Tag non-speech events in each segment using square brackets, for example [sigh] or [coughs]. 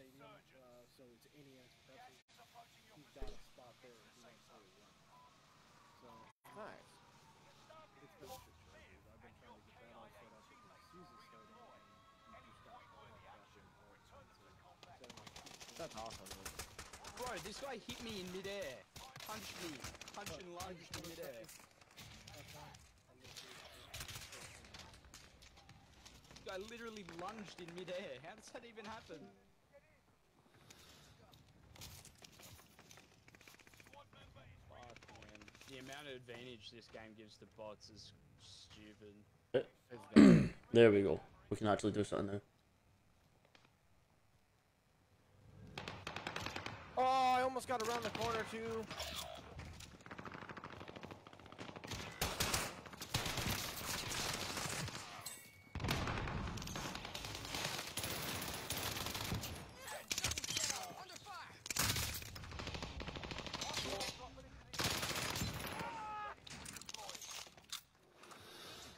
Stadium, uh, so it's Indiana's Pepsi. He's got a spot there. He wants to run. So Nice. it's been a shit show, dude. I've been trying to get that all set up because the season's starting, and you just got all that crap in all. So, so That's awesome. Bro, this guy hit me in midair. Punched me. Punched and lunged in midair. I'm gonna do it. This guy literally lunged in midair. How does that even happen? Fuck, man. The amount of advantage this game gives to bots is stupid. Uh, [clears throat] there we go. We can actually do something now. oh, I almost got around the corner too.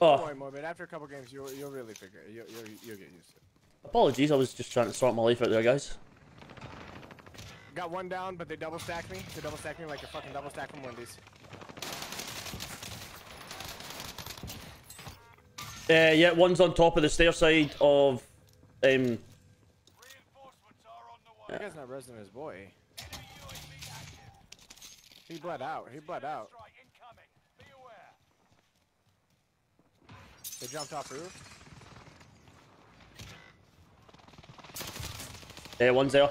Don't Oh, worry, Morbid. After a couple games, you'll you'll really figure it. You'll, you'll, you'll get used to it. apologies. I was just trying to sort my life out there, guys. Got one down, but they double stacked me. They double stacked me like a fucking double stack from Wendy's. Uh, yeah, one's on top of the stair side of. Um, You guys not resident his boy. He bled out. He bled out. They jumped off roof. yeah, one's there.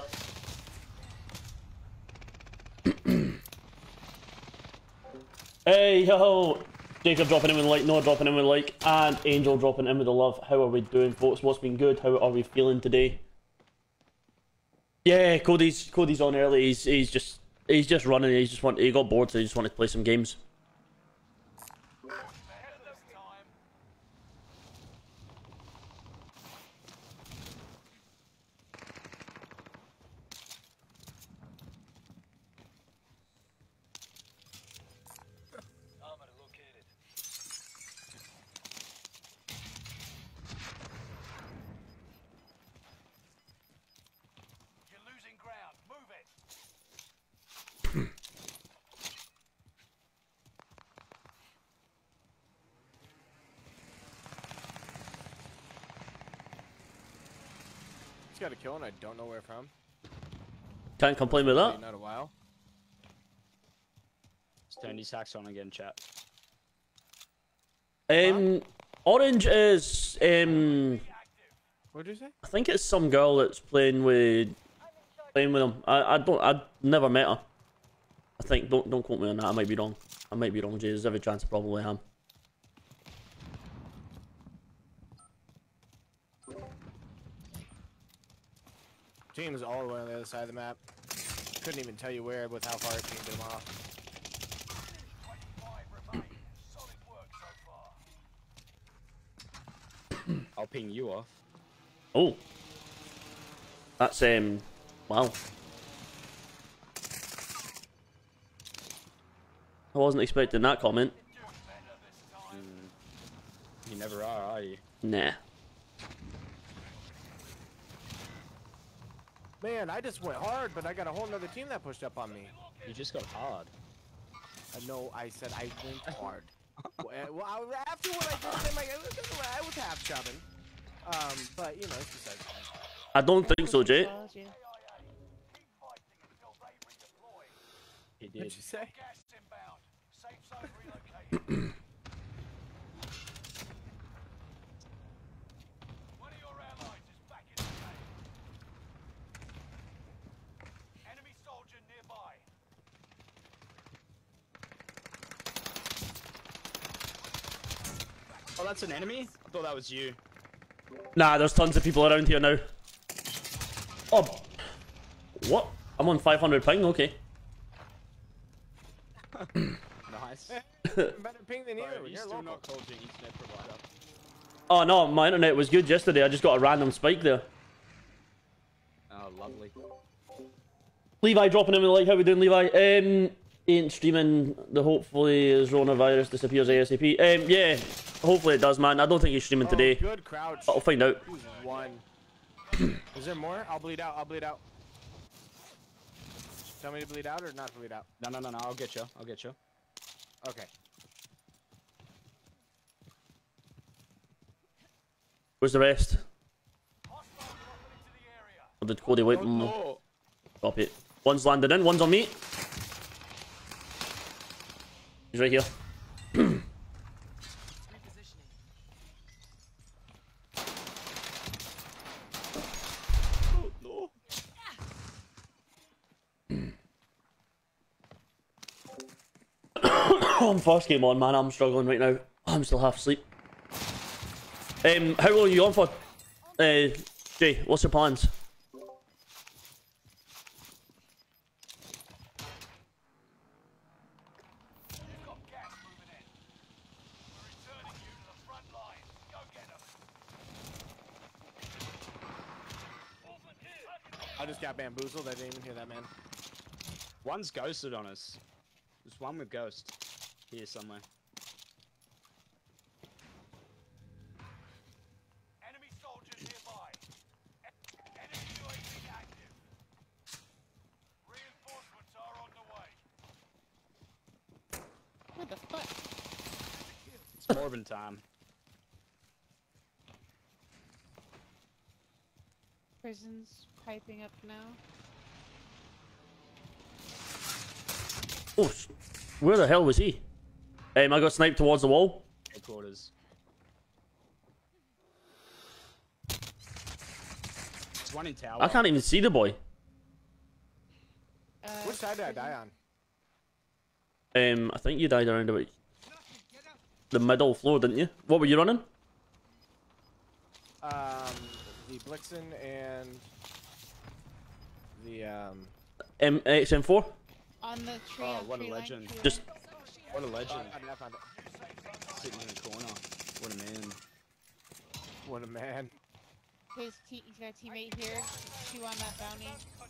[clears throat] hey, yo! Jacob dropping in with like, Noah dropping in with like, and Angel dropping in with a love. How are we doing, folks? What's been good? How are we feeling today? Yeah, Cody's Cody's on early. He's he's just he's just running. He's just want he got bored, so he just wanted to play some games. Kill, and I don't know where from. Can't complain with that. Not a while. Let's turn these hacks on again, chat. Um, Orange is um, What'd you say? I think it's some girl that's playing with playing with him. I I don't I never met her. I think don't don't quote me on that. I might be wrong. I might be wrong. Jay. There's every chance I probably am. Team's all the way on the other side of the map. Couldn't even tell you where with how far it teamed them off. 25 remain. Solid work so far. I'll ping you off. Oh, that's um, wow. I wasn't expecting that comment. You never are, are you? Nah. Man, I just went hard, but I got a whole nother team that pushed up on me. You just got hard. I know I said I went hard. well, uh, I- after what I just said, like, I was- half shoving. Um, but you know, it's besides the. I don't think so, Jay. Keep fighting until they redeploy. He What'd you say? [clears throat] Gas inbound. Safe zone relocated. One of your allies is back in the game. Enemy soldier nearby. Oh, that's an enemy? I thought that was you. Nah, there's tons of people around here now. Oh, what? I'm on 500 ping. Okay. [coughs] Nice. [laughs] Better ping than you. Bro, you You're still not called your internet provider. Oh no, my internet was good yesterday. I just got a random spike there. Oh, lovely. Levi dropping in with a like. How we doing, Levi? Um, ain't streaming. The hopefully his coronavirus disappears ASAP. Um, yeah, hopefully it does, man. I don't think he's streaming Oh, today. Good crouch. I'll find out. One? [clears throat] Is there more? I'll bleed out. I'll bleed out. Tell me to bleed out or not to bleed out. No, no, no, no. I'll get you. I'll get you. Okay. Where's the rest? Hostiles the area. Or did Cody wipe them? Oh, mm. oh, Copy it. One's landed in, one's on me. He's right here. no. I'm first game on, man. I'm struggling right now. I'm still half asleep. Um, how long are you on for? Uh, Jay, what's your plans? You've got gas moving in. We're returning you to the front line. Go get them. Movement here. I just got bamboozled. I didn't even hear that, man. One's ghosted on us. There's one with ghost here somewhere. Enemy soldiers nearby. Enemy UAV active. Reinforcements are on the way. What the fuck? It's Morbin time. Prison's piping up now. Oh, sh- where the hell was he? Um, I got sniped towards the wall. Headquarters. There's one in tower. I can't even see the boy. Uh, Which side did I die on? Um, I think you died around about the middle floor, didn't you? What were you running? Um, the Blixen and the um. M XM4. On the tree. Oh, what a tree line, legend. tree Just line. What a legend. I found I found it. Sitting in the corner. What a man. What a man. His te- he's got a teammate here. Two on that bounty. Buy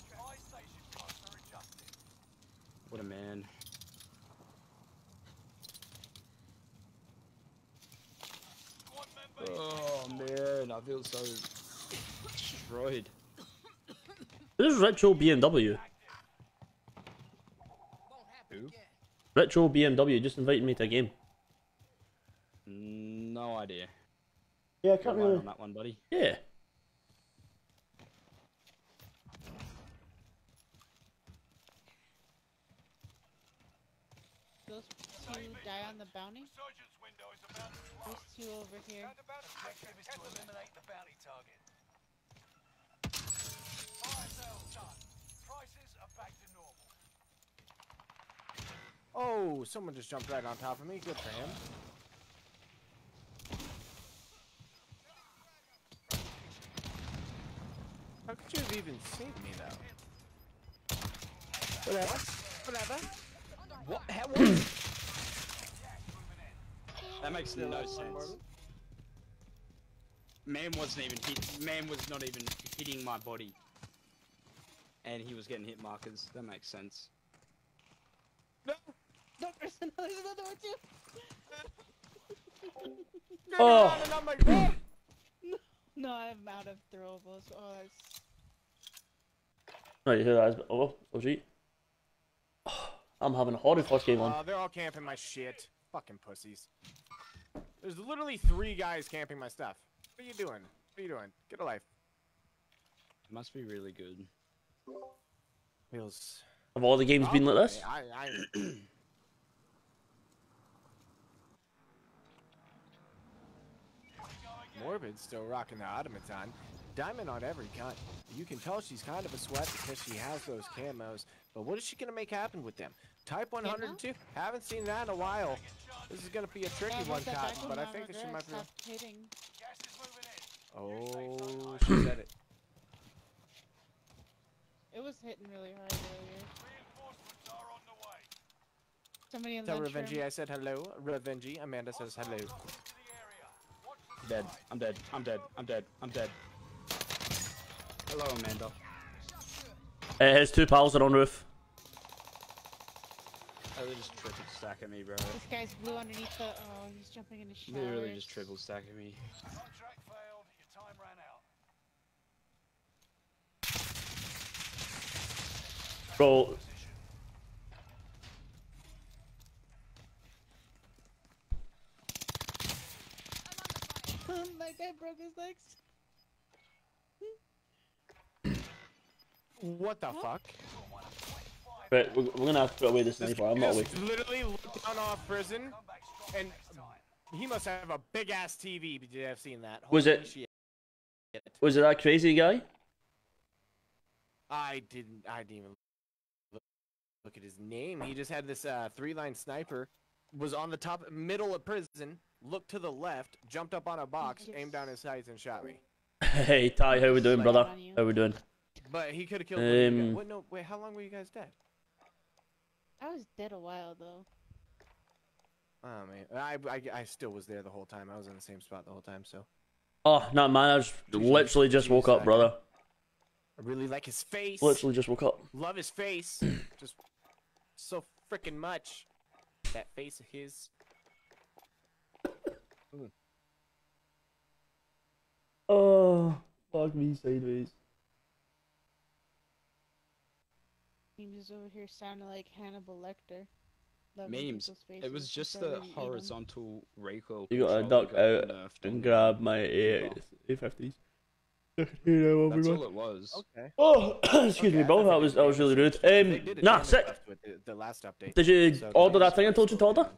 station costs are adjusted. What a man. Oh man, I feel so destroyed. this is Retro BMW. Who? Retro BMW just invited me to a game. No idea. Yeah, I Got line on that one, buddy. Yeah. Those two die on the bounty. Resurgence window is about to There's two over here. Objective is to eliminate the bounty target. Fire sales done. Prices are back to normal. Oh, someone just jumped right on top of me. Good for him. How could you have even seen me though? Whatever. Whatever. What? How? that makes no sense. Man wasn't even hit. Man was not even hitting my body, and he was getting hit markers. That makes sense. No, there's another, there's another one too. Oh. Not my bed. No, I'm out of throwables. Oh, that's Right, here that is. Oh, oh, gee. I'm having a horrid first game on. Oh, uh, they're all camping my shit. Fucking pussies. There's literally three guys camping my stuff. What are you doing? What are you doing? Get a life. It must be really good. Feels. Have all the games been like this? I, I, Morbid's still rocking the automaton. Diamond on every gun. You can tell she's kind of a sweat because she has those camos. But what is she gonna make happen with them? Type 102. Haven't seen that in a while. This is gonna be a tricky Yeah, one, once that Todd, back but I think that she might be. stop hitting. Gas is moving in. Oh, she said it. It was hitting really hard earlier. Reinforcements are on the way. Somebody in Tell the Revengy I said hello. Revengy. Amanda says hello. Dead. I'm dead. I'm dead. I'm dead. I'm dead. Hello, Amanda. It has two pals on roof. Oh, they just triple stacking me, bro. This guy's blue underneath the. Oh, he's jumping into shit. They really just triple stacking me. Contract failed. Your time ran out. Bro, My guy broke his legs. What the fuck? But we're, we're gonna have to throw away the sniper. I'm not away. Just literally looked down off prison, and he must have a big ass TV. Did you have seen that? Was it- shit. Was it that crazy guy? I didn't. I didn't even look, look at his name. He just had this uh, three-line sniper. Was on the top middle of prison. Looked to the left. Jumped up on a box. Yes. Aimed down his sights and shot me. Hey Ty, how we doing, Like brother? on you. How we doing? But he could have killed. one of you guys. Um, What? No. Wait. How long were you guys dead? I was dead a while though. Oh man. I, I I still was there the whole time. I was in the same spot the whole time. So Oh, no, man, I just literally just woke up, brother. I really like his face. Literally just woke up. Love his face. [clears throat] Just so freaking much. That face of his. Oh, fuck me sideways. He was over here sounding like Hannibal Lecter. Loving Memes. It was just before the they eat 'em. horizontal recoil. You gotta control duck that got out nerfed and on grab the- my A well. A50s. That's all it was. Okay. Oh, [clears throat] excuse me, Okay, I bro. That was that was really rude. Um, nah, ton of sick. the, the last update. Did you so order they that thing I told you to order?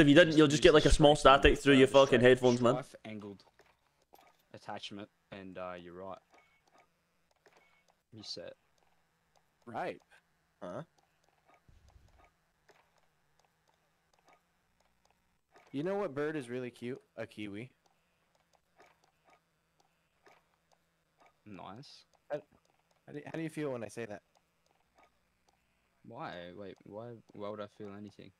So if you didn't, you'll just get like a small static through your fucking headphones, man. Angled attachment, and uh, you're right. You set. Right. Huh? You know what bird is really cute? A kiwi. Nice. How do, how do you feel when I say that? Why? Wait. Why? Why would I feel anything?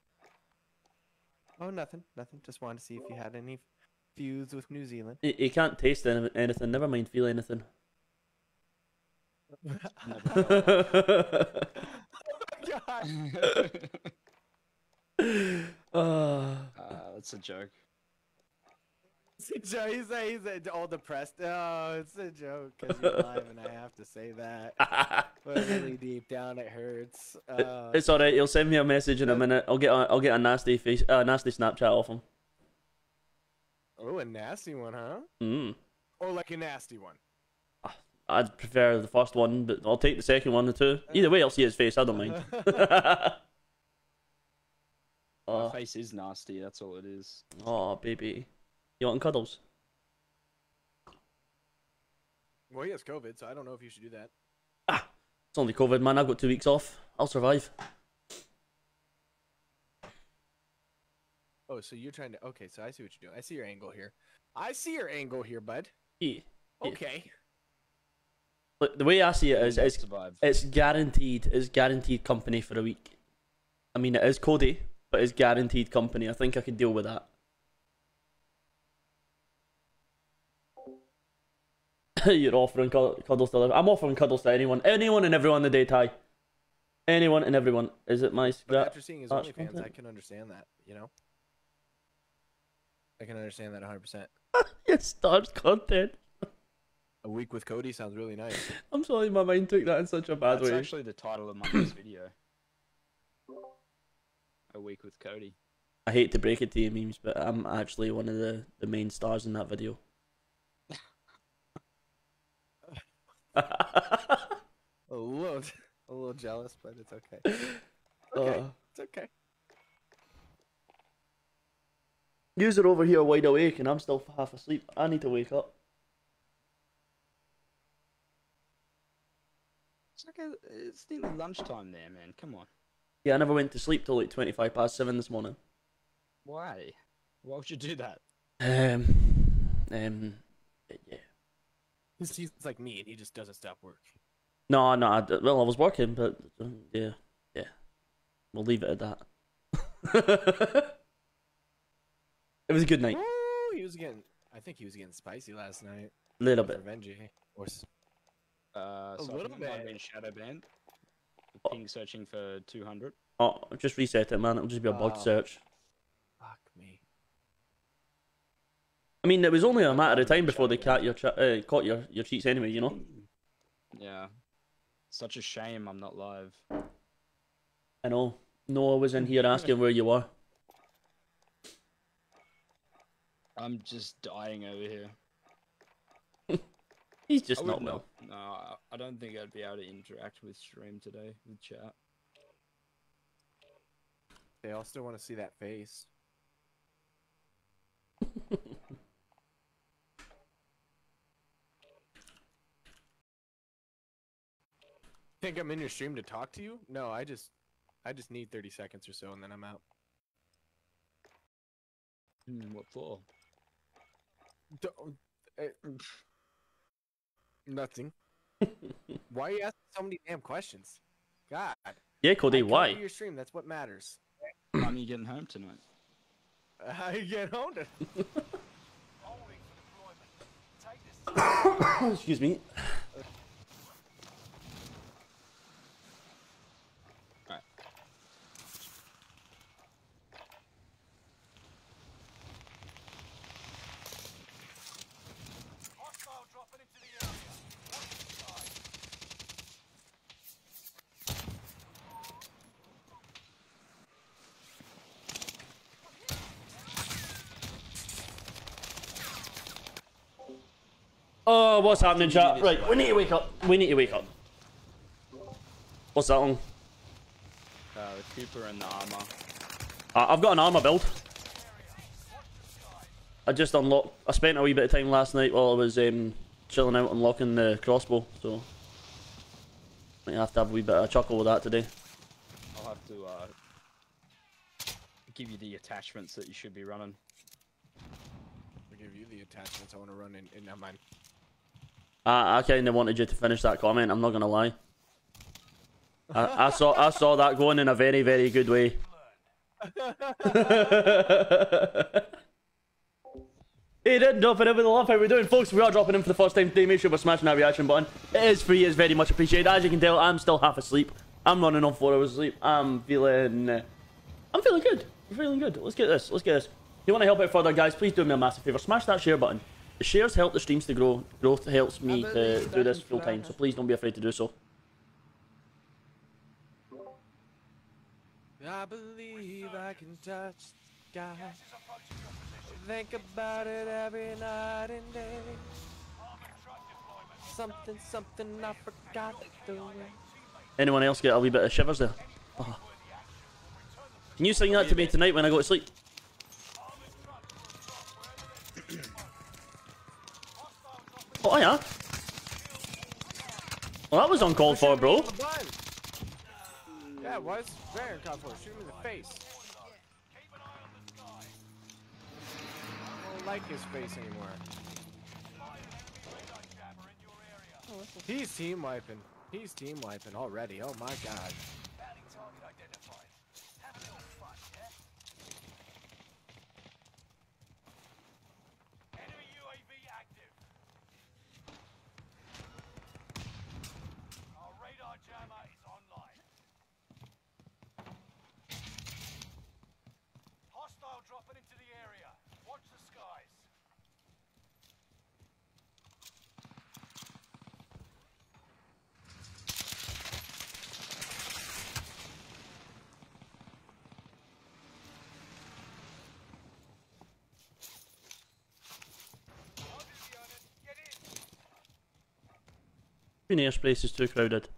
Oh, nothing. Nothing. Just wanted to see if you had any feuds with New Zealand. You, you can't taste any, anything. Never mind feel anything. oh my God. Ah. uh, that's a joke. [laughs] It's a joke. He's, a, he's a, all depressed. Oh, it's a joke because you're live and I have to say that. [laughs] But really deep down, it hurts. Uh, it's alright. He'll send me a message in a minute. I'll get a, I'll get a nasty face, uh, nasty Snapchat off him. oh, a nasty one, huh? Mm. Or like a nasty one. I'd prefer the first one, but I'll take the second one or two. Either way, I'll see his face. I don't mind. [laughs] My oh, face is nasty. That's all it is. oh, baby, you want cuddles? well, he has COVID, so I don't know if you should do that. Ah, it's only COVID, man. I've got two weeks off. I'll survive. Oh, so you're trying to. Okay, so I see what you're doing. I see your angle here. I see your angle here, bud. Yeah. Yeah. Okay. Look, the way I see it is, Not it's survive. it's guaranteed. It's guaranteed company for a week. I mean, it is Cody, but it's guaranteed company. I think I can deal with that. [laughs] You're offering cuddles to. I'm offering cuddles to anyone, anyone and everyone in the day, Ty. Anyone and everyone. Is it my But scrap? after seeing his Scratch OnlyFans, I can understand that. You know. I can understand that 100. percent [laughs] It starts content. A week with Cody sounds really nice. [laughs] I'm sorry, my mind took that in such a bad That's way. actually the title of my next [coughs] video. A week with Cody. I hate to break it to you, memes, but I'm actually one of the, the main stars in that video. A little, a little jealous, but it's okay. Okay, Uh, it's okay. Are over here wide awake and I'm still half asleep. I need to wake up. It's like a, it's nearly lunchtime there, man. Come on. Yeah, I never went to sleep till like 25 past 7 this morning. Why? Why would you do that? Um, um. He's, he's like me, and he just doesn't stop work. No, no, I d well, I was working, but um, yeah, yeah. We'll leave it at that. [laughs] it was a good night. Ooh, he was getting. I think he was getting spicy last night. A little bit. Revenge, or s- Uh, A so little I think it might have bit. been shadow banned. Ping searching for 200. Oh, just reset it, man. It'll just be a bug Oh. search. fuck me. I mean, it was only a matter of time before they caught your cha- uh, caught your, your cheats anyway, you know. Yeah. Such a shame I'm not live. I know. Noah was in here asking where you were. I'm just dying over here. [laughs] He's just I not would well. No, I- I don't think I'd be able to interact with stream today with chat. They all still want to see that face. [laughs] Think I'm in your stream to talk to you? No, I just, I just need 30 seconds or so, and then I'm out. Hmm, what for? Don't, eh, nothing. [laughs] Why are you asking so many damn questions? God. Yeah, I Cody, come why? Your stream. That's what matters. Time you getting home tonight? [laughs] How you get home to? Holding for deployment. Take this Excuse me. Right. hostile dropping into the area. Watch the skies. Oh, what's happening, chat? Right, we need to wake up. We need to wake up. What's that one? Uh, the Cooper and the armor. Uh, I've got an armor build. I just unlocked. I spent a wee bit of time last night while I was um, chilling out unlocking the crossbow, so might have to have a wee bit of a chuckle with that today. I'll have to uh, give you the attachments that you should be running. I'll give you the attachments I want to run in. in mine. I, I kind of wanted you to finish that comment. I'm not gonna lie. I, I saw I saw that going in a very very good way. He did drop it in with the love. How we doing, folks? We are dropping in for the first time today. Make sure we're smashing that reaction button. It is free. It's very much appreciated. As you can tell, I'm still half asleep. I'm running on four hours sleep. I'm feeling. Uh, I'm feeling good. I'm feeling good. Let's get this. Let's get this. If you want to help out further, guys, please do me a massive favor. Smash that share button. The shares help the streams to grow. Growth helps me to uh, do this full time. So please don't be afraid to do so. I believe I can touch the sky. Think about it every night and day. Something, something I forgot to do. Anyone else get a wee bit of shivers there? Oh. Can you sing that to me tonight when I go to sleep? Oh yeah. Well, that was uncalled for, bro. Yeah, it was very uncalled for. Shoot him in the face. I don't like his face anymore. He's team wiping. He's team wiping already. Oh my god. Bounty target identified. Have a little fun, yeah? Enemy UAV active. Our radar jammer is online. Hostile dropping into the area. Watch the skies. Green airspace is too crowded.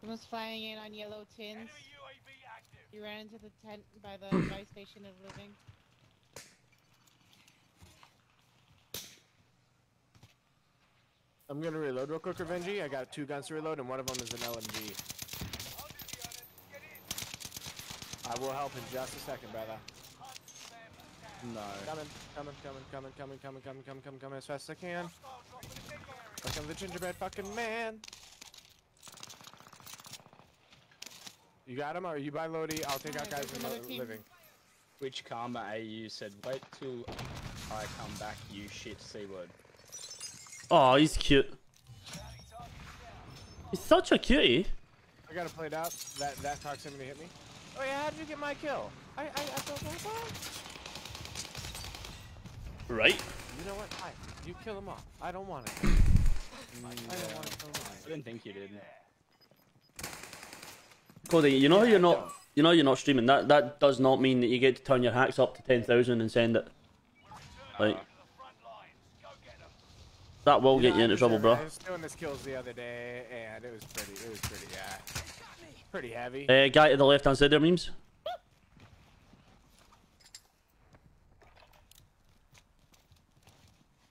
Someone's flying in on yellow tins. Enemy UAV active. You ran into the tent by the [coughs] buy station of living. I'm gonna reload real quick, Revengy. I got two guns to reload, and one of them is an LMG. I will help in just a second, brother. No. Coming, coming, coming, coming, coming, coming, coming, coming, coming, coming as fast as I can. Like I'm the gingerbread fucking man. You got him, or you buy Lodi? I'll take out Alright, guys there's in another living. Which Karma AU said, wait till I come back, you shit C word. Oh, he's cute. He's such a cutie. I gotta play it out. That that proximity hit me. Oh yeah, how did you get my kill? I I, I don't know why. Right. You know what? I you kill them all. I don't want it. [clears throat] I don't want to. I didn't think you did. Cody, you know Yeah, you're not. You know you're not streaming. That that does not mean that you get to turn your hacks up to ten thousand and send it. Like that will get you into trouble, bro. I was doing this kills the other day, and it was pretty. It was pretty. Yeah, pretty heavy. Uh, guy to the left hand side there, memes.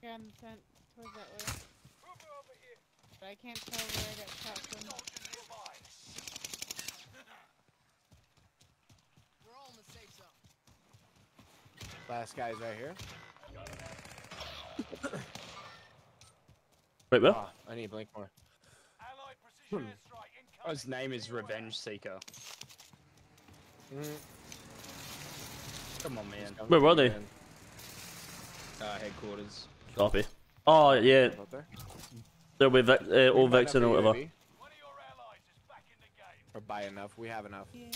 Yeah, I'm sent towards that way. But I can't tell where I got shot from. Last guy's right here. Wait, where? Oh, I need to blink more. Oh, his name is Revenge Seeker. Mm, Come on, man. Where were they? Uh, headquarters. Copy. Oh yeah, Out there. they're with Vic, uh, old Might Vixen or whatever. UAV, Or buy enough. We have enough. Yeah.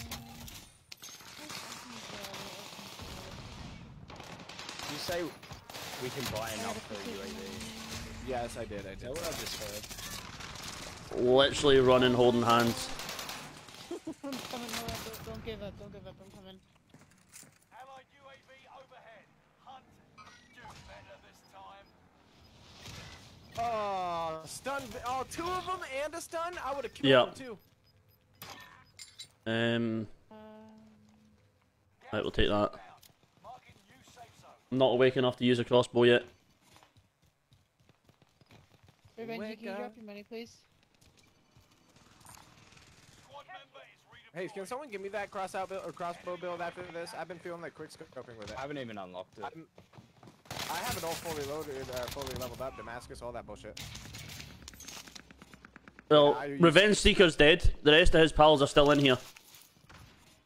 You say we can buy enough for a UAV? Yes, I did. I Is did. that what I just heard? Literally running, holding hands. [laughs] I'm coming, hold don't, don't give up, don't give up, I'm coming. Oh, stun! Oh, two of them and a stun. I would have killed Yeah. them too. Um, Um, right, we'll take that. Marking new safe zone. I'm not awake enough to use a crossbow yet. Revenge, can you drop your money, please? Squad member is redeployed. Hey, can someone give me that cross out build or crossbow build after this? I've been feeling like quick scoping with it. I haven't even unlocked it. I'm, I have it all fully loaded, uh, fully leveled up. Damascus, all that bullshit. Well, I use- Revenge Seeker's dead. The rest of his pals are still in here.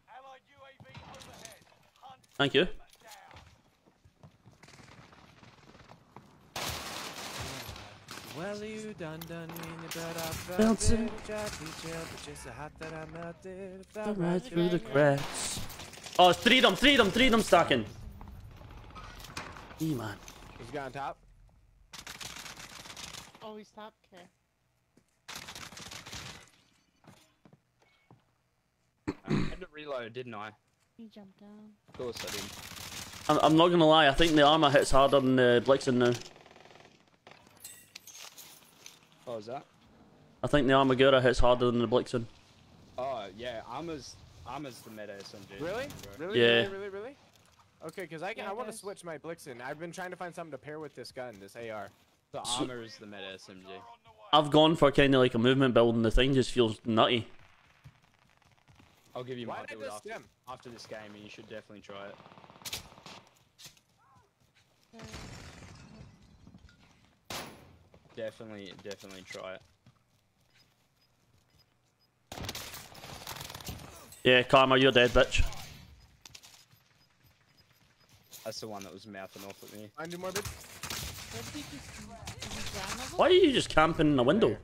Allied UAV overhead. Hunt Thank you. down. Well, you done done me, but I felt it. Tried chill, but just so hot that I melted. Fell Right right through the cracks. Oh, it's three of them, three of them, three of them stacking. E man. He's got on top. Oh, Always top, okay. I had to reload, didn't I? You jump down. Of course I did. I'm, I'm not gonna lie, I think the armor hits harder than the Blixen now. What was that? I think the Armaguerra hits harder than the Blixen. Oh yeah, armor's armor's the meta SMG. Really? bro. Really? Yeah. Really? Really? Really? Okay, because I can, Yeah, I want to switch my Blixen. I've been trying to find something to pair with this gun, this AR. The armor is the meta SMG. I've gone for kind of like a movement build and the thing just feels nutty. I'll give you my did I build after, after this game, and you should definitely try it. Uh, Definitely, definitely try it. Yeah, Karma, you're dead, bitch. That's the one that was mouthing off at me. Find you morbid. what did you just... Did you ground level? Why are you just camping in the window?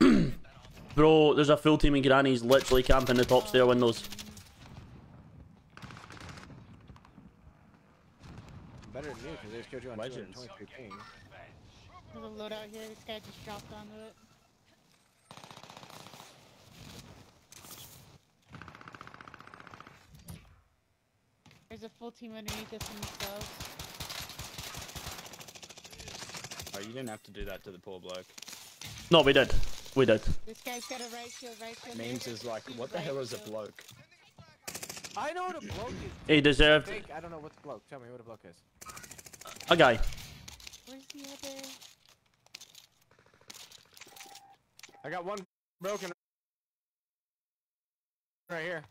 [clears throat] Bro, there's a full team of grannies literally camping the top stair windows. Better than you, because they just killed you on 223 ping. There's a loadout here, this guy just dropped onto it. A full team underneath us themselves. Oh, you didn't have to do that to the poor bloke. No, we did. We did. This guy's got a right shield, right shield. Memes is like, what the right hell is a bloke? I know what a bloke is. He deserved Think, I don't know what the bloke. Tell me what a bloke is. a guy. Where's the other? I got one broken right here.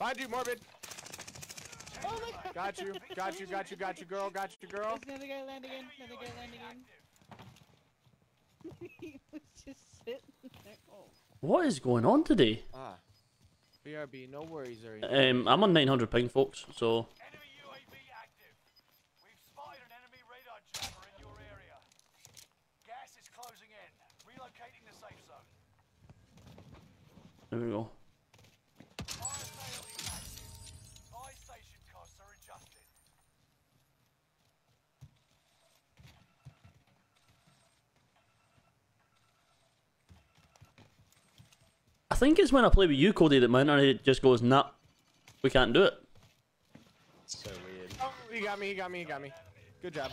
Find you, morbid. Oh my god! Got you, got you, got you, got you, girl, got you, girl. There's another guy landing in. Another guy landing in. [laughs] he was just sitting there. Oh. What is going on today? Ah. BRB, no worries, Ari. Um, I'm on 900 ping, folks, so Enemy UAV active. We've spotted an enemy radar jammer in your area. Gas is closing in. Relocating the safe zone. there we go. Fire sale is active. Buy station costs are adjusted. Think it's when I play with you, Cody, that my internet just goes, nah, we can't do it. So weird. Oh, he got me, he got me, he got me. Good job.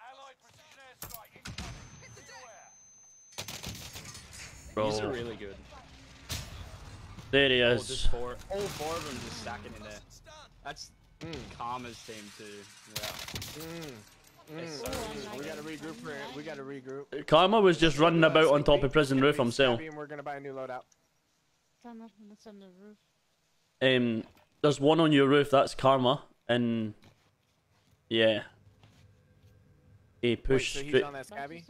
Allied precision airstrike incoming. Beware. Bro. These are really good. There he All, is. just four, all four of them just stacking in there. That's Mm, Karma's team too. Yeah. mm, It's mm. so We gotta regroup for it. We gotta regroup. Karma was just running about on top of prison roof Scabby, himself. And we're gonna buy a new loadout. It's on on the roof. Um, there's one on your roof. That's Karma, and yeah, he Wait, so he's straight- on that scabby?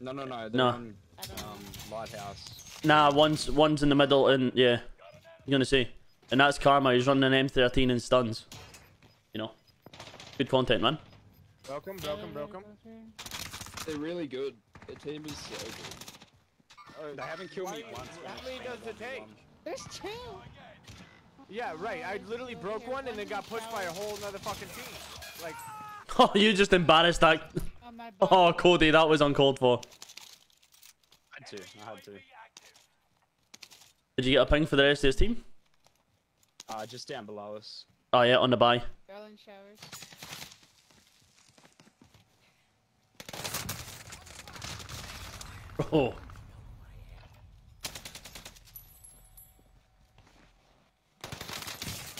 No, no, no. No. on I don't know. um, Lighthouse. Nah, one's one's in the middle, and yeah, I'm gonna say, and that's Karma. He's running an M13 in stuns. You know, good content, man. Broken, welcome, welcome. they're really close here. They're really good. The team is so good. They haven't killed me Why- once. How many does it take? There's two. Yeah, right. I literally broke one and then got pushed by a whole another fucking team. Like, [laughs] Oh, you just embarrassed that. Oh, [laughs] bottom. Cody, that was uncalled for. I had to. I had to. Did you get a ping for the rest of his team? Uh, just down below us. Oh yeah, on the buy. Girl in showers. Oh,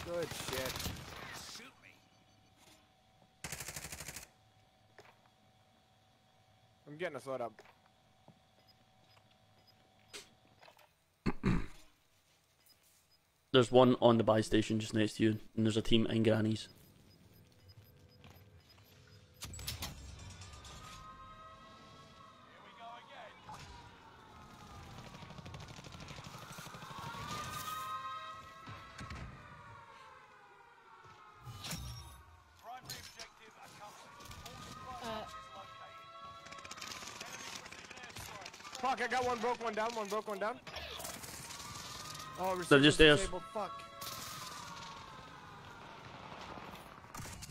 good shit. Shoot me. I'm getting a load up. there's one on the buy station just next to you, and there's a team in Granny's. Broke, one down, one broke, one down. Oh, They're just receiver's there. Fuck.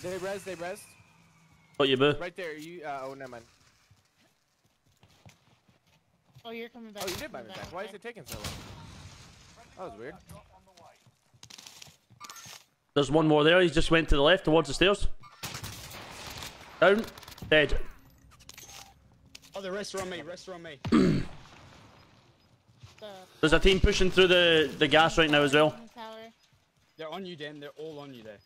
They res, they res. Got you, boo. Right there, you, uh, oh, never mind. Oh, you're coming back. Oh, you did buy me coming back. Why is it taking so long? That was weird. Drop on the way. There's one more there. He just went to the left towards the stairs. Down. Dead. Oh, the rest are on me. Rest are on me. [clears throat] The There's a team pushing through the, the gas right now as well. on the tower. They're on you, Dan. They're all on you there.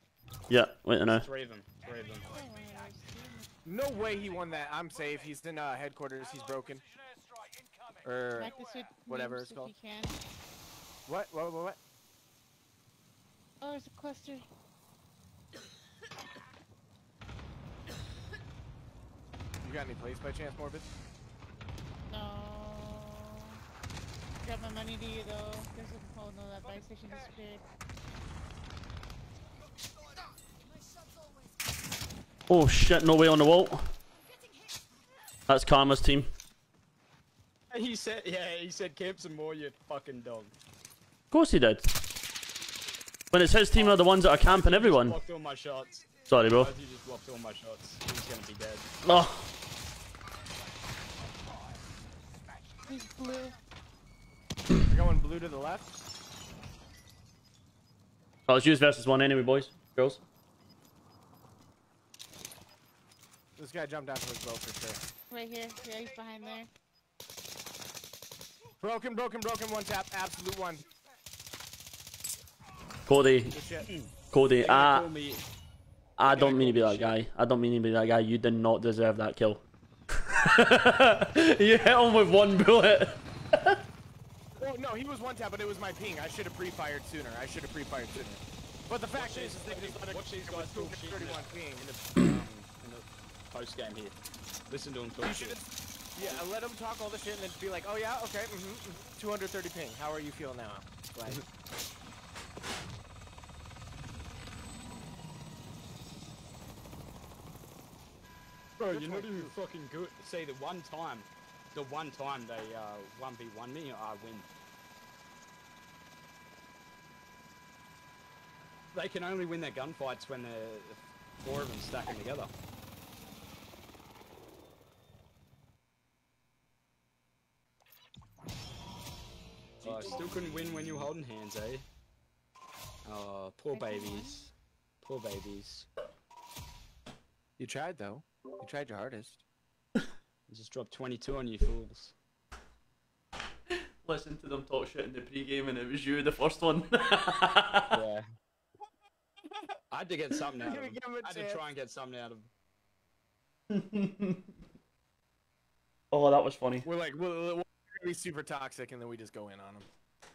Yeah, wait a minute. Three of them. Three of them. One of those two. No way he won that. I'm safe. He's in uh, headquarters. He's broken. Precision airstrike incoming. Or whatever it's called. what? What? What? What? Oh, there's a cluster. You got any place by chance, Morbid? No. Grab my money to you though. There's a oh no, that buy station disappeared. Oh shit, no way on the wall. That's Karma's team. [laughs] He said, yeah, he said, camp some more, you fucking dog. Of course he did. When it's his team are the ones that are camping everyone. Blocked all my shots. Sorry, bro. Both you just blocked all my shots. He was gonna be dead. Oh, He's blue. You're going blue to the left. Oh, well, it's used versus one enemy, boys, girls. This guy jumped down to his boat for sure. Right here. Yeah, he's behind there. Broken, broken, broken. One tap. Absolute one. Cody, Cody, They're I. I don't mean to be that guy. I don't mean to be that guy. You did not deserve that kill. [laughs] [laughs] you hit him with one bullet. Well, no, he was one tap, but it was my ping. I should have pre-fired sooner. I should have pre-fired sooner. But the fact is, is they just let it Watch these guys talk shit in 31 the, ping. in the, [coughs] um, in the post game here. Listen to him talk You shit. should Yeah, let him talk all the shit and then be like, oh yeah, okay, mm-hmm, 230 ping. How are you feeling now? Like, [laughs] Bro, Good you're not even fucking good. See, the one time, the one time they uh, 1v1 me, I win. They can only win their gunfights when the four of them stacking together. GG, I still couldn't win when you were holding hands, eh? Oh, poor babies. Poor babies. You tried though. You tried your hardest. I just dropped 22 on you fools. [laughs] Listen to them talk shit in the pre-game, and it was you, the first one. [laughs] Yeah. I had to get something out [laughs] of Give him. him a I had to try and get something out of him. [laughs] oh, that was funny. We're like, we're, we're really super toxic, and then we just go in on them.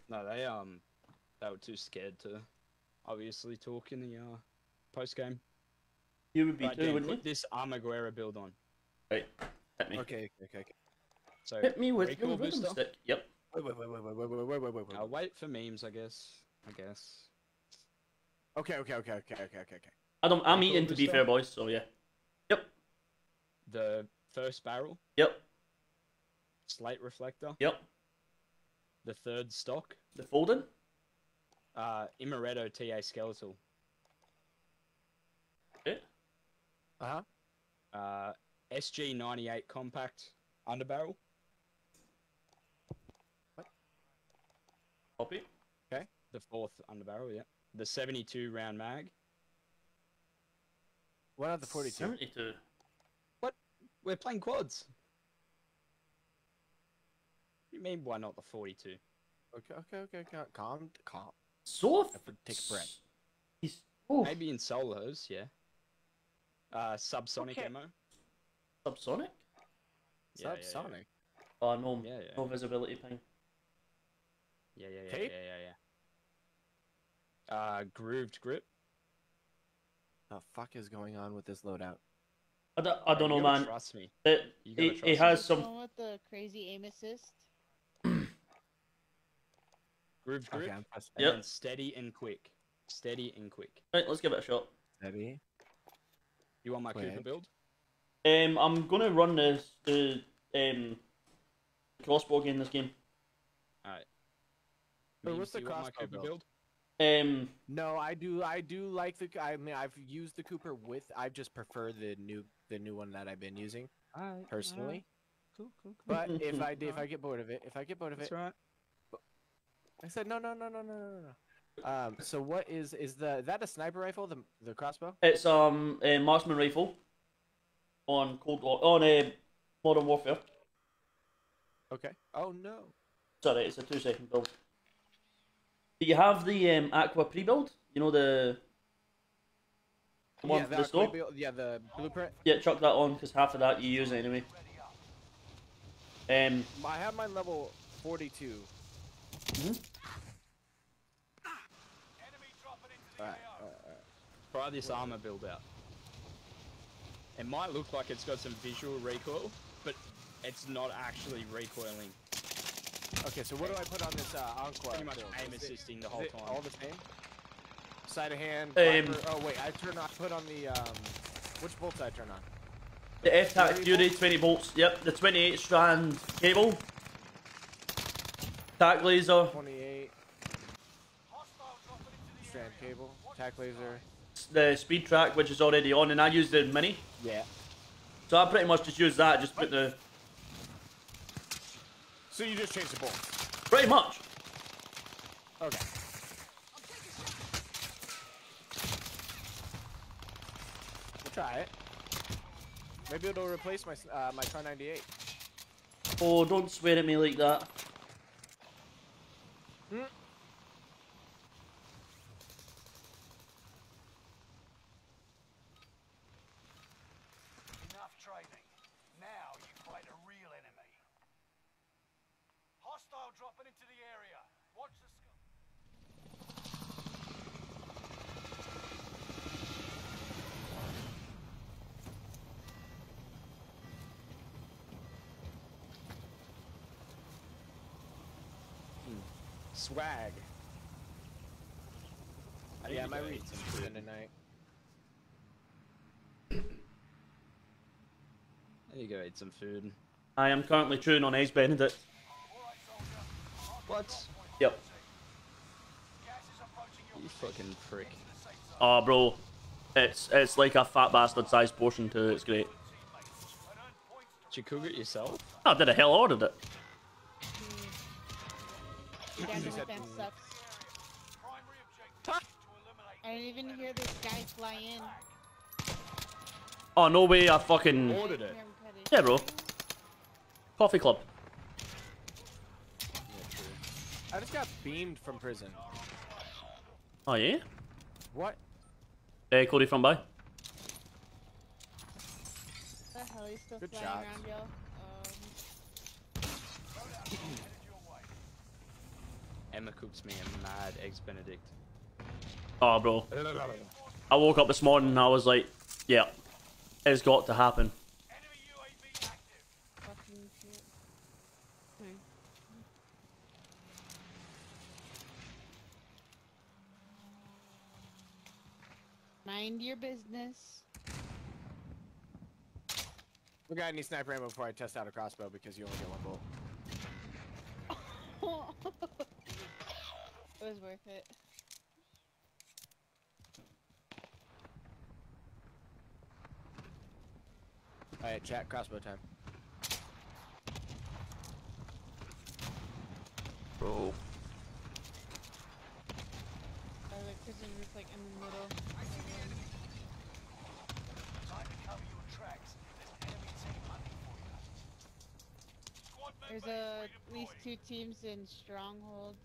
No, they um, they were too scared to, obviously, talk in the uh, post game. You would be Right, too, Dan, wouldn't you? this Armaguerra build on. Right. Hit me. Okay, okay, okay. So Hit me with your rhythm booster. stick. Yep. Wait, wait, wait, wait, wait, wait, wait, wait, wait, wait, wait. I'll wait for memes, I guess. I guess. Okay, okay, okay, okay, okay, okay, okay. I don't, I'm Recoil eating to be fair, boys. So yeah. Yep. The first barrel, Yep. slate reflector, Yep. the third stock, The folding. uh, Imaretto TA skeletal, Okay. Uh huh. uh, SG98 compact underbarrel, Copy. Okay. The fourth underbarrel, yeah. The 72 round mag. What are the 42? Seventy-two. What? We're playing quads. You mean why not the 42? Okay, okay, okay, okay. Calm, calm. So. Have to take a breath. He's. Oh. Maybe in solos, yeah. Uh, subsonic Okay. ammo. Subsonic. Yeah, yeah, yeah. Subsonic. Oh no. Yeah, yeah. No visibility ping. Yeah, yeah, yeah, Tape? yeah, yeah, yeah. Uh, grooved grip. The fuck is going on with this loadout? I don't, I don't know, man. Trust me. It, it, trust it has The some. one with the crazy aim assist. [clears throat] Grooved grip. Okay, I'm. And Yep. steady and quick. Steady and quick. Right, let's give it a shot. Steady. You want my Cooper build? Um, I'm gonna run this the um crossbow game this game. Alright. Wait, what's the you want my crossbow Cooper build? Um, No, I do. I do like the. I mean, I've used the Cooper with. I just prefer the new, the new one that I've been using Alright. personally. Cool, cool, cool. But [laughs] if I if I get bored of it, if I get bored of That's it, right. I said no, no, no, no, no, no, no. Um. So what is is the that a sniper rifle? The the crossbow? it's um a marksman rifle on Cold War on uh, Modern Warfare. Okay. Oh no. Sorry, it's a two second build. Do you have the um, Aqua pre build? You know the, the one yeah, for the the store. Aquabil- yeah, the blueprint. Yeah, chuck that on because half of that you use anyway. Um, I have my level forty-two. Enemy dropping into the Alright. Alright, alright. Try this armor build out. It might look like it's got some visual recoil, but it's not actually recoiling. Okay, so what do I put on this uh, Encore? Pretty much build? aim Is it- assisting the is whole it time. All the same. Side of hand. Um, oh wait, I turn. I put on the um. Which bolts I turn on? the F Tac Fury 20 bolts. Yep, the 28 strand cable. Tac laser, Twenty-eight Hostile dropping into the strand cable, tack laser. the speed track which is already on, and I use the mini. Yeah. So I pretty much just use that. Just put the So you just change the bolts. pretty much. Okay. We'll try it. Maybe it'll replace my uh, my Tron 98. Oh, don't swear at me like that. Enough training. Now you fight a real enemy. Hostile dropping into the area. Watch the sky. Swag. I need Yeah, to my go read eat some some food. tonight. I need to go eat some food. I am currently chewing on Eggs Benedict. What? Yep. Gas is approaching your You fucking prick. position. The safe zone. Oh, bro, it's it's like a fat bastard sized portion too. It's great. Teammates. And earn points to Did you cook it yourself? I did a hell ordered it. Down He the said, sucks. Primary objective is to eliminate I didn't even hear this guy fly in. Oh, no way, I fucking... Ordered it. Hear him cut his Yeah, bro. Coffee club. I just got beamed from prison. Oh, yeah? What? Hey, Cody from by. The hell, he's still Good flying shots. around, y'all. Um, [clears throat] Emma cooks me a mad eggs Benedict. Oh, bro. I woke up this morning and I was like, yeah, it's got to happen. enemy UAV active. fucking shit. Mind your business. We got any sniper ammo before I test out a crossbow because you only get one bolt. [laughs] it was worth it. Alright, chat, crossbow time. Bro. I like prison roof like in the middle. Time to cover your tracks. There's enemy team hunting for you. Squad There's a, at least two teams in stronghold.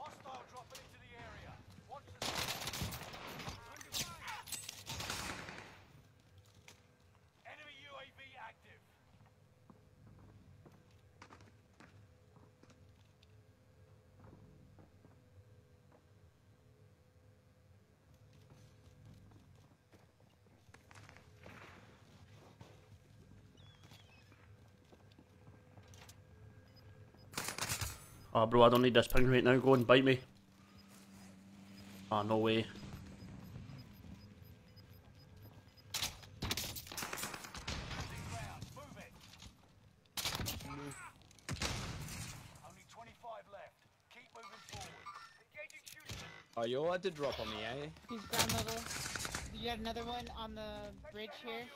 Hostile dropping into the area. Watch the Enemy UAV active. Oh, bro, I don't need this ping right now. Go and bite me. Oh, no way. Round. Move it. Only 25 left. Keep moving forward. Engaging shooting. Oh, you allowed to drop on me, eh? He's ground level. You got another one on the bridge here.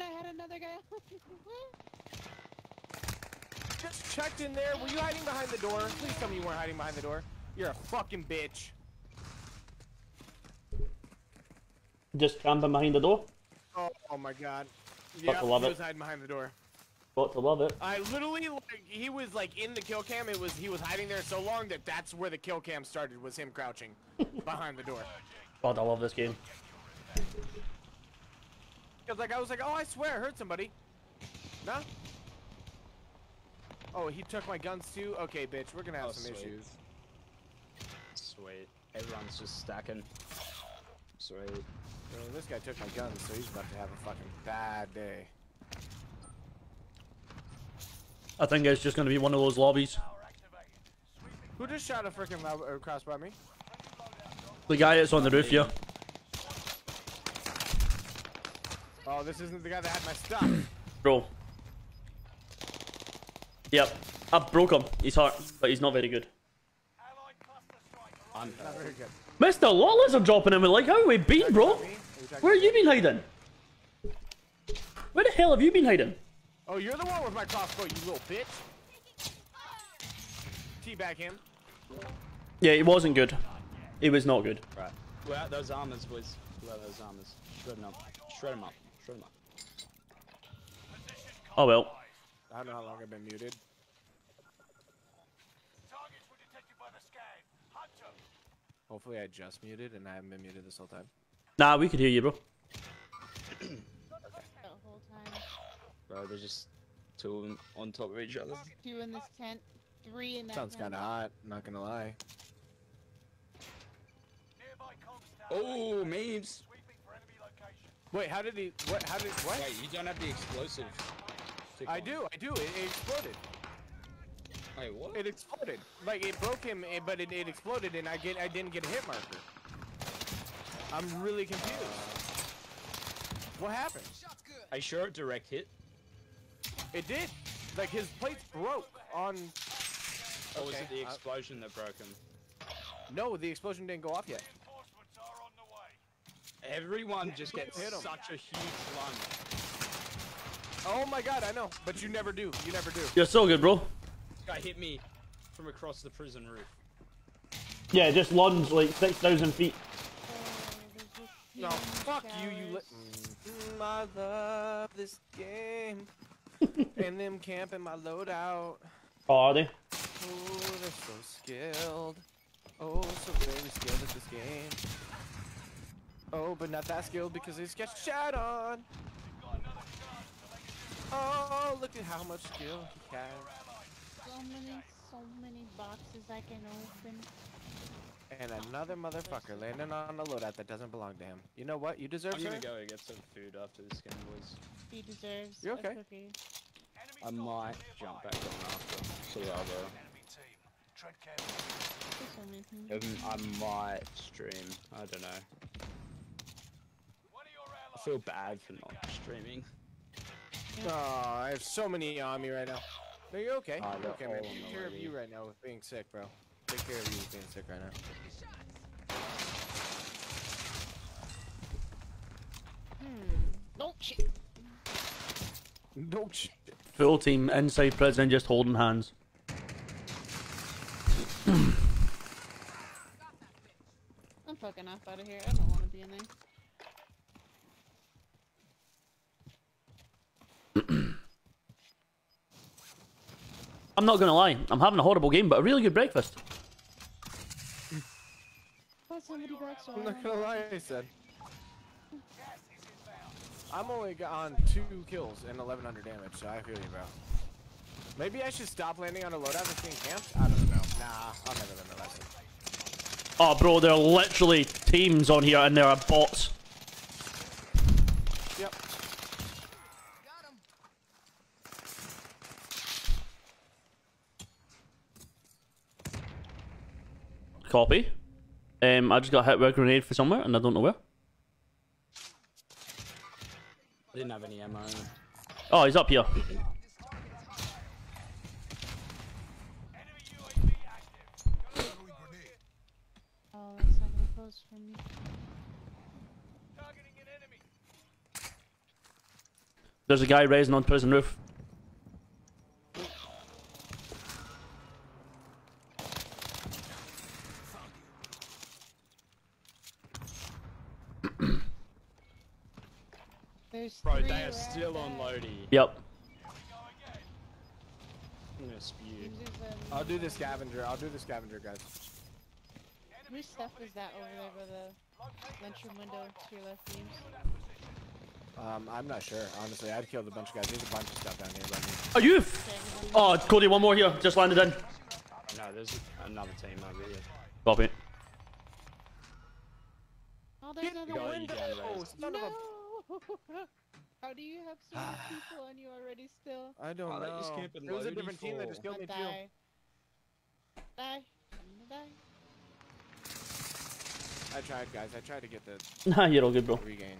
And I had another guy. [laughs] Just checked in there. Were you hiding behind the door? Please tell me you weren't hiding behind the door. You're a fucking bitch. Just camping behind the door. Oh, oh my god. Got Yeah, to love he it. was hiding behind the door. Got to love it. I literally, like, he was like in the kill cam. It was he was hiding there so long that that's where the kill cam started. Was him crouching [laughs] behind the door. God, I love this game. Cause like I was like, oh, I swear I heard somebody. No. Oh, he took my guns too. Okay, bitch, we're gonna have Oh, some sweet. issues. Sweet. Everyone's just stacking. Sweet. Bro, this guy took my guns, so he's about to have a fucking bad day. I think it's just going to be one of those lobbies. Power activated. Sweeping Who just shot a freaking loud uh, crossbow at me? The guy that's on the roof here. Oh, this isn't the guy that had my stuff. [clears throat] Bro. Yep. I broke him. He's hurt, but he's not very good. allied cluster strike. I'm Not very good. Mr. Lawless are dropping him. Like, how we been, bro? Are you talking Where have you been hiding? Where the hell have you been hiding? Oh, you're the one with my crossbow, you little bitch. Teabag him. Yeah, he wasn't good. He was not good. Right. Out those armors, boys. Out those armors. Shred them up. Shred them up. Shred them. Oh well. I don't know how long I've been muted. Targets were detected by the scan. Hunt 'em. Hopefully I just muted and I haven't been muted this whole time. Nah, we could hear you, bro. The whole time. Bro, there's just two on top of each other. Two in this tent. Three in that Sounds kinda hot, not gonna lie. Nearby comms tower. Oh, memes. Sweeping for enemy location. Wait, how did he, what, how did, what? Wait, you don't have the explosive. stick I on. do, I do, it, it exploded. Wait, what? It exploded. Like, it broke him, eh, but it, it exploded and I get, I didn't get a hit marker. I'm really confused. What happened? Are you sure it direct hit? It did. Like, his plates broke on, Or was it the uh, explosion that broke him? no, the explosion didn't go off yet. Reinforcements are on the Everyone just gets Hit 'em. such a huge lunge. Oh my god, I know, but you never do. You never do. You're so good, bro. This guy hit me from across the prison roof. Yeah, just lunge like 6,000 feet. Oh, No, human fuck you, you li- showers. mm, I love this game. [laughs] and them camping my loadout. Oh, are they? Oh, they're so skilled. Oh, so very skilled at this game. Oh, but not that skilled because they just get shot on. Oh, look at how much skill he has. So many, so many boxes I can open. And another motherfucker landing on a loadout that doesn't belong to him. You know what? You deserve I'm gonna it. go get some food after this game, boys. He deserves You a okay? cookie. I might jump back on after. So yeah, I'll go. Enemy team. Tread carefully. There's so many things. Um, I might stream. I don't know. One I feel bad for not streaming. Oh, I have so many on me right now. No, you're okay. Ah, You're okay, man. Take on care of you right now with being sick, bro. Take care of you with being sick right now. Hmm. Oh shit. No shit. Full team inside prison just holding hands. I'm fucking off out of here. I don't want to be in there. I'm not gonna lie, I'm having a horrible game, but a really good breakfast. Somebody back so I'm not gonna lie, I said. I'm only on two kills and 1100 damage, so I feel you, bro. Maybe I should stop landing on a loadout that's being camped? I don't know. Nah, I'll never learn the lesson. Oh, bro, there are literally teams on here and there are bots. Copy. Um, I just got hit with a grenade for somewhere and I don't know where. I didn't have any ammo. Oh, he's up here. Enemy UAV active. Oh, that's not gonna close for me. Targeting an enemy. There's a guy raising on prison roof. There's Bro, they are right still on. Lodi. Yep. I'm gonna spew. There's, I'll do the scavenger. I'll do the scavenger, guys. Whose stuff is that over there by the lunchroom window to your left, James? Um, I'm not sure, honestly. I'd killed a bunch of guys. There's a bunch of stuff down here by me. Are you? F- oh, Cody, one more here. Just landed in. No, there's another team over here. Copy. Oh, there's Get another Got one. you down, Rez. Of a... No! [laughs] How do you have so many [sighs] people on you already still? I don't Oh, know. they just camping There was a different team that just killed me Not too. die. Die. I'm gonna die. I tried, guys. I tried to get the [laughs] Nah, you're all good, bro. regain.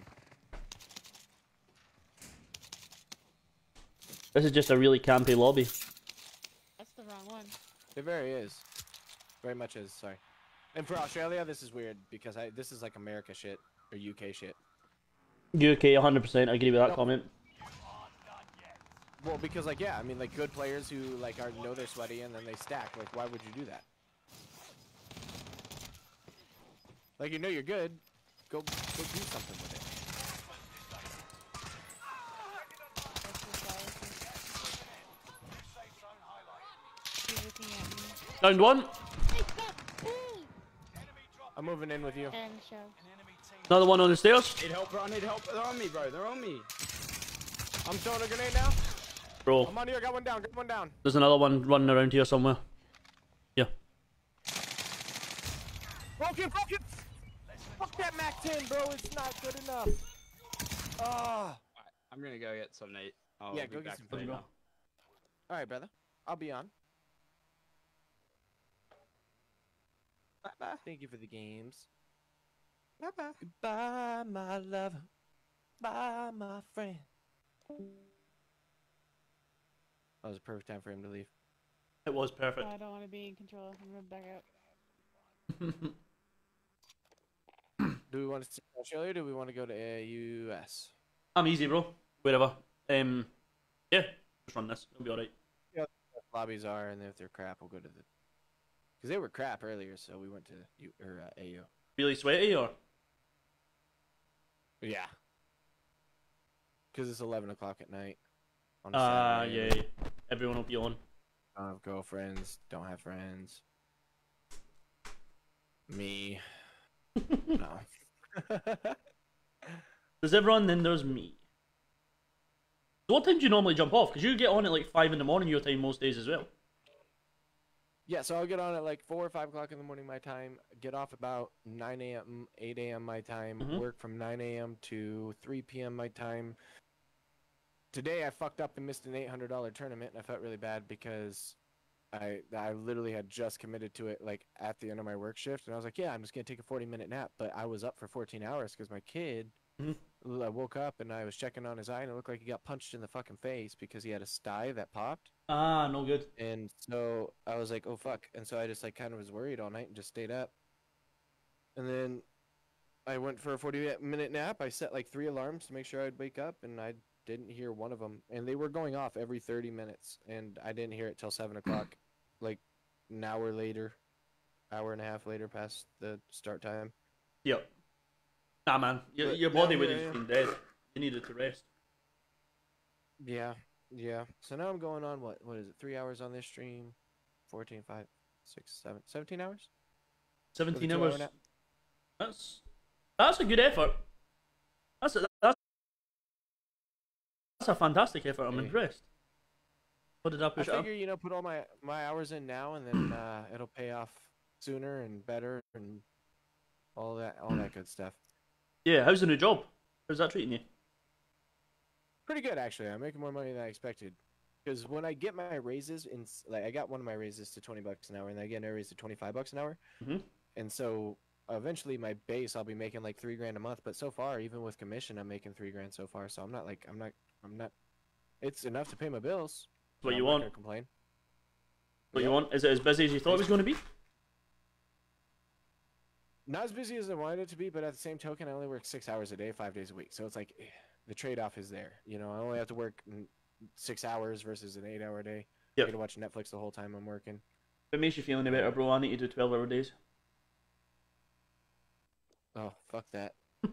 This is just a really campy lobby. That's the wrong one. It very is. Very much is, sorry. And for Australia, this is weird because I this is like America shit or UK shit. UK, 100%. I agree with that Yep. comment. Well, because like yeah, I mean like good players who like are know they're sweaty and then they stack. Like why would you do that? Like you know you're good, go go do something with it. That's the policy. He's looking at me. Round one. I'm moving in with you. And shove. Another one on the stairs. Need help, bro. I need help. They're on me, bro. They're on me. I'm throwing a grenade now. Bro, I'm on here. Got one down. Got one down. there's another one running around here somewhere. Yeah. Broken, broken. Fuck that Mac 10, bro. It's not good enough. Ah. I'm gonna go get something to eat. I'll Yeah, go get some later. food. All right, brother. I'll be on. Bye bye. Thank you for the games. Bye bye. Goodbye, my lover. Bye, my friend. That was a perfect time for him to leave. It was perfect. I don't want to be in control. I'm gonna back out. [laughs] Do we want to stay Australia or do we want to go to uh, US? I'm easy, bro. Wherever. Um, yeah, just run this. It'll be alright. Lobbies are, and if they're crap, we'll go to the. Because they were crap earlier, so we went to U or uh, AU. Really sweaty or? Yeah. Because it's 11 o'clock at night. On Ah, Saturday. yeah, yeah. Everyone will be on. Don't have girlfriends. Don't have friends. Me. [laughs] no. [laughs] There's everyone, then there's me. So what time do you normally jump off? Because you get on at like 5 in the morning your time most days as well. Yeah, so I'll get on at like 4 or 5 o'clock in the morning my time. Get off about 9 a.m., 8 a.m. my time. Mhm. Work from 9 a.m. to 3 p.m. my time. Today I fucked up and missed an $800 tournament, and I felt really bad because I I literally had just committed to it like at the end of my work shift, and I was like, yeah, I'm just gonna take a 40 minute nap. But I was up for 14 hours because my kid. Mhm. I woke up and I was checking on his eye, and it looked like he got punched in the fucking face because he had a sty that popped. Ah, no good. And so I was like, oh fuck. And so I just like kind of was worried all night and just stayed up. And then I went for a 40 minute nap. I set like three alarms to make sure I'd wake up and I didn't hear one of them. And they were going off every 30 minutes. And I didn't hear it till 7 [clears throat] o'clock, like an hour later, hour and a half later past the start time. Yep. Nah, man. Your, But your body now would here I have am. been dead. You needed to rest. Yeah, yeah. So now I'm going on what? What is it? Three hours on this stream, 14, 5, 6, 7, 17 hours? 17 two-hour hours. That's that's a good effort. That's a, that's that's a fantastic effort. I'm Hey. impressed. What did I I push it up? figure you know put all my my hours in now and then uh, it'll pay off sooner and better and all that all that good stuff. Yeah, how's the new job? How's that treating you? Pretty good actually. I'm making more money than I expected. Because when I get my raises in like I got one of my raises to 20 bucks an hour and then I get another raise to 25 bucks an hour. Mhm. And so eventually my base I'll be making like 3 grand a month, but so far even with commission I'm making 3 grand so far. So I'm not like I'm not I'm not it's enough to pay my bills. What you want? complain. What you want? Is it as busy as you thought it was going to be? Not as busy as I wanted it to be, but at the same token, I only work six hours a day, five days a week. So it's like eh, the trade off is there. You know, I only have to work six hours versus an eight hour day. I Yep. get to watch Netflix the whole time I'm working. If it makes you feel any better, bro, I need to do 12 hour days. Oh, fuck that. [laughs]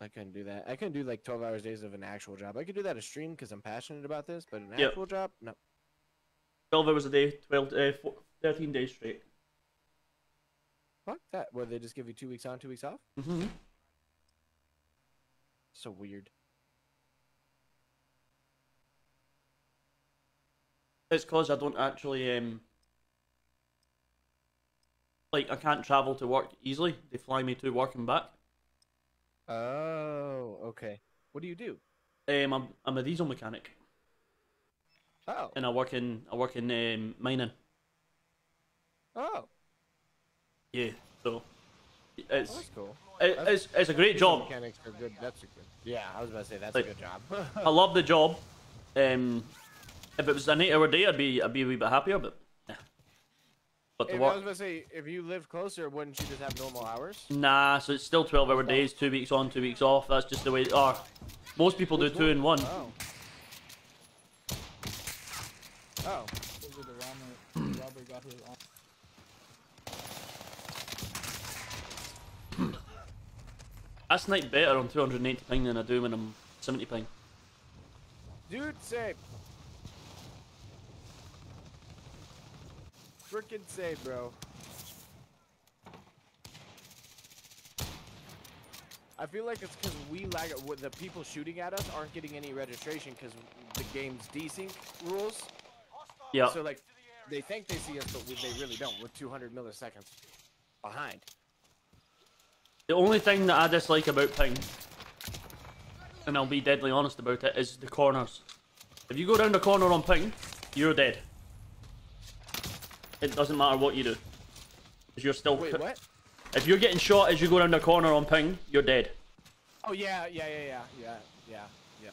I couldn't do that. I couldn't do like 12 hours days of an actual job. I could do that a stream because I'm passionate about this, but an Yep. actual job, no. 12 hours a day, 12, uh, four, 13 days straight. Fuck that. Where they just give you two weeks on, two weeks off? Mm-hmm. So weird. It's because I don't actually, um, like, I can't travel to work easily. They fly me to work and back. Oh, okay. What do you do? Um, I'm, I'm a diesel mechanic, Oh, and I work in I work in um, mining. oh, Yeah, so oh, it's that's cool. it, it's it's a great job. Mechanics are good. That's a good. Yeah, I was about to say that's Like- a good job. [laughs] I love the job. Um, if it was an eight-hour day, I'd be I'd be a wee bit happier, but yeah. But the if, I was about to say, if you lived closer, wouldn't you just have normal hours? nah. So it's still twelve-hour days, two weeks on, two weeks off. That's just the way. Or most people do two in one. Oh. Oh. Those are the Robert, Robert got his arm. I snipe better on 280 ping than I do when I'm 70 ping. Dude, say. Frickin' say, bro. I feel like it's because we lag. with The people shooting at us aren't getting any registration because the game's desync rules. Yeah. So like, they think they see us, but we, they really don't. We're 200 milliseconds behind. The only thing that I dislike about ping, and I'll be deadly honest about it, is the corners. If you go down the corner on ping, you're dead. It doesn't matter what you do. 'Cause you're still. Wait, what? If you're getting shot as you go down the corner on ping, you're dead. Oh yeah, yeah, yeah, yeah, yeah, yeah, yeah.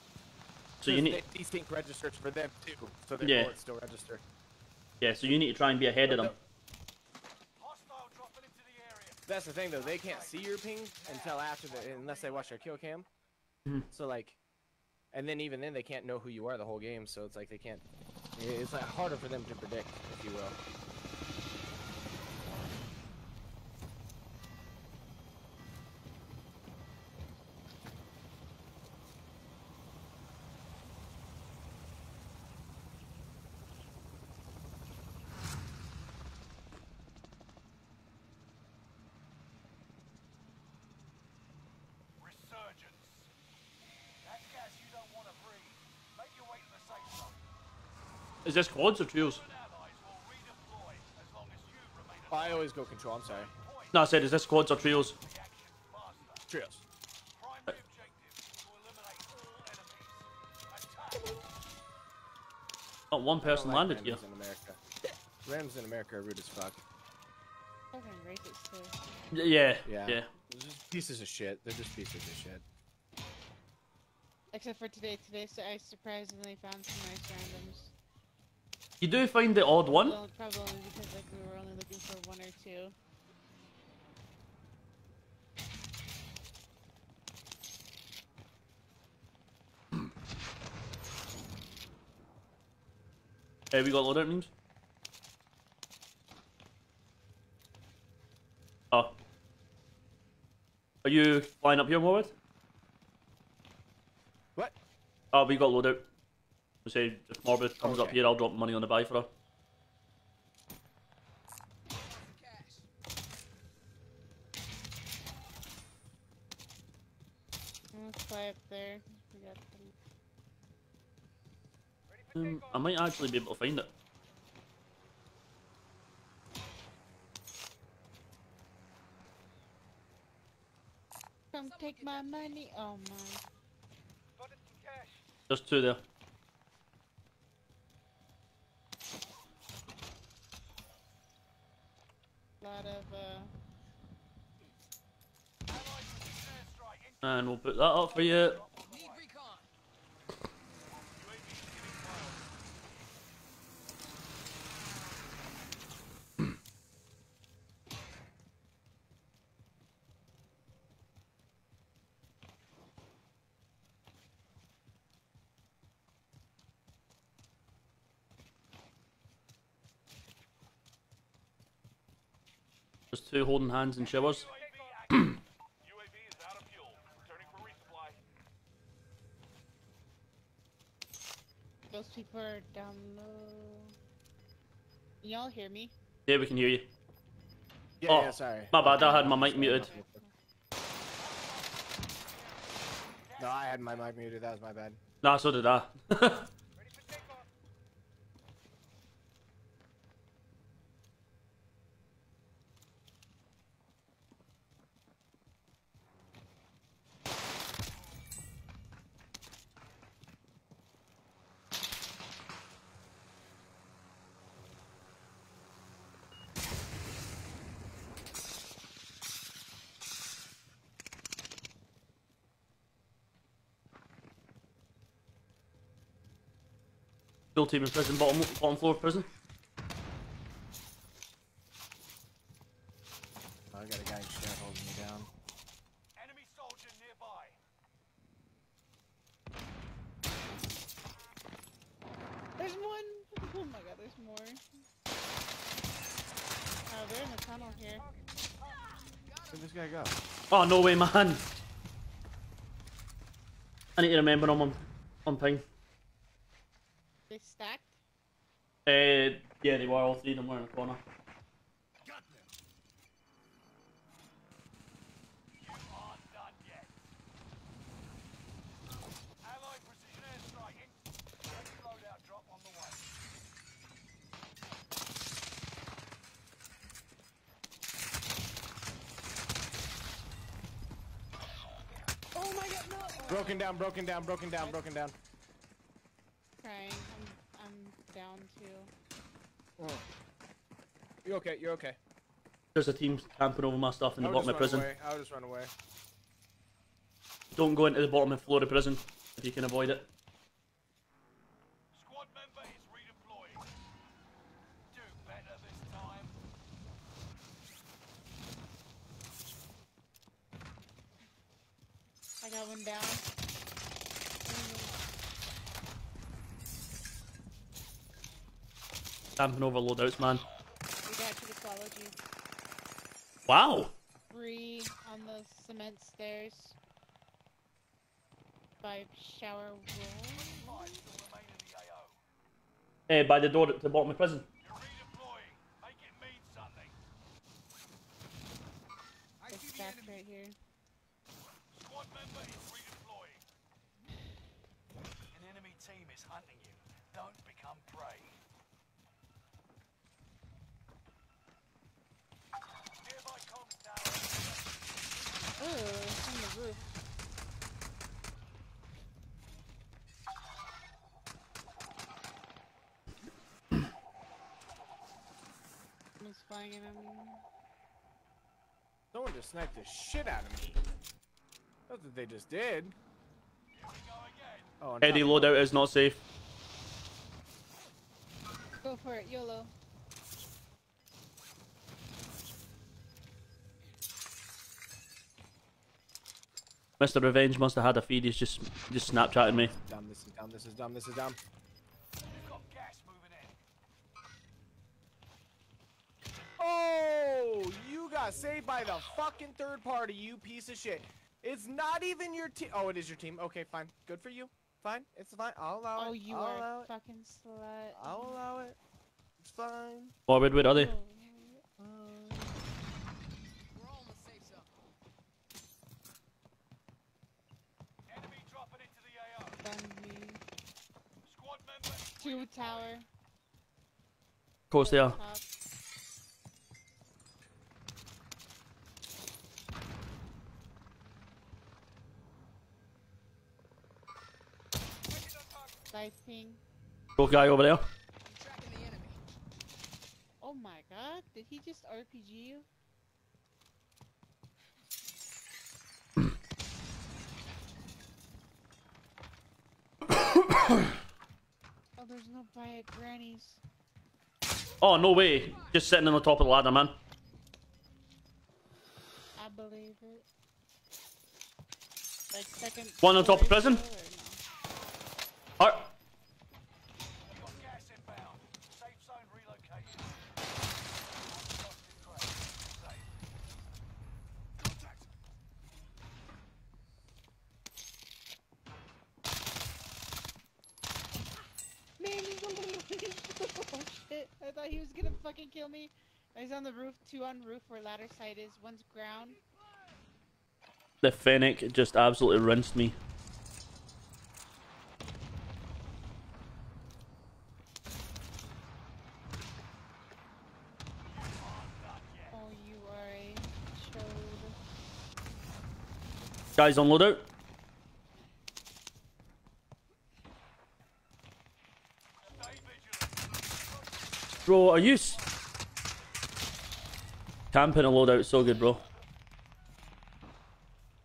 So you need, desync registers for them too, so their Yeah. bullets still register. yeah. So you need to try and be ahead of them. Hostile dropping into the area. That's the thing though, they can't see your ping until after the unless they watch their kill cam. Mhm. So like, and then even then they can't know who you are the whole game. So it's like they can't. It's like harder for them to predict, if you will. Resurgence. That gas you don't want to breathe. Make your way to the safe zone. Is this quads or trios? Good allies will redeploy as long as you remain at I always go control. I'm sorry. No, I said, is this quads or trios? the. Trios. Primary objective to eliminate all enemies. Attack. Not one person like landed here. in Rams in America are rude as fuck. Fucking racist too. Yeah, Yeah. yeah. Pieces of shit. They're just pieces of shit. Except for today. Today, so I surprisingly found some nice randoms. You do find the odd one. Well, probably because like we were only looking for one or two. [clears throat] Hey, we got loadout means. Oh. Ah. Are you flying up here, Morbid? What? Oh, we got loadout. We say if Morbid comes up here, I'll drop money on the buy for her. Let's fly up there. We got them. Um, I might actually be able to find it. Come take my money. Oh my. Spotted some cash. There's two there. Lot of uh. And we'll put that up for you. There's two holding hands and shivers. UAV active. UAV is out of fuel. Returning for resupply. Those people are down low. Y'all hear me? Yeah, we can hear you. Yeah, Oh, yeah, sorry. My bad, I had my mic muted. No, I had my mic muted. That was my bad. Nah, so did I. [laughs] Full team in prison, bottom, bottom floor of prison. Oh, I got a guy in holding me down. Enemy soldier nearby. There's one. Oh my god, there's more. Oh, they're in the tunnel here. Where'd this guy go? Oh, no way, man. I need to remember them on, on ping. They stacked. Uh, yeah, they were all three of them were in the corner. Broken down, broken down, broken down, broken down. You're okay, you're okay. There's a team camping over my stuff in the bottom of prison. Away. I'll just run away. Don't go into the bottom of floor of prison if you can avoid it. Squad member is redeploying. Do better this time. I got one down. Camping over loadouts, man. Wow. Three on the cement stairs. By shower room. Five still remain in the Eh, by the door at the bottom of the prison. You're redeploying. Make it mean something. They're stacked right here. Squad member is redeploying. An enemy team is hunting you. Don't become prey. Nearby comms tower. Oh, it's on the roof. Someone's flying in on me. Someone just sniped the shit out of me. That's what they just did. Here we go again. Oh, Eddie top. loadout is not safe. Go for it, YOLO. Mr. Revenge must have had a feed. He's just just Snapchatting me. Damn, this is dumb, this is dumb, this is dumb. We've got gas moving in. Oh, you got saved by the fucking third party, you piece of shit. It's not even your team. Oh, it is your team. Okay, fine. Good for you. Fine. It's fine. I'll allow oh, it. Oh, you I'll are allow a it. fucking slut. I'll allow it. It's fine. Forward, where are they? Oh, Enemy dropping into the AO. Squad member is Two tower. Of course they are. Top. Sniping. Go guy over there. Oh my god, did he just RPG you? [coughs] oh, there's no buy at Granny's. Oh no way! Just sitting on the top of the ladder, man. I believe it. Like second. One on top of prison? still, or no? Alright. We got gas inbound. Safe zone relocated. Safe. Contact. Man, he's on the Oh shit, I thought he was gonna fucking kill me. He's on the roof, two on roof where ladder side is. One's ground. The Fennec just absolutely rinsed me. Oh, you are a chode. Guys on loadout. Bro, are you... Camping a loadout so good, bro.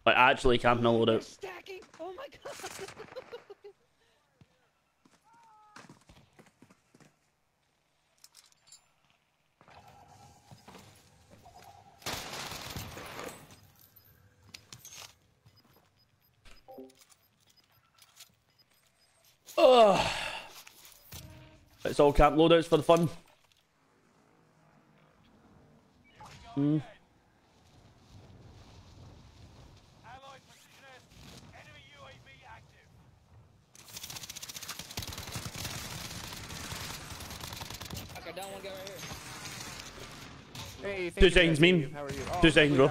Like, actually camping a loadout. stacking! Oh my god! Ugh. It's all camp loadouts for the fun. Hmm. Allied precision air. Enemy UAV active. Okay, down one guy right here. Hey, thank Two you, seconds, meme. How are you? Two seconds, bro.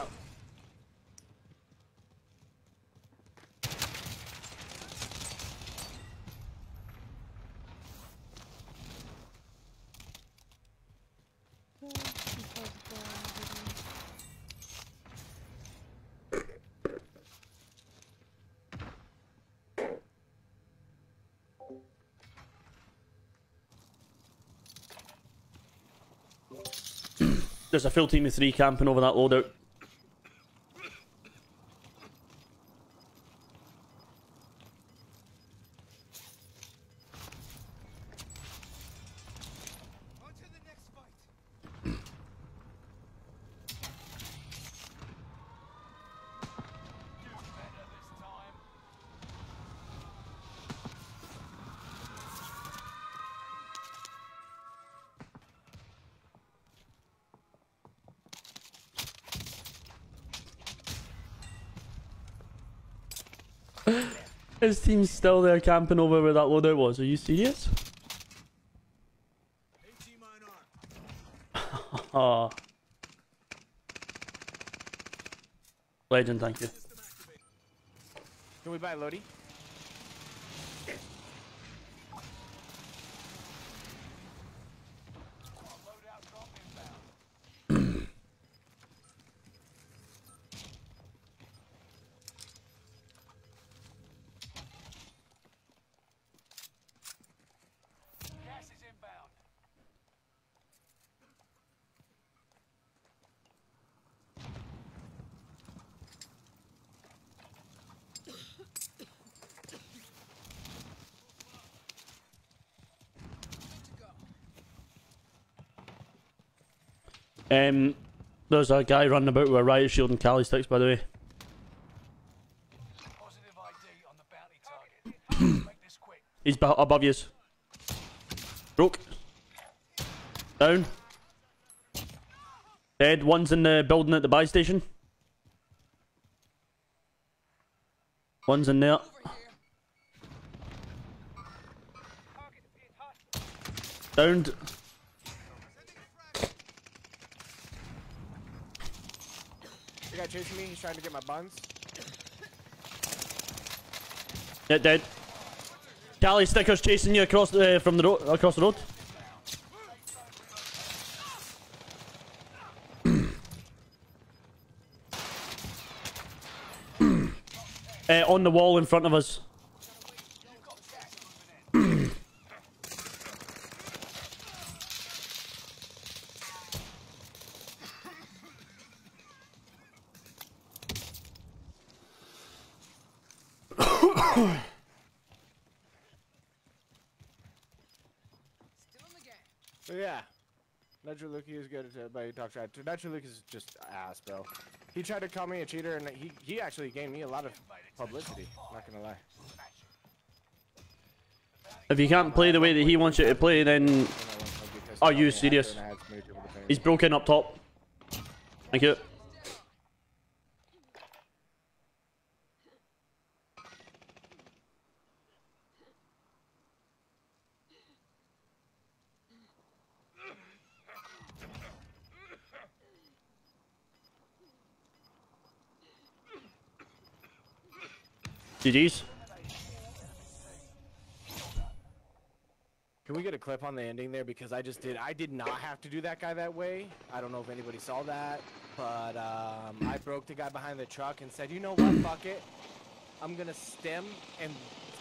There's a full team of three camping over that loadout. Still there camping over where that loadout was. Are you serious? [laughs] Legend, thank you. Can we buy Lodi? Um, there's a guy running about with a riot shield and Kali sticks, by the way. Positive ID on the bounty target. Make this quick. He's above you. Broke. Down. Dead. One's in the building at the buy station. One's in there. Downed. The guy chasing me. He's trying to get my buns. Yeah, dead. Cali stickers chasing you across the from the road across the road. [clears throat] uh, on the wall in front of us. So yeah. Luke is good at but he talks right. Nitro Luke is just ass, bro. He tried to call me a cheater, and he he actually gave me a lot of publicity. Not gonna lie. If you can't play the way that he wants you to play, then I went public, Are you serious? after, and I had so many people defend me. he's broken up top. Thank you. GG's. Can we get a clip on the ending there because I just did I did not have to do that guy that way. I don't know if anybody saw that, but um, I broke the guy behind the truck and said, you know what, fuck it, I'm gonna stem and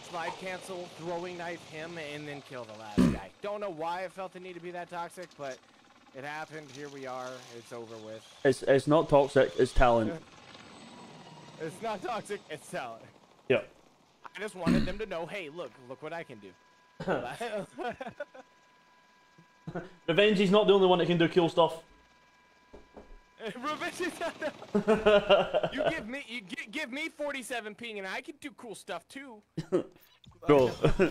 slide cancel, throwing knife him, and then kill the last guy. Don't know why I felt the need to be that toxic, but it happened. Here we are. It's over with. It's it's not toxic. It's talent. [laughs] It's not toxic. It's talent. Yeah. I just wanted them to know, hey, look, look what I can do. [laughs] Revenge is not the only one that can do cool stuff. [laughs] Revenge is not- [laughs] you give me you gi- give me 47 ping and I can do cool stuff too. Bro. [clears throat]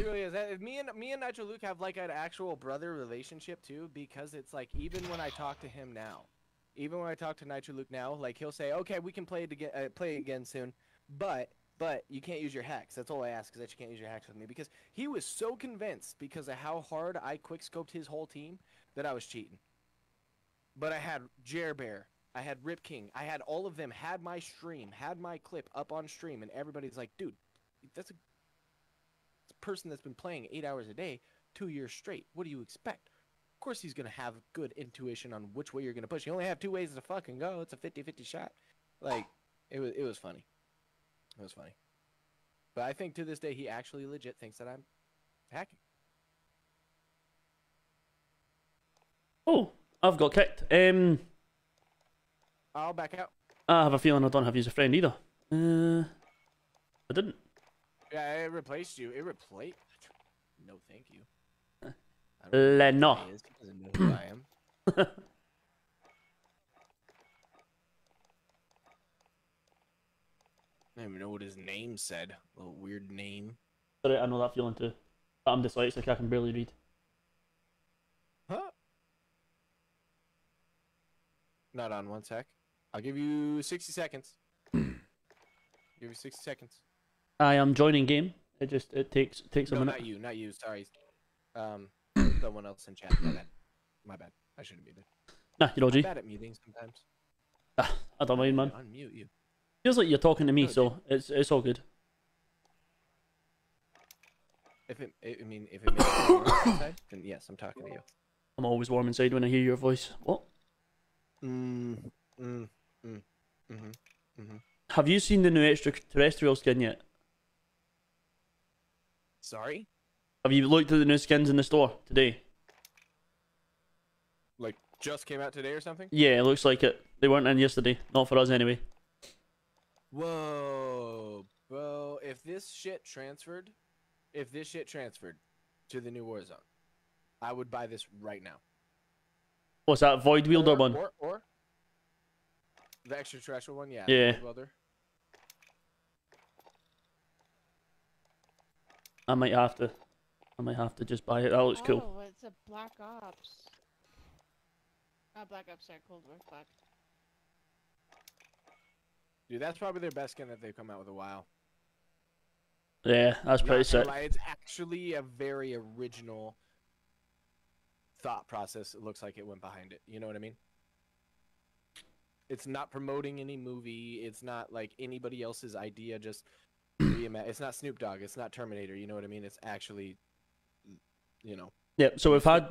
It really is. Me and me and Nitro Luke have like an actual brother relationship too, because it's like even when I talk to him now, even when I talk to Nitro Luke now, like he'll say, "Okay, we can play it again, uh, play again soon," but but you can't use your hacks. That's all I ask is that you can't use your hacks with me because he was so convinced because of how hard I quick scoped his whole team that I was cheating. But I had Jer Bear, I had Rip King, I had all of them had my stream, had my clip up on stream, and everybody's like, "Dude, that's a person that's been playing eight hours a day, two years straight. What do you expect? Of course, he's going to have good intuition on which way you're going to push. You only have two ways to fucking go. It's a 50 50 shot. Like, it was, it was funny. It was funny. But I think to this day, he actually legit thinks that I'm hacking. oh, I've got kicked. Um, I'll back out. I have a feeling I don't have you as a friend either. Uh, I didn't. Yeah, it replaced you. It replaced. No, thank you. Leno. [laughs] I don't even know what his name said. A weird name. Sorry, I know that feeling too. But I'm dyslexic, I can barely read. Huh? Not on one sec. I'll give you 60 seconds. Hmm. give you 60 seconds. I am joining game. It just it takes it takes a minute. not you. Not you. Sorry. Um, [coughs] someone else in chat. My bad. My bad. I should have muted. Nah, you're all G. I'm bad at muting sometimes. Ah, I don't mind, man. Unmute you. Feels like you're talking to me, No, so it's it's all good. If it, I I mean, if it makes you warm [coughs] inside, then yes, I'm talking to you. I'm always warm inside when I hear your voice. What? Mm, mm, mm, mhm, mhm. Have you seen the new extraterrestrial skin yet? Sorry. Have you looked at the new skins in the store today? Like just came out today or something? Yeah, it looks like it. They weren't in yesterday. Not for us anyway. Whoa, bro! If this shit transferred, if this shit transferred to the new Warzone, I would buy this right now. What's that Void Wielder or, one? Or, or the extraterrestrial one, yeah. Yeah. Void Welder. I might have to. I might have to just buy it. That looks cool. Oh, it's a Black Ops. Not Black Ops, sorry, Cold War. Fuck. Dude, that's probably their best skin that they've come out with a while. Yeah, that's pretty Not sick. gonna lie, It's actually a very original thought process. It looks like it went behind it. You know what I mean? It's not promoting any movie. It's not like anybody else's idea. Just reima- [clears throat] It's not Snoop Dogg. It's not Terminator. You know what I mean? It's actually, you know. Yeah, so we've had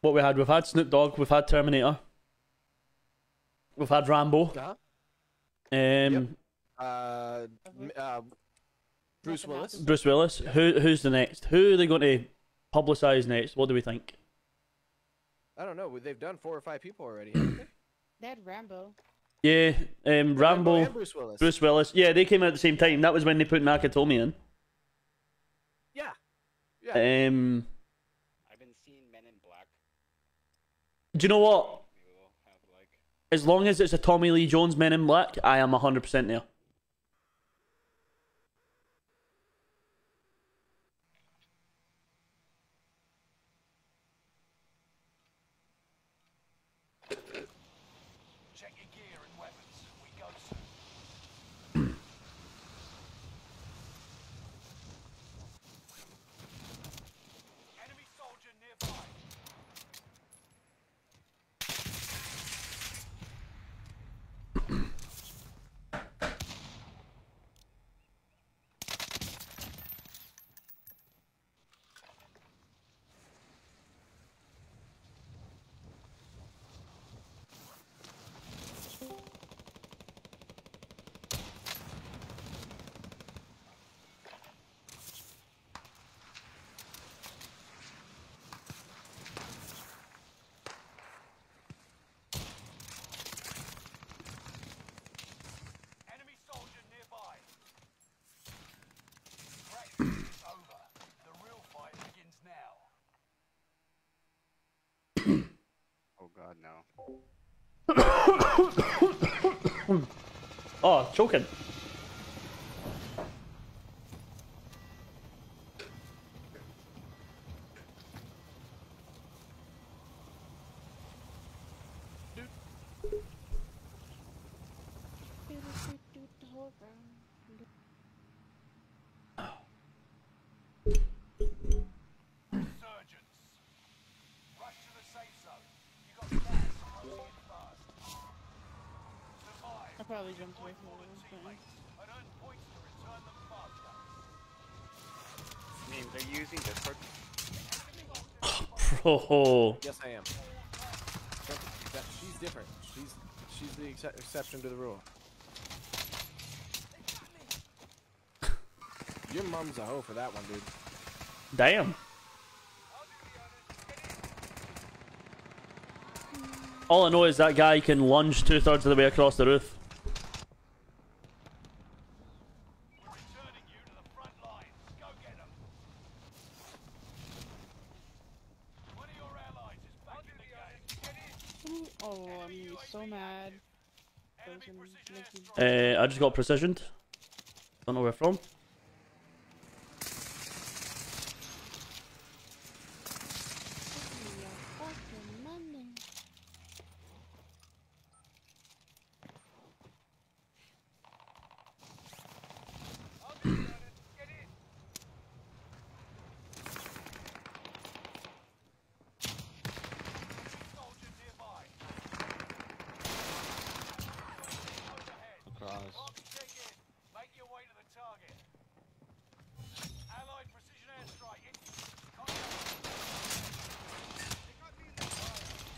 what we had. We've had Snoop Dogg. We've had Terminator. We've had Rambo. Uh-huh. Um, Uh, uh, Bruce Willis. Bruce Willis. Who who's the next? Who are they going to publicize next? What do we think? I don't know. They've done four or five people already. haven't they? [clears throat] They had Rambo. Yeah, um, Rambo, and Bruce Willis. Bruce Willis. Yeah, they came out at the same time. That was when they put Nakatomi in. Yeah. Yeah. Um, I've been seeing Men in Black. do you know what? Maybe we'll have like. As long as it's a Tommy Lee Jones Men in Black, I am hundred percent there. Check your gear and weapons. We go soon. Enemy soldier nearby. Enemy soldier nearby. Practice is over. The real fight begins now. Oh god, no. Oh, choking. I probably jumped away from Fallen it. but- teammates and earn to return them faster. I mean, they're using Discord. [laughs] Oh. Bro. Yes, I am. That- that- she's different. She's she's the exce- exception to the rule. Your mom's a hoe for that one, dude. Damn. All I know is that guy can lunge two thirds of the way across the roof. We're returning you to the front lines. Go get them. One of your allies is back in the game. Get in. Ooh, Oh, I'm gonna be so mad. Enemy Those are precision making- airstrike. Uh, I just got precisioned. Don't know where from. Soldiers nearby. Across. Mark check in. Make your way to the target. Allied precision airstrike. in- Contact.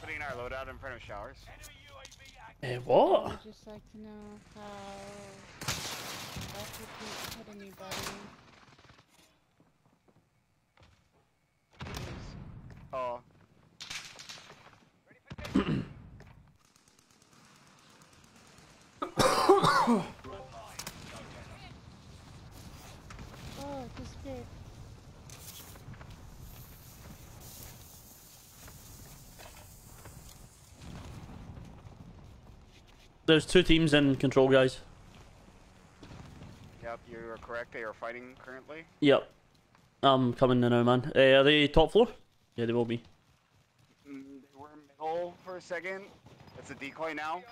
Putting our loadout in front of showers. Enemy UAV active. Eh, what? I'd just like to know how that could be hitting me, buddy. Oh, Oh, it disappeared. There's two teams in control, guys. yep, you are correct. They are fighting currently. Yep. I'm coming in now, man. Uh, are they top floor? Yeah, they will be. Mm, they were middle for a second. It's a decoy now.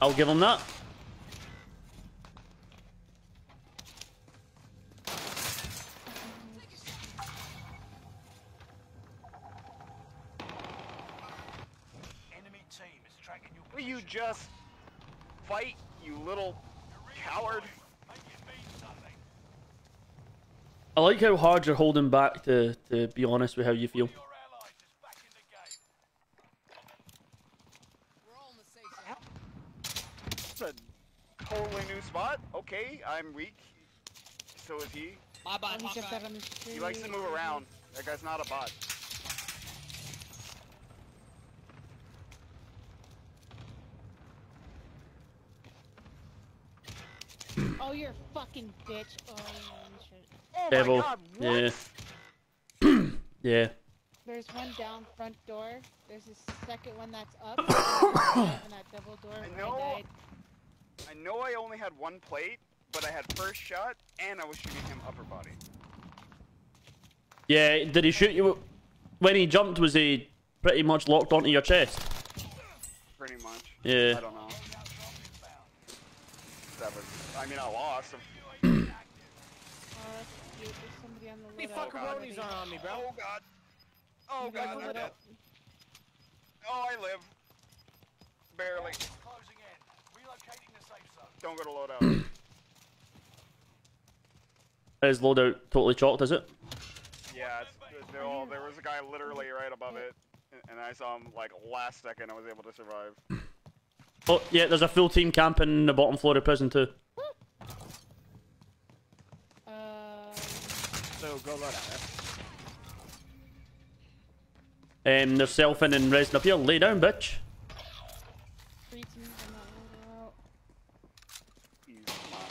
I'll give them that. Enemy team is tracking your Will you position. just fight, you little coward? Make it mean something. I like how hard you're holding back to, to be honest with how you feel. Your allies is back in the game. It's a totally new spot. Okay, I'm weak. So is he. He jumped out on the street. He likes to move around. That guy's not a bot. Oh, you're a fucking bitch. Oh, shit. Oh Devil. my god, what? Yeah. [clears throat] yeah. There's one down front door. There's a second one that's up. [coughs] and that double door I know. I. I know I only had one plate, but I had first shot and I was shooting him upper body. Yeah, did he shoot you? When he jumped, was he pretty much locked onto your chest? Pretty much. Yeah. I don't know. That I mean, I lost that's cute. There's somebody on the These loadout. fuckaroonies are on me, bro. Oh god. Oh god, the I'm dead. Oh, I live. Barely. Closing in. Relocating the safe zone. Don't go to loadout. [clears throat] Is loadout totally chalked, is it? yeah, it's, they're all, there was a guy literally right above it, and- and I saw him like last second. I was able to survive. Oh, yeah, there's a full team camping in the bottom floor of prison too. So go load out. Um, there's selfing and resin up here. Lay down, bitch. three teams on that loadout. Easy, come on.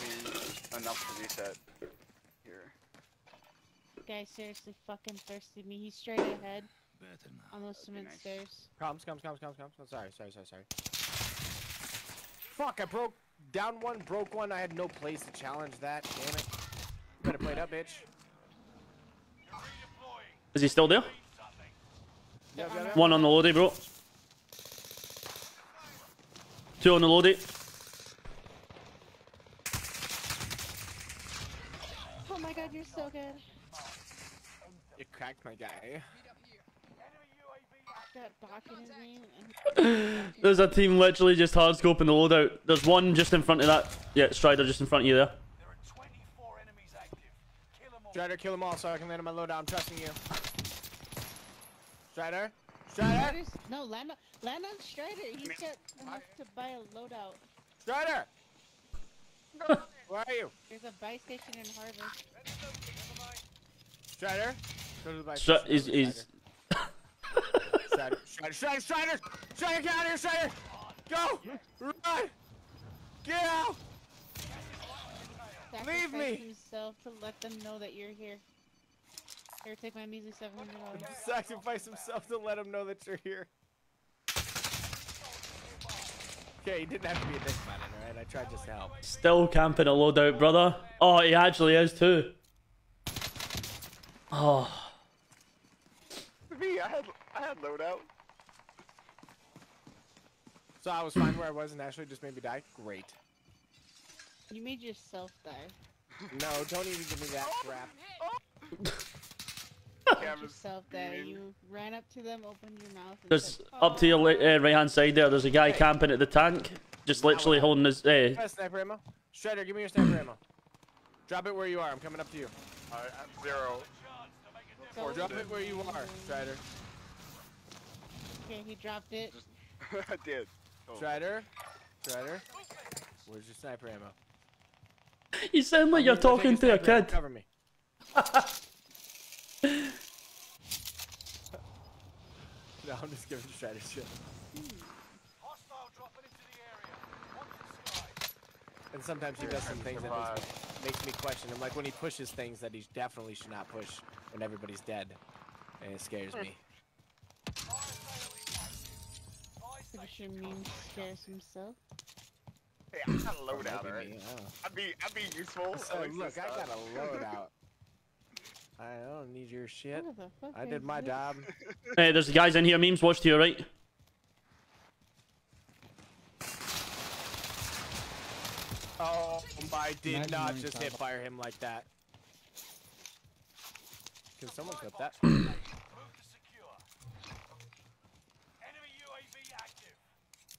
Give me enough to reset. Here. Guy seriously fucking thirsted me. He's straight ahead on those That'd be cement nice. stairs. Comes, comes, comes, comes, comes. Oh, sorry, sorry, sorry, sorry. Fuck, I broke down one, broke one. I had no place to challenge that. Damn it. You better play it up, bitch. Is he still there? Mean something. Yep, yep, yep. One on the loadie, bro. Two on the loadie. Oh my god, you're so good. You cracked my guy. Enemy That document me. And [laughs] There's a team literally just hard scoping the loadout. There's one just in front of that. Yeah, Strider just in front of you there. There are 24 enemies active. Kill them all. Strider, kill them all so I can land on my loadout. I'm trusting you. Strider? Strider? No, land on, land on Strider. He's got enough to buy a loadout. Strider! Where are you? There's a buy station in Harvard. Strider? Go to the bike. Stri- station. he's, he's... Strider, Strider, Strider, Strider! Strider, get out of here, Strider! Go! Run! Get out! Leave me! Sacrifice himself to let them know that you're here. Here, take my measly seven hundred dollars. [laughs] Sacrifice himself to let him know that you're here. Okay, he didn't have to be a dick about it, alright? I tried just to help. Still camping a loadout, brother. Oh, he actually is too. Oh. me. I had I had loadout. So I was fine where I was and actually just made me die? Great. You made yourself die. No, don't even give me that crap. [laughs] You made Cam is yourself die. You ran up to them, opened your mouth. And There's said, up to your "Oh." uh, right hand side there. There's a guy Hey. camping at the tank, just literally holding his. Uh, sniper ammo? Shredder, give me your sniper ammo. Drop it where you are. I'm coming up to you. Alright, I'm zero. Go Drop it where you are, Strider. Okay, he dropped it. [laughs] I did. Oh. Strider. Strider. Where's your sniper ammo? You sound like you're I'm gonna talking to a kid. Cover me. [laughs] no, I'm just giving Strider shit. Hostile dropping into the area. Watch the sky. And sometimes he does some things that makes me, makes me question him. Like when he pushes things that he definitely should not push when everybody's dead. And it scares me. Pretty sure meme scares himself. Hey, I got a loadout, Maybe alright? me, uh. I don't know. I'd be I'd be useful. So, at look, I time. got a loadout. [laughs] I don't need your shit. What the fuck I did my job. [laughs] Hey, there's the guys in here. Memes, watch to your right. Oh, I did not just top. hit fire him like that. Can someone clip that? Move to secure. Enemy UAV active.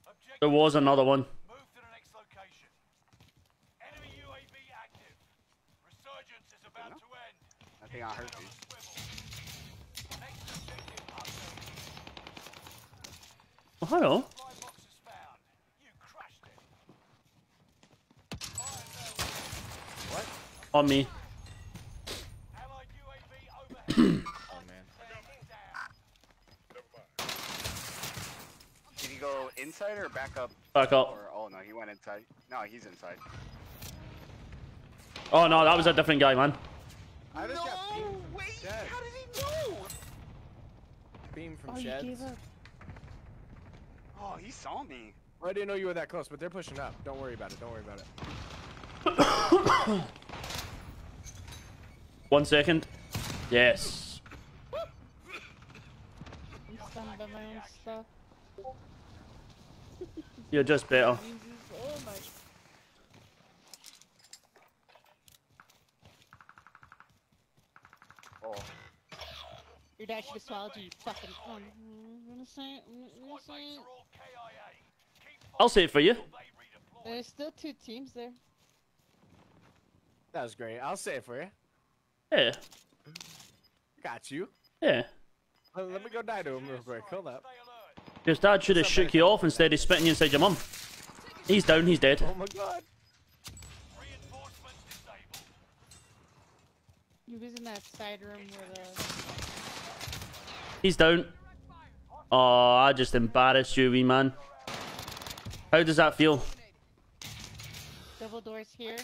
Objective There was another one. Move to the next location. Enemy UAV active. Resurgence is about to end. I think I heard On you. the swivel. Next objective updated. Oh, hello. Supply box is found. You crushed it. Fire sale. On me. Allied UAV overhead. Oh man. Did he go inside or back up? Back up. Or oh no, he went inside. No, he's inside. Oh no, that was a different guy, man. I just got beamed from wait, sheds. how did he know? Beam from Oh, you sheds. gave up. Oh, he saw me. I didn't know you were that close, but they're pushing up. Don't worry about it. Don't worry about it. One second. Yes. I'm stunned by my own stuff. You're just better. Memes is- Oh my. Oh, Your dad should have swallowed you, you fucking. Oh, I'm gonna say it. I'm gonna say Mates it. are all KIA. Keep I'll say it for you. fighting till they redeploy. There's still two teams there. That was great. I'll say it for you. Yeah. Got you. Yeah. Let me go die to him real quick. Hold up. Stay. Your dad should have shook you off instead of spitting you inside your mum. He's down, he's dead. Oh my god. Reinforcements. You was in that side room where the. He's down. Oh, I just embarrassed you, wee man. How does that feel? Double doors here.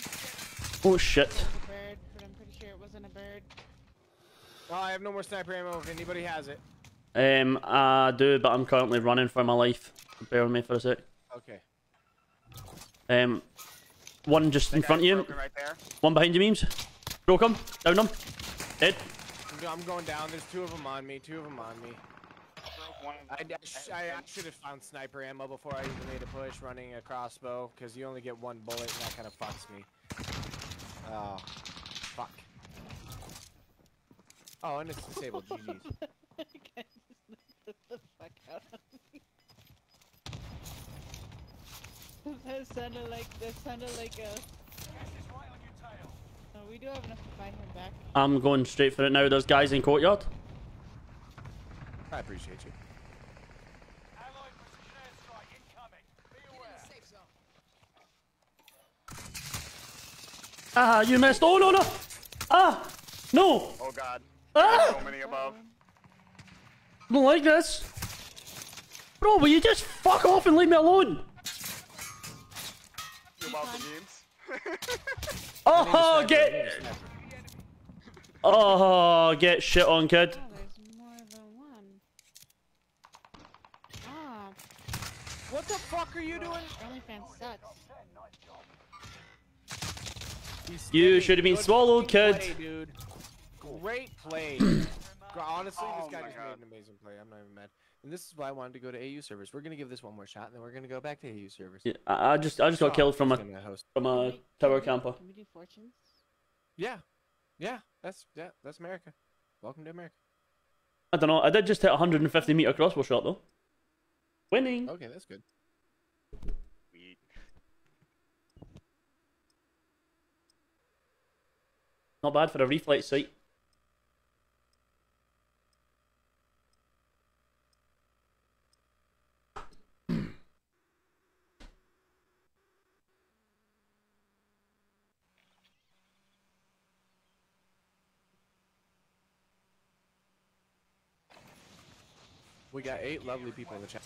Oh shit. There's bird, I'm sure it wasn't a bird. Oh, I have no more sniper ammo if anybody has it. Um, I do, but I'm currently running for my life. Bear with me for a sec. Okay. Um, one just in front of you, Right there. one behind you, memes. Broke him, down him, dead. I'm going down. There's two of them on me. Two of them on me. I, I, I, I should have found sniper ammo before I even made a push running a crossbow because you only get one bullet and that kind of fucks me. Oh, fuck. Oh, and it's disabled. [laughs] GG's. Get the fuck out of me. [laughs] that sounded like that sounded like a. Gas is right on your tail. No, we do have enough to buy him back. I'm going straight for it now. There's guys in courtyard. I appreciate you. Allied precision airstrike incoming. Be aware. Ah, you missed. Oh no no. Ah, no. Oh god. Ah, So many above. I don't like this. Bro, will you just fuck off and leave me alone? You about the memes? Oh, get. Oh, get shit on, kid. Oh, there's more than one. Ah, What the fuck are you doing? OnlyFans sucks. You should have been Good swallowed, fucking kid. Play, dude. Great play. [clears throat] Honestly, Oh this guy just God. made an amazing play. I'm not even mad. And this is why I wanted to go to AU servers. We're gonna give this one more shot, and then we're gonna go back to AU servers. Yeah, I, I just I just got killed from a gonna from Can a we- can tower we- camper. Can we do fortunes? Yeah, yeah. That's yeah. That's America. Welcome to America. I don't know. I did just hit a 150 meter crossbow shot though. Winning. Okay, that's good. Sweet. Not bad for a reflex sight. Got eight lovely people in the chat.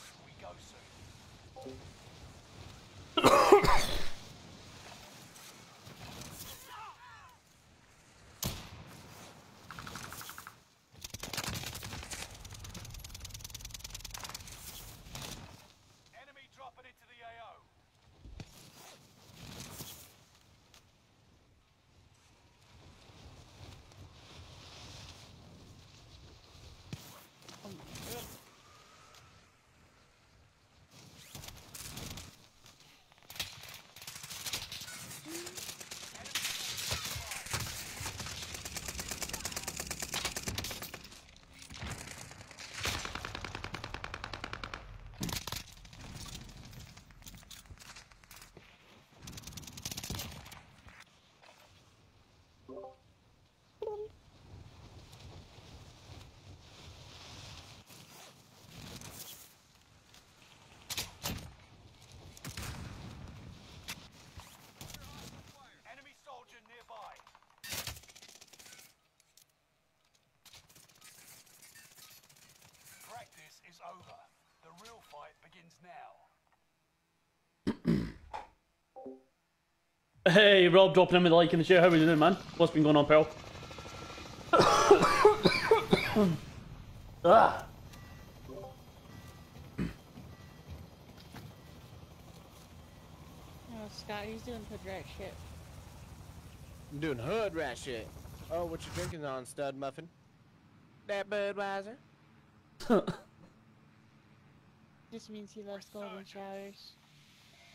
Practice is over. The real fight begins now. [coughs] Hey, Rob, dropping in with a like in the share. How are you doing, man? What's been going on, pal? ah. Oh, Scott, he's doing hood rat shit. I'm doing hood rat shit. Oh, what you drinking on, stud muffin? That Budweiser. [laughs] Just means he loves golden showers.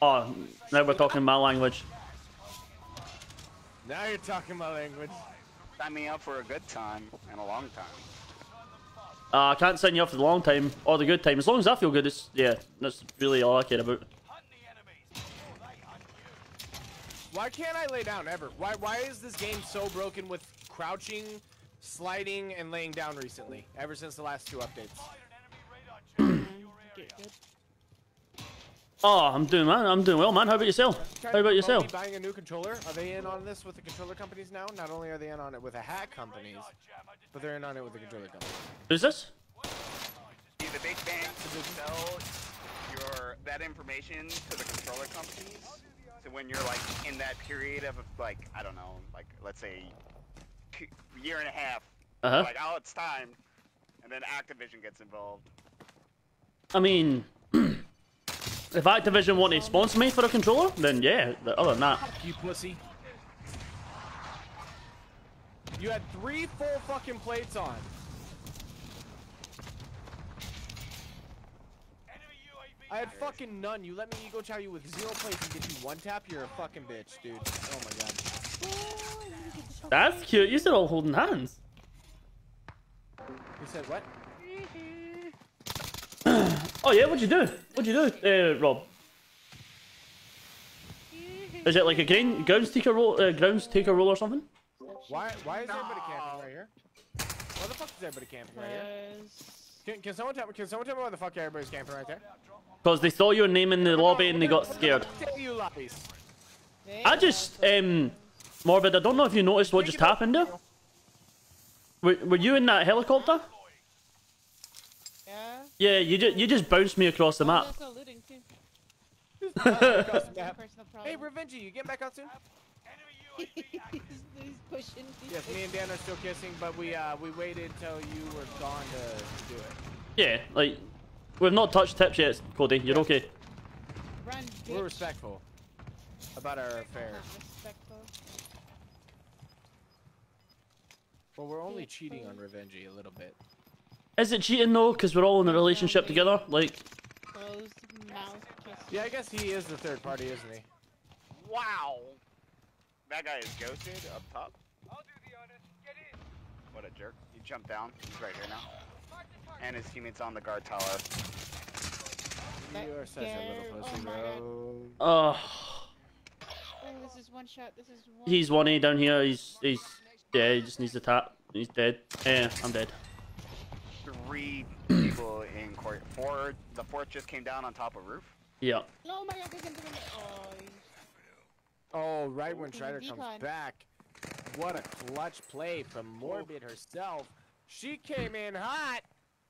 Oh, now we're talking my language. Now you're talking my language. Sign me up for a good time and a long time. Uh, I can't sign you up for the long time or the good time. As long as I feel good, it's yeah, that's really all I care about. Hunt the enemies before they hunt you. Why can't I lay down ever? Why why is this game so broken with crouching, sliding, and laying down recently? Ever since the last two updates. Oh, I'm doing man. I'm doing well, man. How about yourself? How about yourself? me Buying a new controller. Are they in on this with the controller companies now? Not only are they in on it with the hat companies, but they're in on it with the controller companies. Who's this? See, the big banks sell your that information to the controller companies. So when you're like in that period of like I don't know, like let's say year and a half, Uh huh. like oh it's time, and then Activision gets involved. I mean, [clears throat] if Activision want to sponsor me for a controller, then yeah. Other than that, You pussy. You had three full fucking plates on. Enemy UAV I had fucking none. You let me ego chow you with zero plates and get you one tap. You're a fucking bitch, dude. Oh my god. that's cute. You still all holding hands. You said what? Mm-hmm. Oh yeah, what'd you do? What'd you do, uh, Rob? Is it like a grain, grounds taker roll, uh, grounds taker roll or something? Why? Why is everybody camping right here? Why the fuck is everybody camping right here? Cause Can, can someone tell me? Can someone tell me why the fuck everybody's camping right there? Because they saw your name in the lobby and they got scared. Tell you lobbies. they I just, um, Morbid, I don't know if you noticed what just happened there. Were, were you in that helicopter? Yeah. Yeah, you just you just bounced me across the Oh, map. that's no looting too. Across the map. Hey, problem. Revengey, you getting back out soon? He's, he's pushing. He's Yes, me and Dan are still kissing, but we uh we waited till you were gone to, to do it. Yeah, like we've not touched tips yet, Cody. You're okay. Run, We're respectful about our affairs. Well, we're only cheating on Revenge a little bit. Is it cheating though? Because we're all in a relationship together. Like, Closed mouth. Yeah, I guess he is the third party, isn't he? Wow. That guy is ghosted up top. I'll do the honors. Get in. What a jerk. He jumped down. He's right here now. And his teammate's on the guard tower. That You are such a little oh pussy, my bro. oh, Oh, this is one shot. This is one. he's one A down here. He's he's yeah. He just needs to tap. He's dead. Yeah, I'm dead. Three people in court. Four. The fourth just came down on top of roof. Yeah. Oh my god, there's him doing it. Oh, Oh, right when Ooh, Strider decon. comes back. What a clutch play from Morbid herself. She came in hot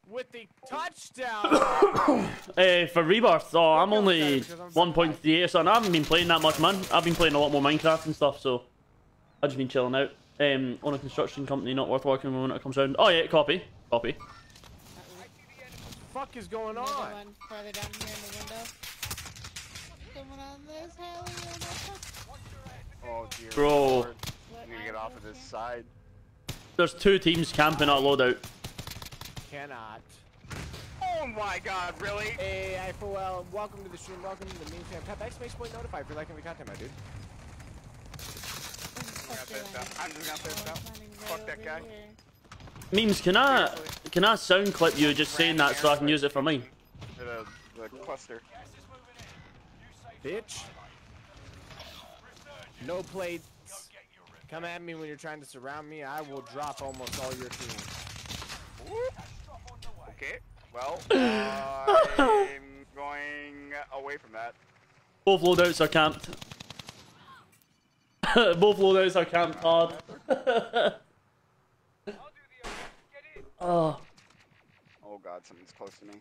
with the touchdown. [coughs] Eh, for Rebirth, oh, I'm only 1.38 or something. I haven't been playing that much, man. I've been playing a lot more Minecraft and stuff, so I've just been chilling out. Um, on a construction company, not worth working with when it comes around. Oh yeah, copy, copy. Fuck is going Another on? one farther down here in the window. Someone on this hell yeah, Oh dear. Bro. Lord. What I need to get off of this side. There's two teams camping at loadout. Cannot. Oh my god, really? Hey, I for well, welcome to the stream, welcome to the main fam. Tap X makes point notify if you're liking the content, my dude. Fuck this your out. line. I'm just gonna throw this out. it's landing right Fuck that guy. here. Memes, can I can I sound clip you just saying that so I can use it for mine? The, the cluster. Bitch. No plates. Come at me when you're trying to surround me. I will drop almost all your team. Okay. Well, [laughs] I'm going away from that. Both loadouts are camped. [laughs] Both loadouts are camped hard. [laughs] oh, Oh god, something's close to me.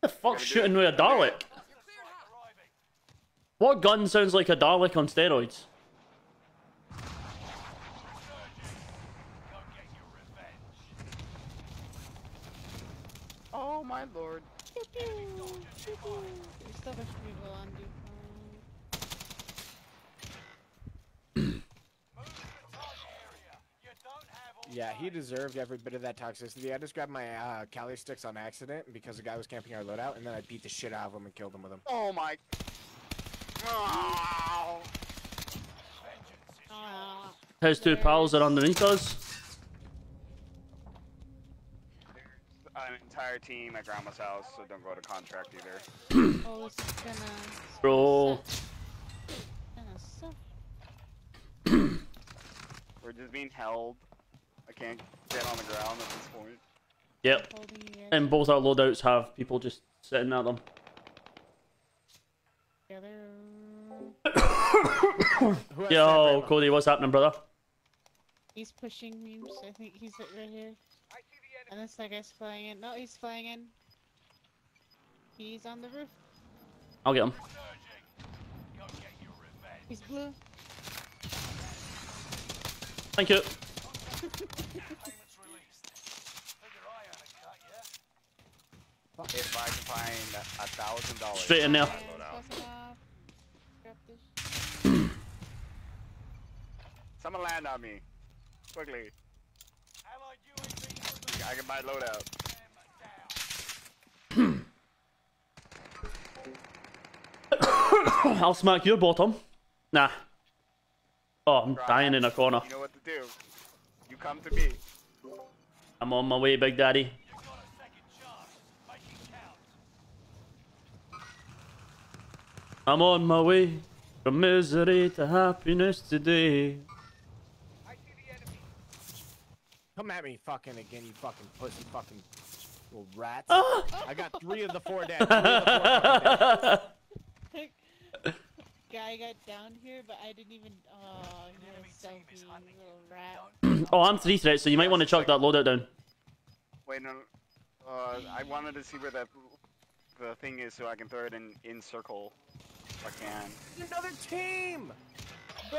What the fuck's shooting with a Dalek? What gun sounds like a Dalek on steroids? Oh my lord. Pew, pew, pew, pew. There's still a bunch people on Duke. Yeah, he deserved every bit of that toxicity. I just grabbed my uh, Kali sticks on accident because the guy was camping our loadout, and then I beat the shit out of him and killed him with them. Oh my. Oh. His two pals are underneath us. An entire team at grandma's house, so don't go to contract either. [clears throat] oh, this is gonna. Bro. Gonna suck. We're just being held. I can't get on the ground at this point. Yep. Holding you guys And both our loadouts have people just sitting at them. together. [coughs] Who has Yo, Cody, what's happening, brother? He's pushing memes. I think he's right here. And this that guy's flying in. No, he's flying in. He's on the roof. I'll get him. He's blue. Thank you. If I can find a thousand dollars. Straight in there. And toss him off. Grab this. Someone land on me. Quickly. I can buy loadout. [coughs] I'll smack your bottom. Nah. Oh, I'm dying in a corner. You know what to do. You come to me. I'm on my way, Big Daddy. I'm on my way from misery to happiness today. Come at me fucking again, you fucking pussy fucking little rats. Ah! I got three of the four dead. [laughs] Three of the four fucking dead. Guy got down here, but I didn't even. Oh, you're a selfie, little rat. [clears throat] oh, I'm three threats, so you might want to chuck that loadout down. Wait, no. Uh, I wanted to see where that the thing is so I can throw it in in circle. If I can. Another team.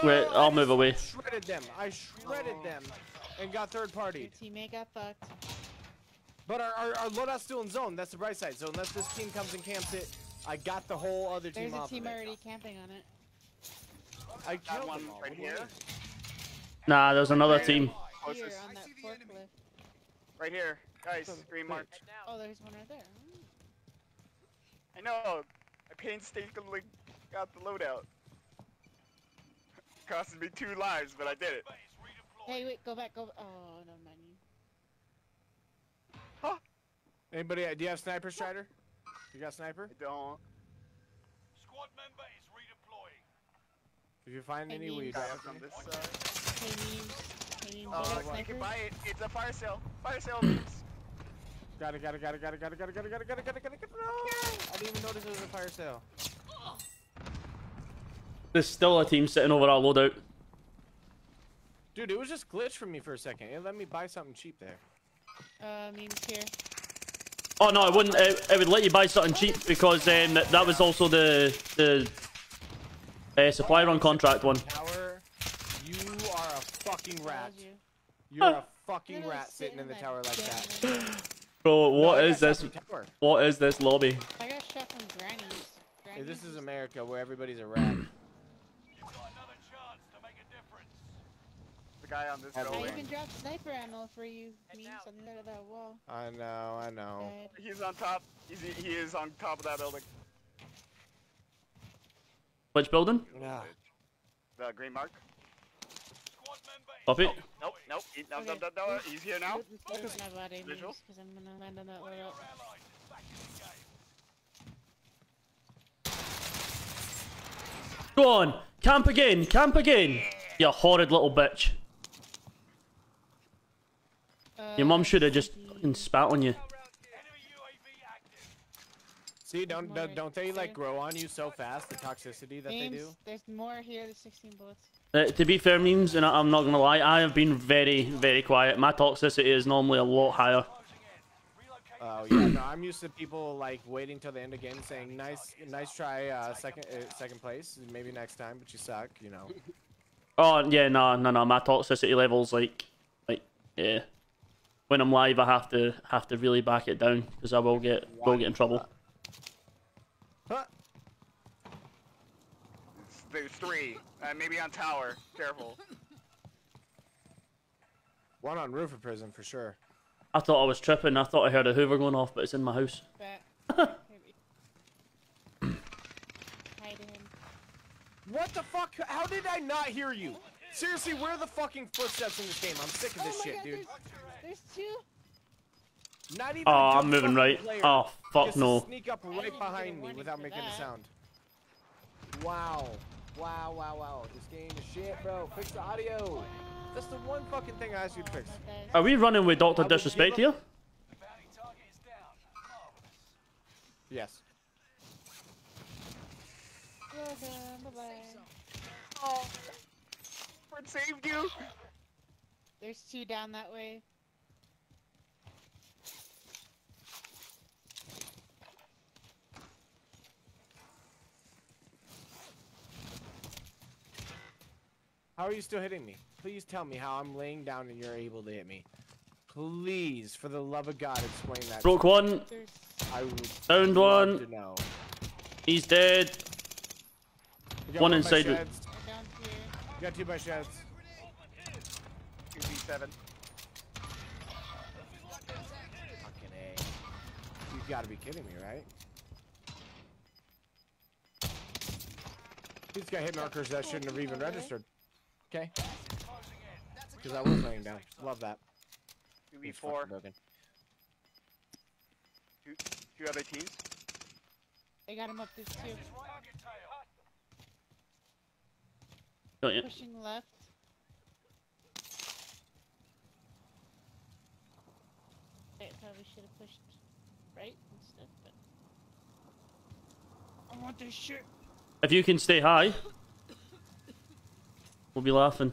Wait, I'll move away. Shredded them. I shredded them, and got third Your party. teammate got fucked. But our, our, our loadout's still in zone. That's the bright side. So unless this team comes and camps it, I got the whole other team There's a team of it. already camping on it. I Got killed one them all. right What do you here. Nah, there's another team. here on that forklift. Right here, guys. Green mark. Oh, there's one right there. I know. I painstakingly got the loadout. [laughs] Costed me two lives, but I did it. Hey, wait, go back, go. Oh, no, never mind. Anybody? Do you have sniper, Strider? You got sniper? I don't. Squad member is redeploying. If you find Hey, any memes. weed, Guy I up on this side. Hey, memes. Hey, memes. Uh, you got you sniper? can buy it. It's a fire sale. Fire sale means. got it, got it, got it, got it, got it, got it, got it, got it, got it, got it, got it, got it. No! I didn't even notice it was a fire sale. There's still a team sitting over our loadout. Dude, it was just glitched for me for a second. It let me buy something cheap there. Uh, memes here. Oh no, it wouldn't. It, it would let you buy something cheap because um, that was also the the uh, supply run contract one. Tower, you are a fucking rat. You. You're a [laughs] fucking rat sitting in the tower like that. damn thing. Bro, No, what I is this? shot from tower. What is this lobby? I got shot from grannies. Hey, this is America where everybody's a rat. You've got another chance to make a difference. The guy on this Have I a building. even dropped sniper ammo for you, memes, on the of that wall. I know, I know. Dead. He's on top. He's, he is on top of that building. Which building? Yeah. The green mark. Squad member is Copy. Nope, nope. He, no, no, Okay. no, no, uh, He's here now. Focus my body, Visual? because I'm gonna land on that One of your loadout. allies is back in the game. Go on, camp again, camp again. You horrid little bitch. Your mom should have just fucking spat on you. Enemy UAV active. See, don't don't, don't they like grow on you so fast? The toxicity that they do. there's more here, there's 16 bullets. Uh, to be fair, memes, and I- I'm not gonna lie, I have been very, very quiet. My toxicity is normally a lot higher. Oh yeah, no, I'm used to people like waiting till the end again, saying nice, nice try, uh, second, uh, second place, maybe next time, but you suck, you know. Oh yeah, no, no, no. My toxicity levels like, like, yeah. When I'm live, I have to have to really back it down because I will get will get in trouble. There's three. Uh, maybe on tower. Careful. One on roof of prison for sure. I thought I was tripping. I thought I heard a Hoover going off, but it's in my house. [laughs] Bat. Maybe. Hide him. What the fuck? How did I not hear you? Seriously, where are the fucking footsteps in this game? I'm sick of Oh this my shit, god, dude. There's, there's two. Not even. Oh, I'm moving right. Oh, player Oh fuck gets to no. Sneak up right even get a behind me without for making a sound. Wow. Wow, wow, wow. This game is shit, bro. Fix the audio. That's the one fucking thing I asked you to fix. Are we running with Doctor I Disrespect here? The bounty target is down. Marvelous. Yes. Bye-bye. Oh. Ford saved you. There's two down that way. How are you still hitting me? Please tell me how I'm laying down and you're able to hit me. Please, for the love of God, explain that. Broke one. I would Downed love one. to know. He's dead. Got One by inside it. sheds. down here. You got two by sheds. 2v7. Fucking A. You've gotta be kidding me, right? These got hit markers that shouldn't have even registered. Okay? Because I was laying down. Love that. It's fucking 2v4. broken. Two, two other teams. They got him up this too. Target tail. Got you. Pushing left. I probably should have pushed right instead, but. I want this shit. If you can stay high, We'll be laughing.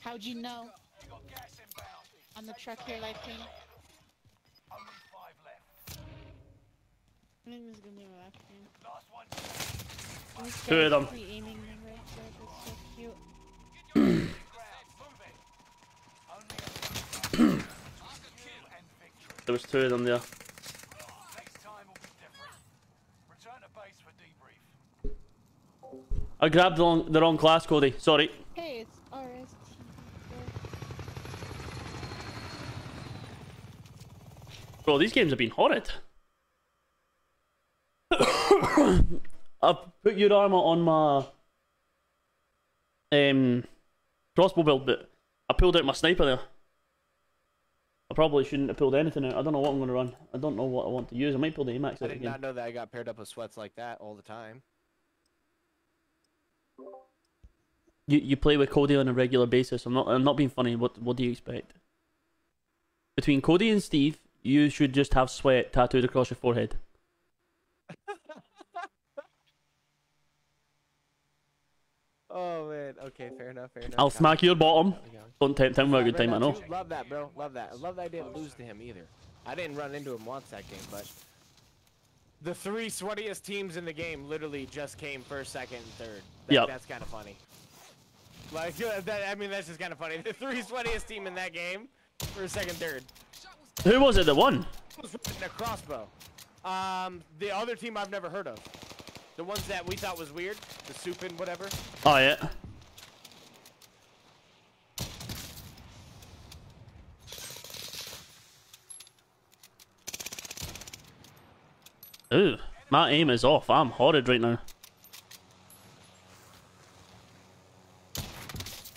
How'd you know? On the truck here, light pink. I think this is gonna be my last game. Um, aiming right there. That's so cute. There was two of them there. I grabbed the wrong, the wrong class, Cody. Sorry. Hey, it's RST. Bro, these games have been horrid. [coughs] I've put your armor on my um, crossbow belt, but I pulled out my sniper there. I probably shouldn't have pulled anything out. I don't know what I'm gonna run. I don't know what I want to use. I might pull the AMAX I did again. not know that I got paired up with sweats like that all the time. You you play with Cody on a regular basis. I'm not I'm not being funny. What what do you expect? Between Cody and Steve, you should just have sweat tattooed across your forehead. [laughs] Oh man. Okay, fair enough. Fair enough. I'll smack your bottom. Got me. Don't tempt him with a good time, I know. Love that, bro. Love that. I love that I didn't lose to him either. I didn't run into him once that game, but the three sweatiest teams in the game literally just came first, second, and third. That, Yep. That's kind of funny. Like [laughs] that, I mean, that's just kind of funny. [laughs] The three sweatiest team in that game, first, second, third. Who was it that won? was running a crossbow. Um, the other team I've never heard of. The ones that we thought was weird, the soup and whatever. Oh yeah. Ooh, my aim is off. I'm horrid right now.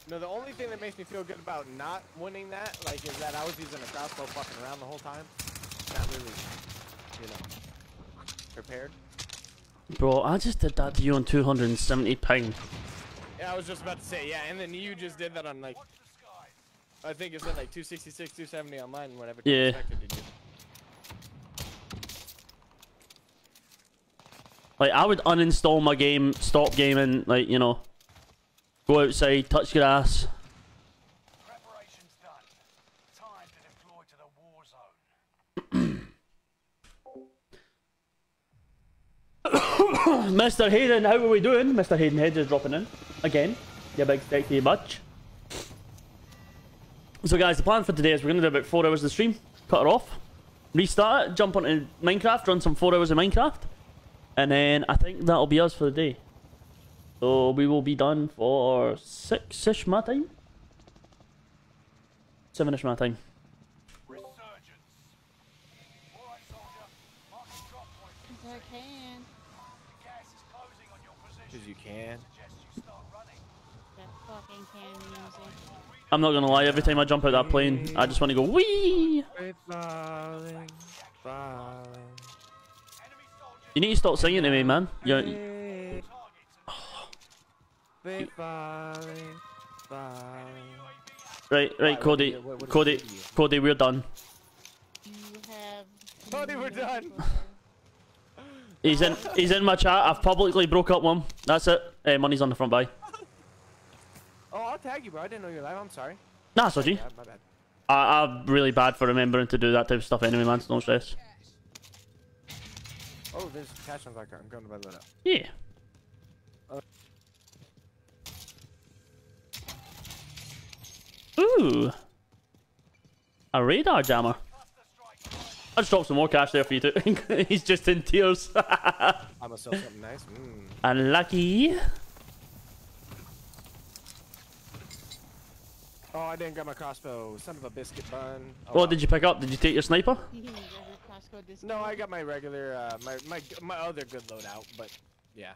No, the only thing that makes me feel good about not winning that, like, is that I was using a crossbow fucking around the whole time. Not really, you know, prepared. Bro, I just did that to you on 270 pound. Yeah, I was just about to say, yeah, and then you just did that on, like, I think it said, like, 266, 270 on mine, whatever. Yeah. expected, did you? Like, I would uninstall my game, stop gaming, like, you know, go outside, touch grass. Preparations done. Time to deploy to the war zone. [coughs] Mr. Hayden, how are we doing? Mr. Hayden Hedge is dropping in again. Yeah, big you much. So, guys, the plan for today is we're gonna do about four hours of the stream, cut it off, restart it, jump onto Minecraft, run some four hours of Minecraft, and then I think that'll be us for the day. So we will be done for six-ish my time, seven-ish my time. I'm not gonna lie, every time I jump out that plane, I just want to go wee. falling, falling. Enemy soldier You need to stop singing to me, man. You're, targets. Be falling, falling. right, right, Cody, What- what does Cody, it do to you? Cody, we're done. Cody, we're done. He's in, he's in my chat. I've publicly broke up one. That's it. Uh, money's on the front buy. Oh, I'll tag you, bro. I didn't know you were live. I'm sorry. Nah, it's. Yeah, my bad. I, I'm really bad for remembering to do that type of stuff anyway, man. So no stress. Oh, there's cash on Clark. I'm going to buy that up. Yeah. Ooh. A radar jammer. I just dropped some more cash there for you too. He's [laughs] just in tears. [laughs] I'm gonna sell something nice. Mm. Unlucky. Oh, I didn't grab my crossbow. Son of a biscuit bun. Oh, What well. did you pick up? Did you take your sniper? You can grab your Costco discount. No, I got my regular, uh, my my my other good loadout, but yeah.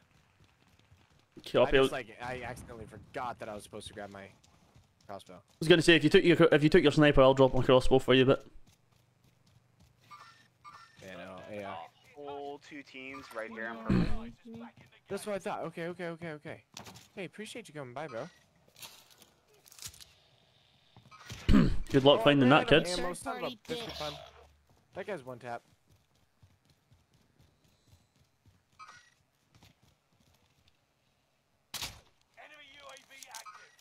I Copy. I just like I accidentally forgot that I was supposed to grab my crossbow. I was gonna say if you took your if you took your sniper, I'll drop my crossbow for you. But You know, yeah. Full two teams right here in purple. That's what I thought. Okay, okay, okay, okay. Hey, appreciate you coming by, bro. Good luck Oh, finding that, kids. ammo, Third son of a party biscuit bitch. bun. That guy's one tap. Enemy UAV active.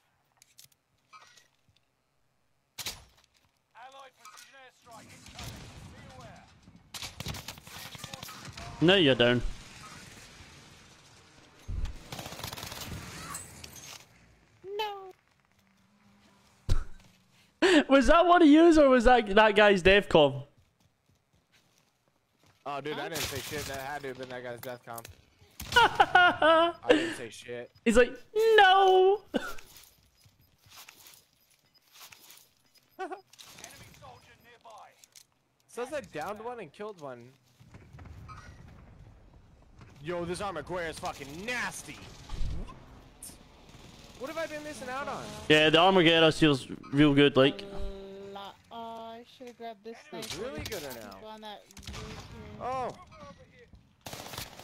Allied precision airstrike incoming. Be aware. No, you're down. No. Was that one of yous or was that that guy's DevCom? Oh, dude, I didn't say shit. That had to have been that guy's death comp. [laughs] I didn't say shit. He's like, no. Enemy soldier nearby. Says I downed one and killed one. Yo, this armor Armaguerra is fucking nasty. What have I been missing out on? Yeah, the Armaguerra feels real good. Like, La- oh, I should have grabbed this Feels sniper. really good Go now. on that roof here. Oh.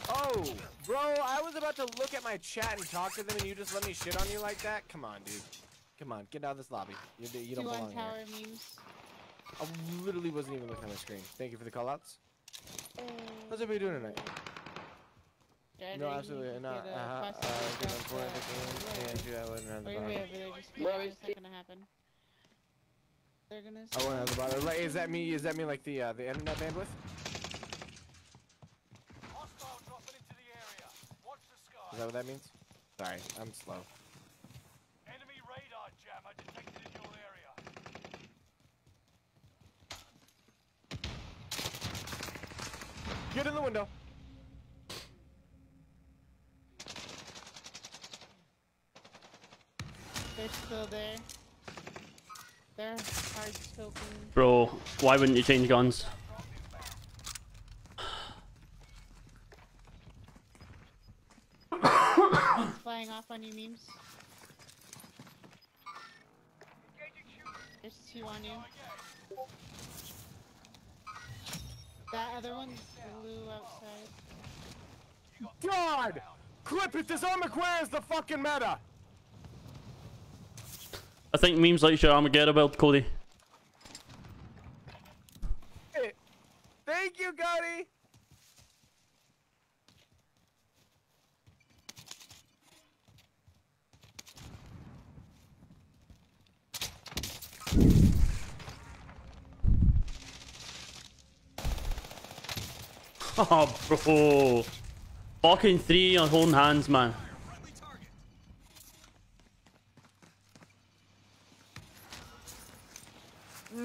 Oh, bro, I was about to look at my chat and talk to them, and you just let me shit on you like that? Come on, dude. Come on, get out of this lobby. You, you don't Two on belong here. tower memes. I literally wasn't even looking at my screen. Thank you for the callouts. Uh, How's everybody doing tonight? Yeah, No, absolutely can not. get a Uh, uh, fast good stuff, on for the uh, game, and you, I wouldn't have the Wait, wait bottom. over. Just kidding. It's not gonna happen. They're gonna. I wouldn't have the bottom. Like, is that me? Is that me like the uh, the internet bandwidth? Hostile dropping into the area. Watch the Is that what that means? Sorry, I'm slow. Enemy radar jammer detected in your area. Get in the window. They're still there. They're hard scoping. bro, why wouldn't you change guns? [coughs] Flying off on you, memes. There's two on you. That other one's blue outside. God! Clip it! This Armaguerra is the fucking meta! I think memes like your Armaguerra build, Cody. Thank you, Cody! [laughs] Oh, bro. Fucking three on holding hands, man.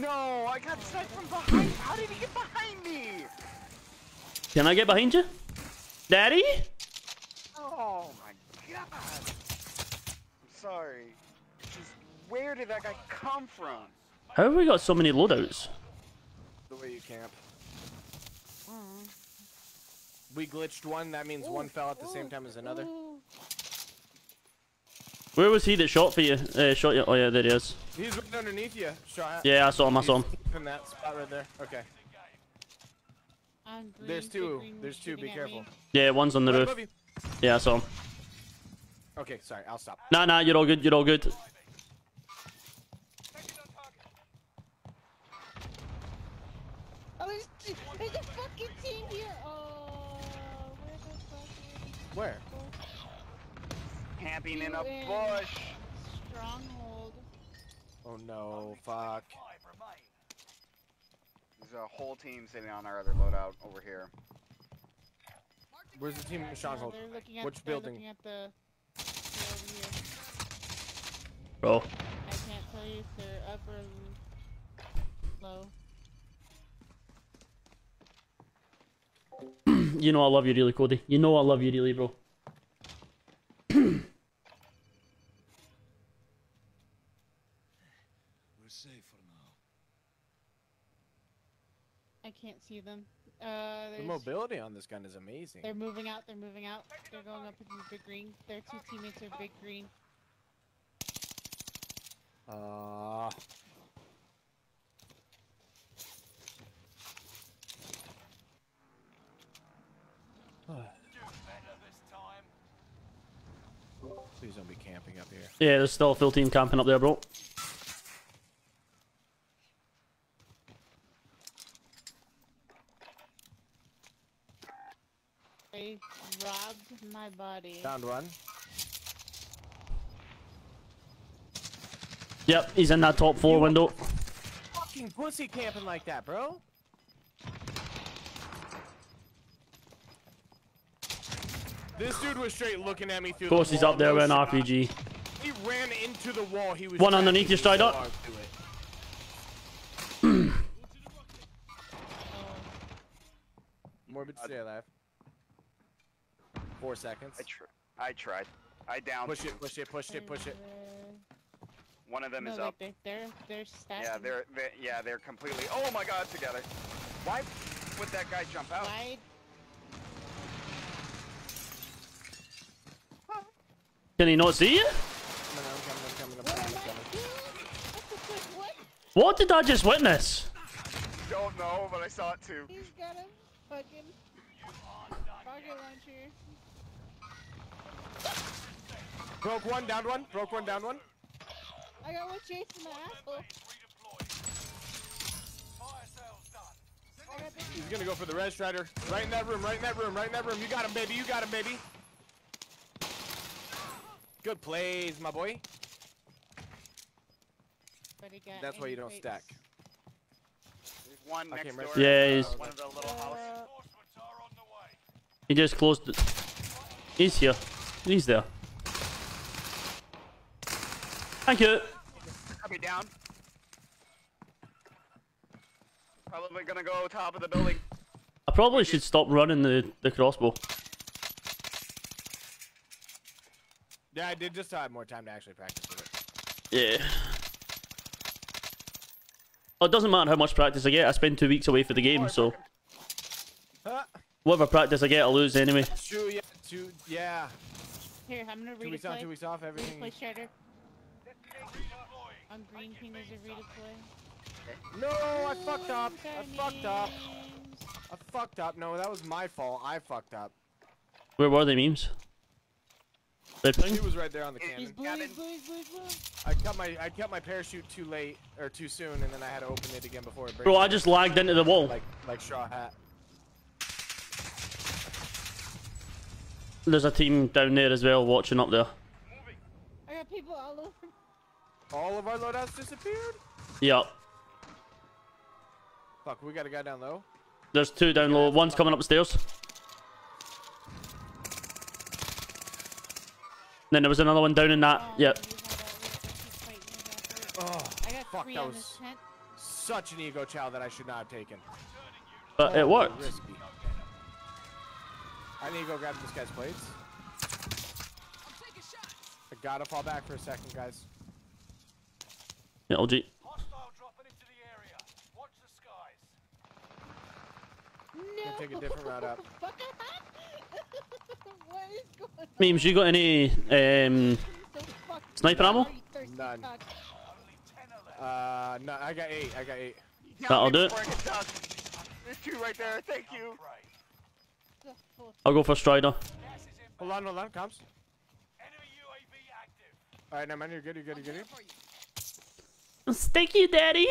No, I got sniped from behind. How did he get behind me? Can I get behind you? Daddy? Oh my god. I'm sorry. Just where did that guy come from? How have we got so many loadouts? The way you camp. Hmm. We glitched one, that means one fell at the same time as another. Ooh. Where was he that shot for you? Uh, shot you? Oh yeah, there he is. He's right underneath you. Shot Yeah, I saw him. I saw him. He's in that spot right there. Okay. Green, There's two. There's two. Be shooting at me. careful. Yeah, one's on the Right roof. Yeah, I saw him. Okay, sorry. I'll stop. Nah, nah, you're all good. You're all good. Oh, there's, a fucking team here. Oh, where the fuck are these Where? People? Camping in a in bush. Stronghold. Oh no, fuck. There's a whole team sitting on our other loadout over here. Where's the team in Yeah, Stronghold? they're looking at, Which they're building? Looking at the, they're over here. Bro. I can't tell you if they're up or low. [clears throat] You know I love you really, Cody. You know I love you really, bro. [clears throat] We're safe for now. I can't see them. Uh, The mobility on this gun is amazing. they're moving out. They're moving out. They're going up into big green. Their two teammates are big green. Uh, Do better this [sighs] time. please don't be camping up here. Yeah, there's still a full team camping up there, bro. They robbed my body. Found one. Yep, he's in that top floor window. Fucking pussy camping like that, bro. This dude was straight looking at me through Of course, the he's wall, up there with an. RPG. He ran into the wall. He was One underneath you, me Strider. so hard to it. [clears throat] Morbid stay alive. Four seconds. I tr I tried. I down. Push it, push it, push it, push it. One of them no, is like up. They're, they're, they're stacking. Yeah, they're, they yeah they're completely. Oh my god, together. Why would that guy jump out? Wide. Can he not see you? Coming, I'm coming, I'm coming, I'm What coming, I'm coming. what? What did I just witness? Don't know, but I saw it too. He's got a fucking rocket launcher. Broke one, down one, broke one, down one. I got one chasing my asshole. Redeployed. Fire sales done. I got this. He's gonna go for the red strider. Right in that room, right in that room, right in that room. You got him, baby, you got him, baby. Good plays, my boy. But That's why you don't crates. stack. There's one next door. Yeah, he's- one of the little. Uh, Reinforcements are on the way. He just closed it. He's here. He's there. Thank you. Copy down. Probably gonna go top of the building. I probably should stop running the, the crossbow. Yeah, I did just have more time to actually practice with it. Yeah. Oh, it doesn't matter how much practice I get. I spend two weeks away for the game, so Huh? whatever practice I get, I lose anyway. Two, yeah, two, yeah. Here, I'm gonna Two weeks on, two weeks off, everything. Redeploy Shredder. Redeploying. On Green King, there's a redeploy. No, I fucked up. I fucked up. I fucked up. No, that was my fault. I fucked up. Where were they memes? Red He ping? was right there on the He's He's cannon. blue, Cabin. he's blue, he's blue, he's blue. I cut my I cut my parachute too late or too soon, and then I had to open it again before it breaks. Bro, I just lagged into the wall. like like straw hat. There's a team down there as well watching up there. I got people all over. All of our loadouts disappeared. Yep. Fuck, we got a guy down low. There's two down low. One's coming upstairs. Then there was another one down in that. Oh, Yep. you had a- he's fighting me back there. Oh, I got fuck, three that was such an ego chow that I should not have taken. But it Oh, worked. Risky. I need to go grab this guy's plates. I gotta fall back for a second, guys. Yeah, LG. Hostile dropping into the area. Watch the skies. No. take a different route up. Fuck. [laughs] what is going on? Memes, you got any um So Sniper ammo? None. cock. Only ten are left. Uh, no, I got eight. I got eight. That'll do it. Before I get done. There's two right there. Thank you. Right. The fuck? I'll go for Strider. Gas is in. Hold on, hold on, comms. Enemy UAV active. All right, no man, you're good. You're good. You're good. Thank you, Daddy.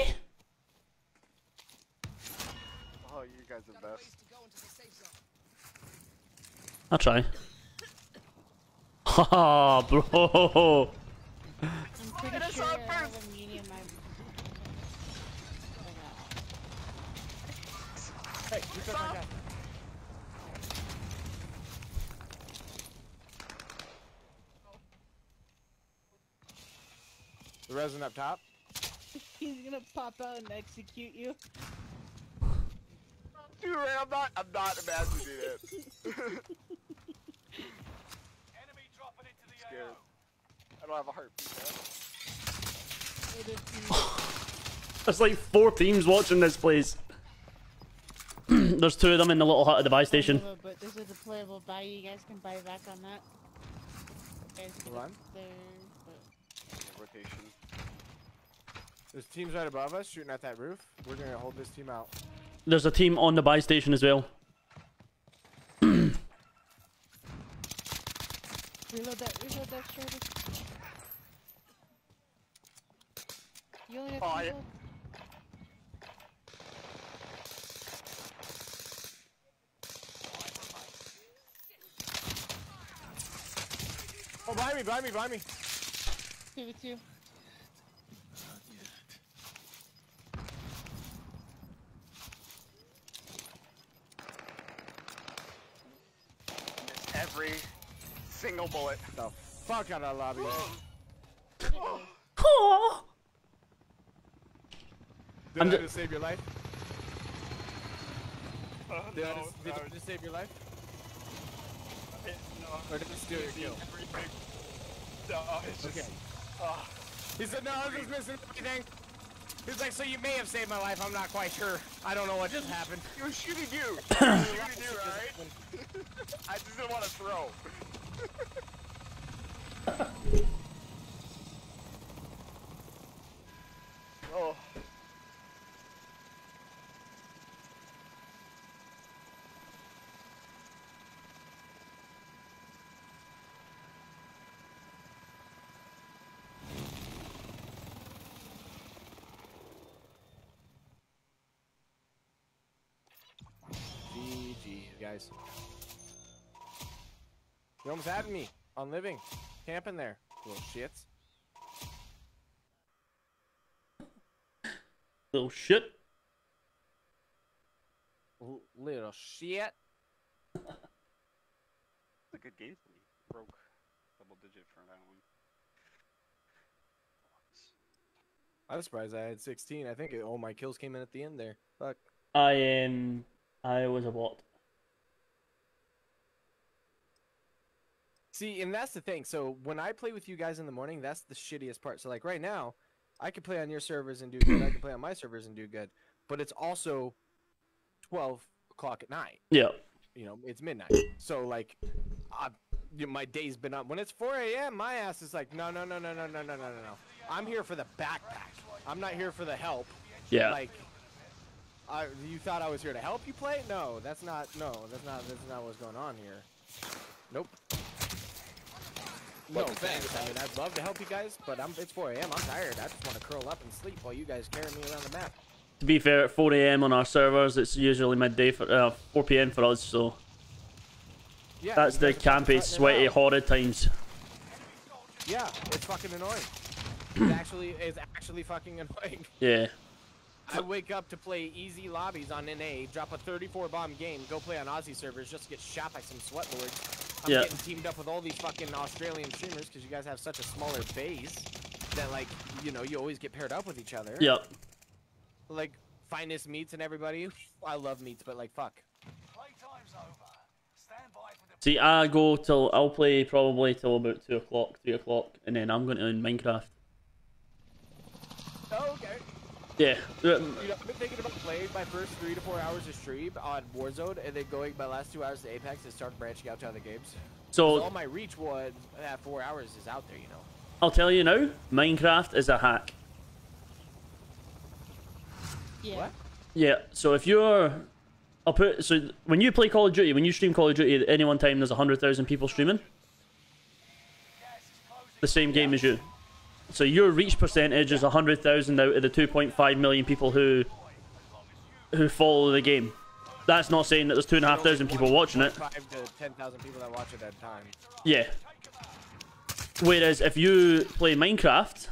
Oh, you guys are best. I'll try. Haha, bro. I'm pretty us sure I have a medium. I. Hey, you took my guy. The resin up top. [laughs] He's gonna pop out and execute you. Dude, I'm not. I'm not imagining it. [laughs] Enemy dropping into the Scared. AO. I don't have a heartbeat. Man. It is- There's like four teams watching this place. [clears throat] There's two of them in the little hut at the buy station. Playable, But this is a playable buy. You guys can buy back on that. You guys get Hold up on. there, but Rotation. There's teams right above us shooting at that roof. We're gonna hold this team out. There's a team on the buy station as well. reload that. Reload that shredder. You only have Oh, two yeah. Oh, behind me, behind me, behind me. Two two. Missed every single bullet. The fuck out of lobby. Oh, Did I'm I ju- just save your life? Uh, Did, I no, just, did no, I just save your life? Or did this do it kill? No, it's just. Okay. ah. He said, no, I was just missing everything. He's like, so you may have saved my life. I'm not quite sure. I don't know what just happened. He was shooting you. [coughs] He was shooting you, alright? [laughs] I just didn't want to throw. Oh. Guys. You almost had me on living, camping there, little shits. Little shit. L- little shit. It's a good game for me. Broke double digit for that one. I was surprised I had 16. I think it, all my kills came in at the end there. Fuck. I um, I was a bot. See, and that's the thing. So when I play with you guys in the morning, that's the shittiest part. So like right now, I can play on your servers and do good. I can play on my servers and do good. But it's also 12 o'clock at night. Yeah. You know, it's midnight. So like, I, my day's been up. When it's 4 a.m., my ass is like, no, no, no, no, no, no, no, no, no, no. I'm here for the backpack. I'm not here for the help. Yeah. Like, I, you thought I was here to help you play? No, that's not. No, that's not. That's not what's going on here. Nope. No thanks. I mean, I'd love to help you guys, but I'm. It's 4 a.m. I'm tired. I just want to curl up and sleep while you guys carry me around the map. To be fair, at 4 a.m. on our servers, it's usually midday for uh, 4 p.m. for us. So Yeah. that's the guys are fucking campy, sweaty, horrid times. Yeah, it's fucking annoying. It [clears throat] actually is actually fucking annoying. Yeah. I wake up to play easy lobbies on NA, drop a 34 bomb game, go play on Aussie servers just to get shot by some sweat lords. I'm Yeah. getting teamed up with all these fucking Australian streamers because you guys have such a smaller base that like you know you always get paired up with each other. Yep. Like finest meats and everybody. I love meats, but like fuck. Playtime's over. Stand by for the See, I go till I'll play probably till about two o'clock, three o'clock, and then I'm going to Minecraft. Okay. Yeah. Dude, I've been thinking about playing my first three to four hours of stream on Warzone and then going my last two hours to Apex and start branching out to other games. 'Cause all So my reach was that uh, four hours is out there, you know. I'll tell you now, Minecraft is a hack. Yeah. What? Yeah. So if you're, I'll put so when you play Call of Duty, when you stream Call of Duty at any one time, there's hundred thousand people streaming. The same game as you. So your reach percentage is hundred thousand out of the two point five million people who who follow the game. That's not saying that there's two and a half thousand people watching it. Five to ten thousand people that watch it at a time. Yeah. Whereas if you play Minecraft,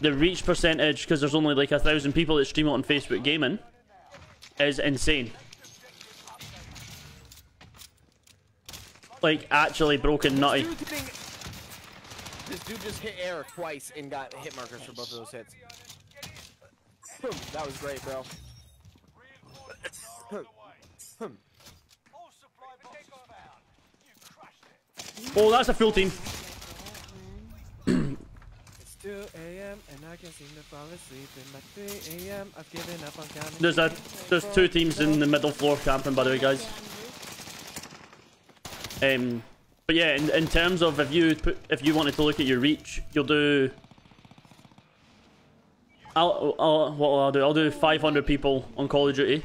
the reach percentage, because there's only like a thousand people that stream it on Facebook Gaming, is insane. Like actually broken nutty. Dude hitting- This dude just hit air twice and got hit markers for both of those hits. Boom, [laughs] that was great, bro. All supply boxes found. You crushed it. Oh, that's a full team. [clears throat] It's 2 a.m. and I can seem to fall asleep. And by 3 a.m. I've given up on counting. There's a there's two teams in the middle floor camping, by the way, guys. Um, but yeah, in, in terms of if you put if you wanted to look at your reach, you'll do. I'll, I'll what will I do? I'll do 500 people on Call of Duty.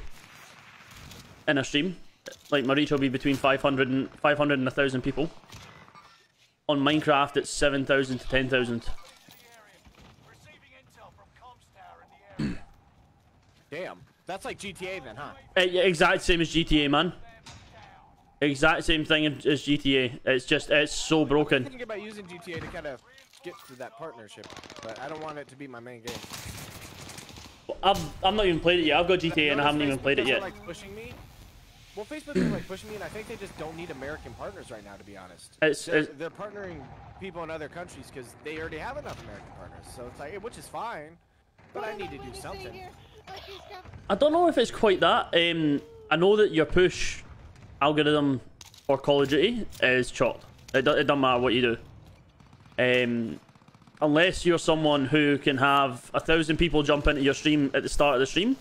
In a stream, like my reach will be between 500 and 500 and 1,000 people. On Minecraft, it's 7,000 to 10,000. Receiving intel from comms tower in the area. Damn. That's like GTA then, huh? Uh, yeah, exact same as GTA, man. Exact same thing as GTA. It's just it's so broken. I'm broken. thinking about using GTA to kind of get to that partnership, but I don't want it to be my main game. I've I'm not even played it yet. I've got GTA and I haven't even played it doesn't yet. Like pushing me. Well, Facebook is like pushing me, and I think they just don't need American partners right now, to be honest. It's- they're, it's- they're partnering people in other countries because they already have enough American partners. So it's like, which is fine, but I need to do something. I don't know if it's quite that. Um, I know that your push algorithm or Call of Duty is chalked. It, it doesn't matter what you do. Um, unless you're someone who can have a thousand people jump into your stream at the start of the stream,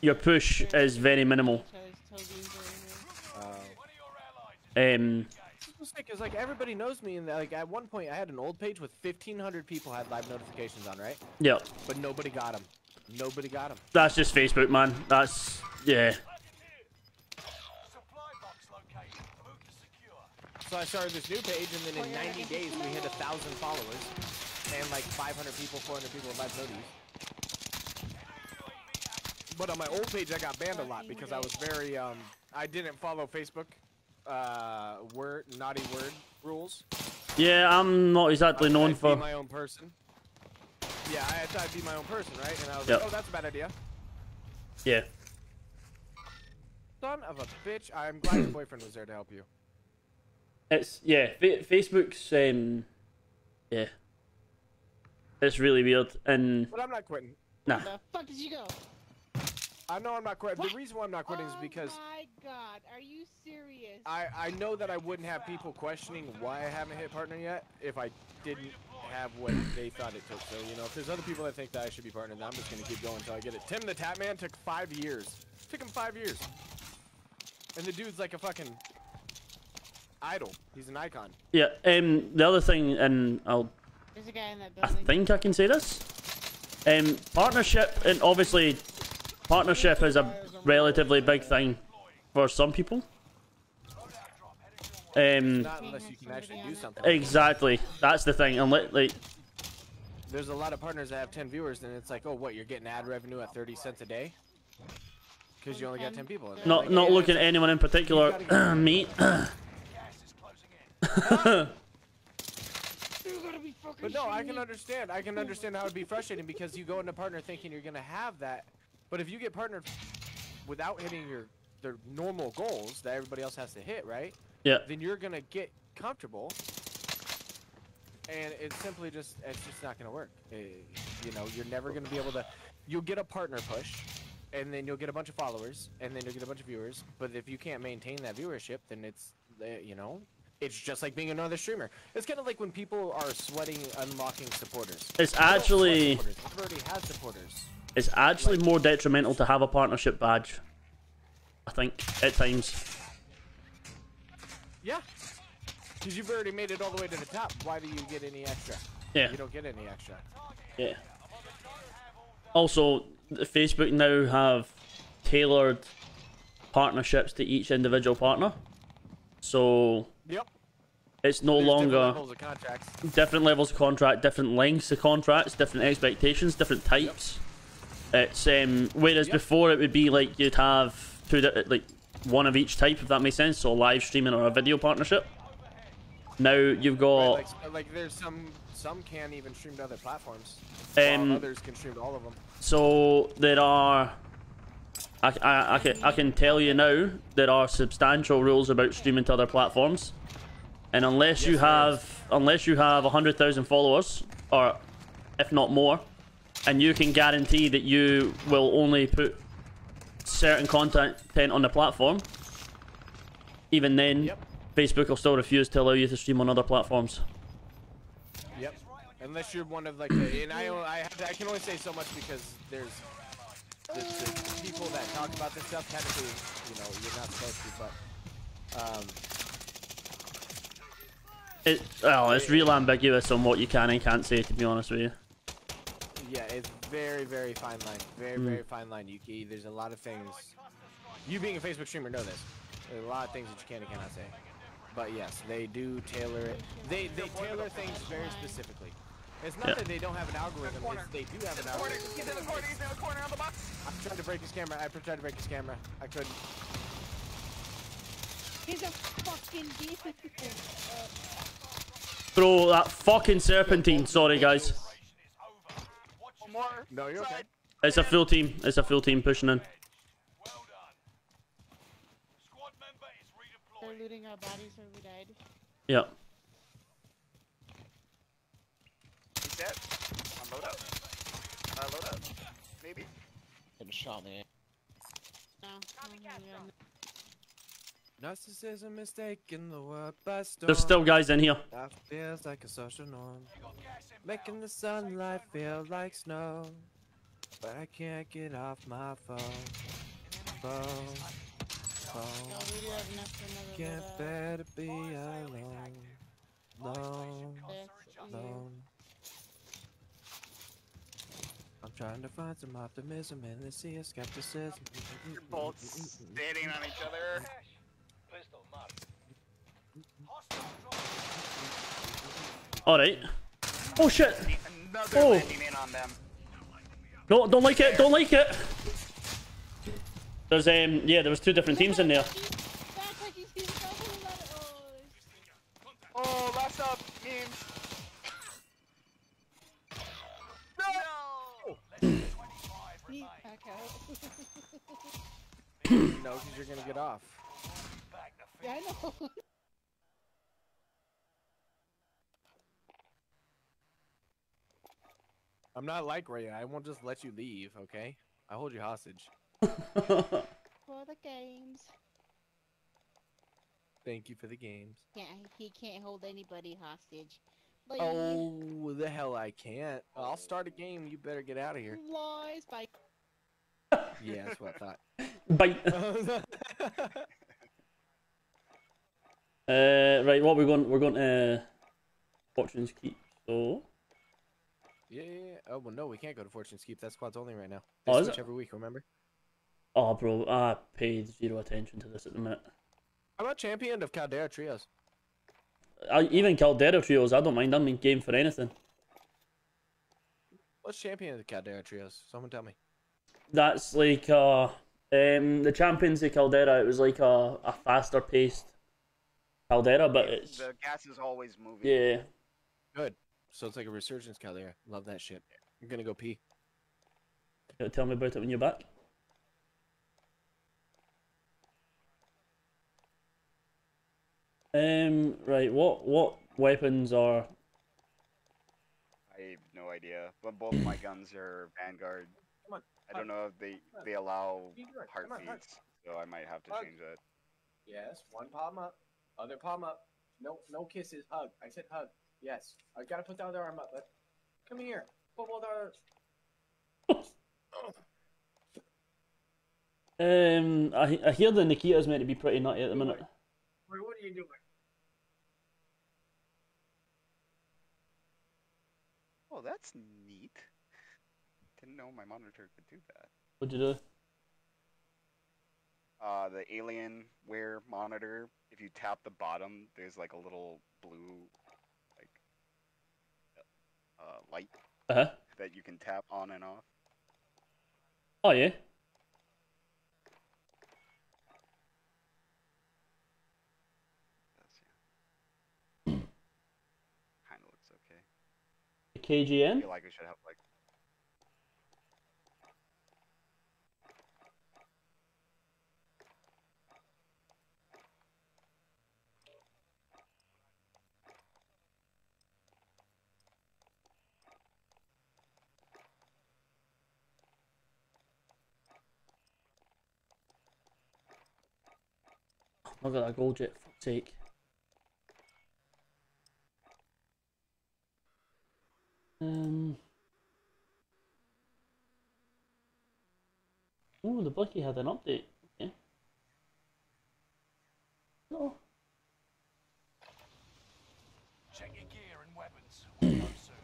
your push is very minimal. Chose Toby's or- One of your allies is Um, because like everybody knows me, and like at one point I had an old page with 1,500 people had live notifications on, right? yeah, But nobody got them. Nobody got them. that's just Facebook, man. That's yeah. supply box located. Move to secure. So I started this new page, and then in 90 days we hit a thousand followers, and like 500 people, 400 people with live noties. But on my old page, I got banned a lot because I was very um, I didn't follow Facebook, uh, word naughty word rules. Yeah, I'm not exactly known I'd for. be my own person. Yeah, I thought I'd be my own person, right? And I was Yep. like, oh, that's a bad idea. Yeah. Son of a bitch! I'm glad your boyfriend was there to help you. It's yeah, fa- Facebook's um yeah. It's really weird and But I'm not quitting. nah. The fuck did you go? I know I'm not quitting. What? The reason why I'm not quitting is oh because my god, are you serious? I, I know that I wouldn't have people questioning why I haven't hit partner yet if I didn't have what they thought it took. So, you know, if there's other people that think that I should be partnered, then I'm just going to keep going until I get it. Tim the Tatman took five years. took him five years. And the dude's like a fucking idol. He's an icon. Yeah, um the other thing and I'll There's a guy in that I think I can say this. Um partnership and obviously partnership is a relatively big thing for some people. Um Not unless you can actually do something. exactly. That's the thing. And li- like There's a lot of partners that have 10 viewers, and it's like, oh, what, you're getting ad revenue at 30 cents a day? Because you only got 10 people. not Like, not yeah, looking at anyone in particular, [clears throat] me. [clears throat] Gas is closing in. You're gonna be fucking But no, I can understand. I can understand how it'd be frustrating because you go into partner thinking you're gonna have that, but if you get partnered without hitting your their normal goals that everybody else has to hit, right? yeah. Then you're gonna get comfortable, and it's simply just it's just not gonna work. Eh, you know, you're never gonna be able to. You'll get a partner push, and then you'll get a bunch of followers, and then you'll get a bunch of viewers. But if you can't maintain that viewership, then it's eh, you know. It's just like being another streamer. It's kind of like when people are sweating unlocking supporters. It's They actually supporters. They've already had supporters. it's actually more detrimental to have a partnership badge. I think at times. Yeah. Because you've already made it all the way to the top. Why do you get any extra? Yeah. You don't get any extra. Yeah. Also, Facebook now have tailored partnerships to each individual partner. So Yep. it's no There's different longer levels of contracts. different levels of contract, different lengths of contracts, different expectations, different types. It's um whereas Yep. before it would be like you'd have two like one of each type if that makes sense, so live streaming or a video partnership. Now you've Right, got like, like there's some some can't even stream to other platforms. while Um, others can stream to all of them. So there are. I, I, I, can, I can tell you now there are substantial rules about streaming to other platforms, and unless you Yes, there have unless you have hundred thousand followers, or if not more, and you can guarantee that you will only put certain content on the platform, even then, Yep. Facebook will still refuse to allow you to stream on other platforms. Yep. Unless you're one of like the, and I, I, I can only say so much because there's the, the people that talk about this stuff. Technically, you know, you're not supposed to, but um, It, well, it's real ambiguous on what you can and can't say, to be honest with you. yeah, it's very, very fine line. Very, Mm. very fine line, Yuki. There's a lot of things. You being a Facebook streamer know this. There's a lot of things that you can and cannot say. But yes, they do tailor it. They they tailor things very specifically. It's not Yeah. that they don't have an algorithm. It's they do have an algorithm. He's in the corner, he's in the corner on the box. I tried to break his camera. I tried to break his camera. I couldn't. He's a fucking demon. Bro, that fucking serpentine. Sorry, guys. One more. No, you're okay. It's a full team. It's a full team pushing in. Well done. Squad member is They're looting our bodies where we died. Yeah. He's dead. Unload up. Uh, load up. Maybe. Getting shot in the air. No. no, no, no. Narcissism mistaken the word by storm. There's still guys in here. That feels like a social norm. You got gas inbound. Making the sunlight feel like snow. But I can't get off my phone. Phone. Phone. we do have enough for another Can't bear to be alone. Alone. Alone. I'm trying to find some optimism in the sea of skepticism. You're both standing on each other. Pistol marked. Hostile drop. Alright. Oh shit! Another Oh. landing in on them. No, don't like it, don't like it! There's, um, yeah, there was two different teams in there. No, because you're gonna get off. Yeah, I know. [laughs] I'm not like Ray. I won't just let you leave, okay? I hold you hostage. [laughs] For the games. Thank you for the games. Yeah, he can't hold anybody hostage. But Oh, the hell I can't. I'll start a game. You better get out of here. lies by Yeah, that's what I Bite. thought. [laughs] Uh, right, what we're going, we're going to Fortune's Keep. So, yeah, yeah, yeah. Oh, well, no, we can't go to Fortune's Keep. That squad's only right now. Oh, They is switch it? every week, remember? oh, bro, I paid zero attention to this at the minute. How about Champion of Caldera Trios? I, even Caldera trios, I don't mind. I'm in game for anything. What's Champion of the Caldera Trios? Someone tell me. That's like uh, um, the Champions of Caldera. It was like a, a faster paced Caldera, but it's The gas is always moving. yeah. Good. So it's like a Resurgence Caldera. Love that shit. I'm gonna go pee. Tell me about it when you're back. Um. Right. What what weapons are? I have no idea. But both my guns are Vanguard. Come on, I don't know if they they allow Keep going. Come on, heartbeats, so I might have to Hug. change that. Yes, one palm up, other palm up. No, no kisses. Hug. I said hug. Yes, I gotta put the other arm up. Let- Come here. Put both arms. Um. I I hear the Nikita's meant to be pretty nutty at the minute. Wait, what are you doing? Oh, that's neat. Didn't know my monitor could do that. What'd you do? Uh, the Alienware monitor. If you tap the bottom, there's like a little blue, like, uh, light Uh huh. that you can tap on and off. Oh yeah. That's, yeah. [clears throat] Kind of looks okay. I KGN. feel like I should have like. Look at that gold jet. Fuck's. Um. Oh, the Bucky had an update. Okay. No. Check your gear and weapons. We'll go soon.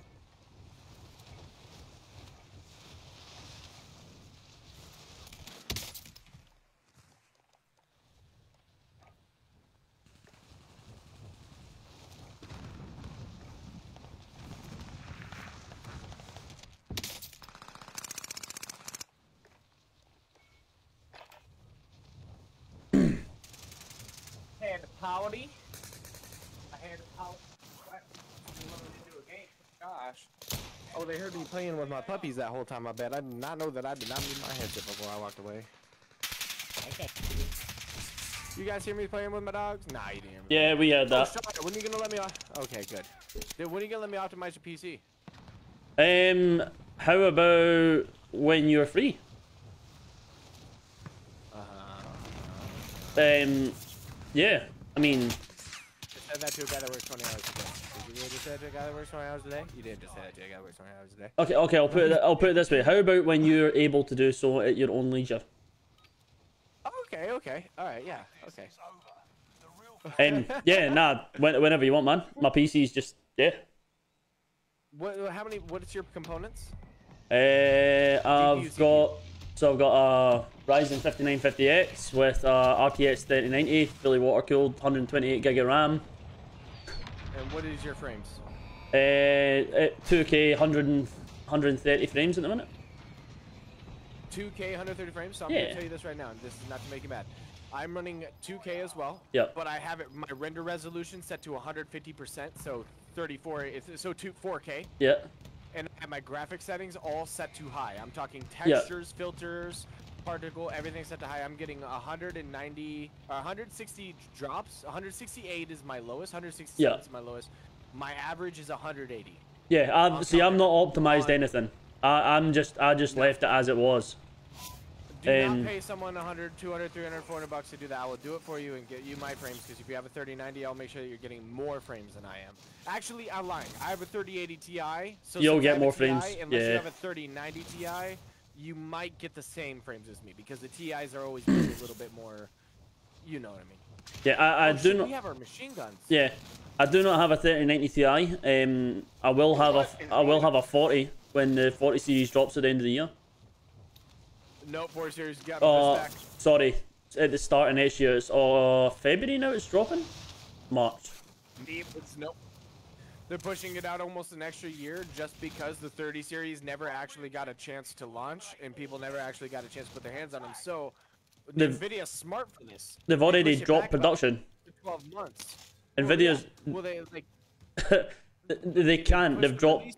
Hand pouty. I had a pouty. Gosh. Oh, they heard me playing with my puppies that whole time. I bet. I did not know that I did not need my headset before I walked away. You guys hear me playing with my dogs? Nah, you didn't. Yeah, we had Oh, that. up. When are you gonna let me off? Okay, good. Dude, when are you gonna let me optimize your PC? Um, how about when you're free? Uh, Um, Yeah. I mean, said that to a guy that works 20 hours a day. You just that a guy that works 20 hours a day? You did just say that a guy works 20 hours a day. okay, okay. I'll put it. I'll put it this way. How about when you're able to do so at your own leisure? Okay, okay. All right, yeah, okay. It's over. The real Um, yeah, nah. When, whenever you want, man. My PC's just yeah. What? How many? What's your components? Uh, I've got so I've got a Ryzen 5950X with a RTX 3090, fully water cooled, 128 gig of RAM. And what is your frames? Uh, 2K, 100 and, 130 frames at the minute. 2K 130 frames. So I'm Yeah. gonna tell you this right now. and This is not to make you mad. I'm running 2K as well. Yep. But I have it my render resolution set to 150%, so 34. So to 4K, Yeah. and I have my graphic settings all set to high. I'm talking textures, filters, particle, everything set to high. I'm getting 190, or 160 drops. 168 is my lowest. 160 Yeah. is my lowest. My average is 180. Yeah, I've, see, I'm not optimized on- anything. I, I'm just, I just left it as it was. Do Um, not pay someone 100, 200, 300, 400 bucks to do that. I will do it for you and get you my frames because if you have a 3090, I'll make sure that you're getting more frames than I am. Actually, I'm lying. I have a 3080 Ti. So You'll get more frames, Unless yeah. you have a 3090 Ti, you might get the same frames as me because the Ti's are always a little bit more. You know what I mean? Yeah, I, I Oh, do shit, not. We have our machine guns. Yeah, I do not have a 3090 Ti. Um, I will have a, I will have a 40 when the 40 series drops at the end of the year. No, 4 series got Uh, back. sorry, at the start of next year. It's uh, February now. It's dropping. March. It's nope. They're pushing it out almost an extra year just because the 30 series never actually got a chance to launch and people never actually got a chance to put their hands on them. So They've- Nvidia's smart for this. They've already it dropped production. 12 months. Nvidia's Well, yeah. Well, they like [laughs] they can't. They've the dropped.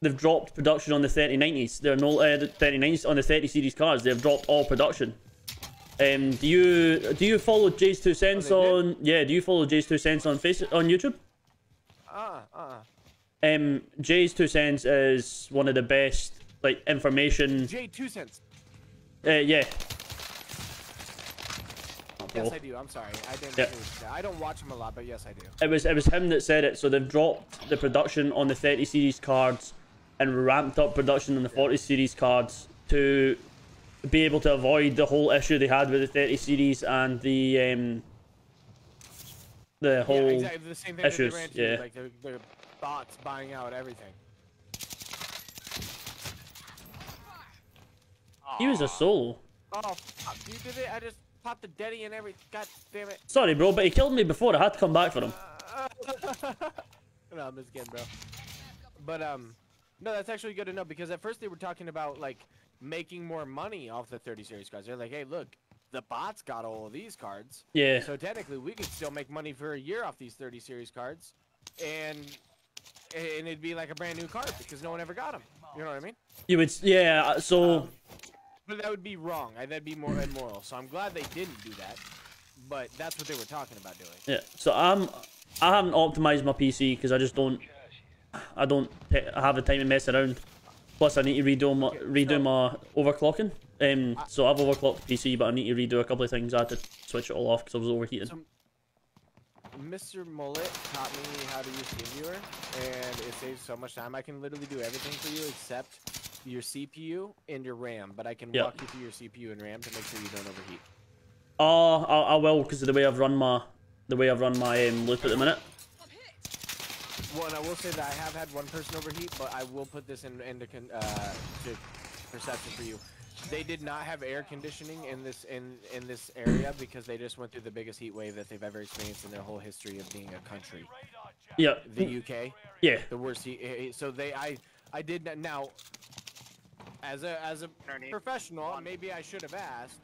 They've dropped production on the 3090s. There are no uh, the 3090s on the 30 series cars. They've dropped all production. Um, do you do you follow JayzTwoCents Oh, they on? Yeah, do you follow JayzTwoCents on face on YouTube? Uh, uh. Um, JayzTwoCents is one of the best like information. JayzTwoCents. Uh, yeah. Yes. I do. I'm sorry. I didn't. Yeah. hear what you said. I don't watch him a lot, but yes, I do. It was it was him that said it. So they've dropped the production on the 30 series cards and ramped up production on the 40 series cards to be able to avoid the whole issue they had with the 30 series and the um the whole yeah, exactly the same thing issues, that they ran yeah. like the, the bots buying out everything. he was a soul. Oh, you did it! I just popped the Deddy and every. God damn it! Sorry, bro, but he killed me before. I had to come back for him. [laughs] no, I'm just kidding, bro. But um, no, that's actually good to know because at first they were talking about like making more money off the 30 series cards. They're like, hey, look, the bots got all of these cards, Yeah. so technically we could still make money for a year off these 30 series cards, and and it'd be like a brand new card because no one ever got them. You know what I mean? You would, yeah. Uh, so um, But that would be wrong. I, that'd be more immoral. So I'm glad they didn't do that. But that's what they were talking about doing. yeah. So I'm, I haven't optimized my PC because I just don't, I don't have the time to mess around. Plus, I need to redo my redo my overclocking. Um, so I've overclocked the PC, but I need to redo a couple of things. I had to switch it all off because I was overheating. So- Mr. Mullet taught me how to use TeamViewer, and it saves so much time. I can literally do everything for you except your CPU and your RAM, but I can Yeah. walk you through your CPU and RAM to make sure you don't overheat. Oh, I, I will because of the way I've run my, the way I've run my um, loop at the minute. Well, and I will say that I have had one person overheat, but I will put this in into con- uh, to perception for you. They did not have air conditioning in this in in this area because they just went through the biggest heat wave that they've ever experienced in their whole history of being a country. Yeah. The UK. Yeah. the worst heat. eh, eh, So they, I, I did not- now. As a as a professional, maybe I should have asked,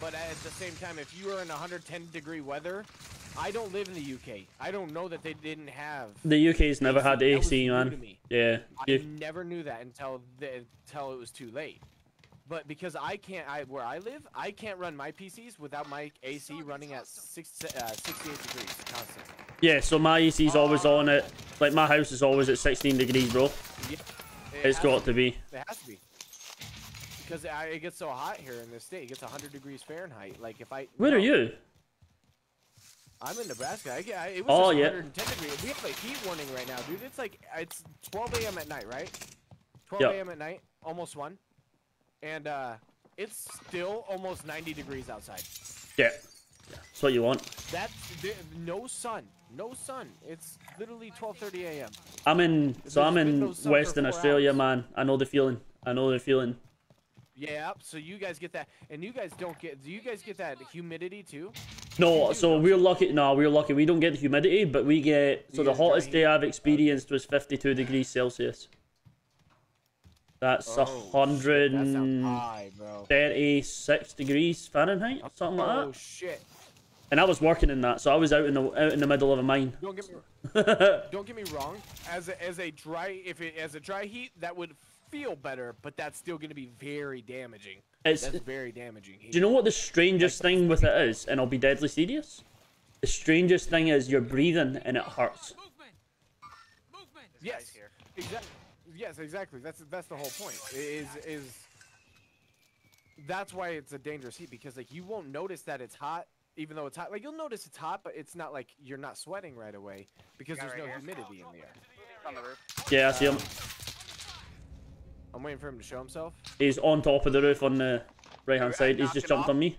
but at the same time, if you are in 110 degree weather, I don't live in the UK. I don't know that they didn't have. The UK's never AC, had that AC, new man. Yeah. I You- never knew that until the, until it was too late. But because I can't, I where I live, I can't run my PCs without my AC running at six, uh, 68 degrees constant. Yeah, so my AC's always on it. Like my house is always at 16 degrees, bro. Yep. It's has got to be. It has to be. Because I, it gets so hot here in this state. It gets 100 degrees Fahrenheit. Like if I. Where no, are you? I'm in Nebraska. I, get- I, it was Oh, just yeah. 110 degrees. We have a heat warning right now, dude. It's like it's 12 a.m. at night, right? 12 Yep. a.m. at night, almost one, and uh, it's still almost 90 degrees outside. Yeah. That's what you want. That's th- no sun, no sun. It's literally 12:30 a.m. I'm in. So I'm in Western Australia, hours. man. I know the feeling. I know the feeling. Yeah, so you guys get that, and you guys don't get. Do you guys get that humidity too? No, so we're lucky. No, we're lucky. We don't get the humidity, but we get. So You the hottest day I've experienced was 52 degrees Celsius. That's a Oh, shit, hundred That sounds and high, bro. thirty-six degrees Fahrenheit, something like that. Oh that. shit! And I was working in that, so I was out in the out in the middle of a mine. Don't get me. [laughs] don't get me wrong. As a, as a dry, if it as a dry heat, that would feel better, but that's still going to be very damaging. It's. That's very damaging. Heat. Do you know what the strangest thing with it is? And I'll be deadly serious. The strangest thing is you're breathing and it hurts. Yes. Exactly. Yes, exactly. That's that's the whole point. Is is that's why it's a dangerous heat because like you won't notice that it's hot even though it's hot. Like you'll notice it's hot, but it's not like you're not sweating right away because there's right no here. humidity in the air. On the roof. Yeah, I see him. I'm waiting for him to show himself. He's on top of the roof on the right hand side. He's just jumped off. on me.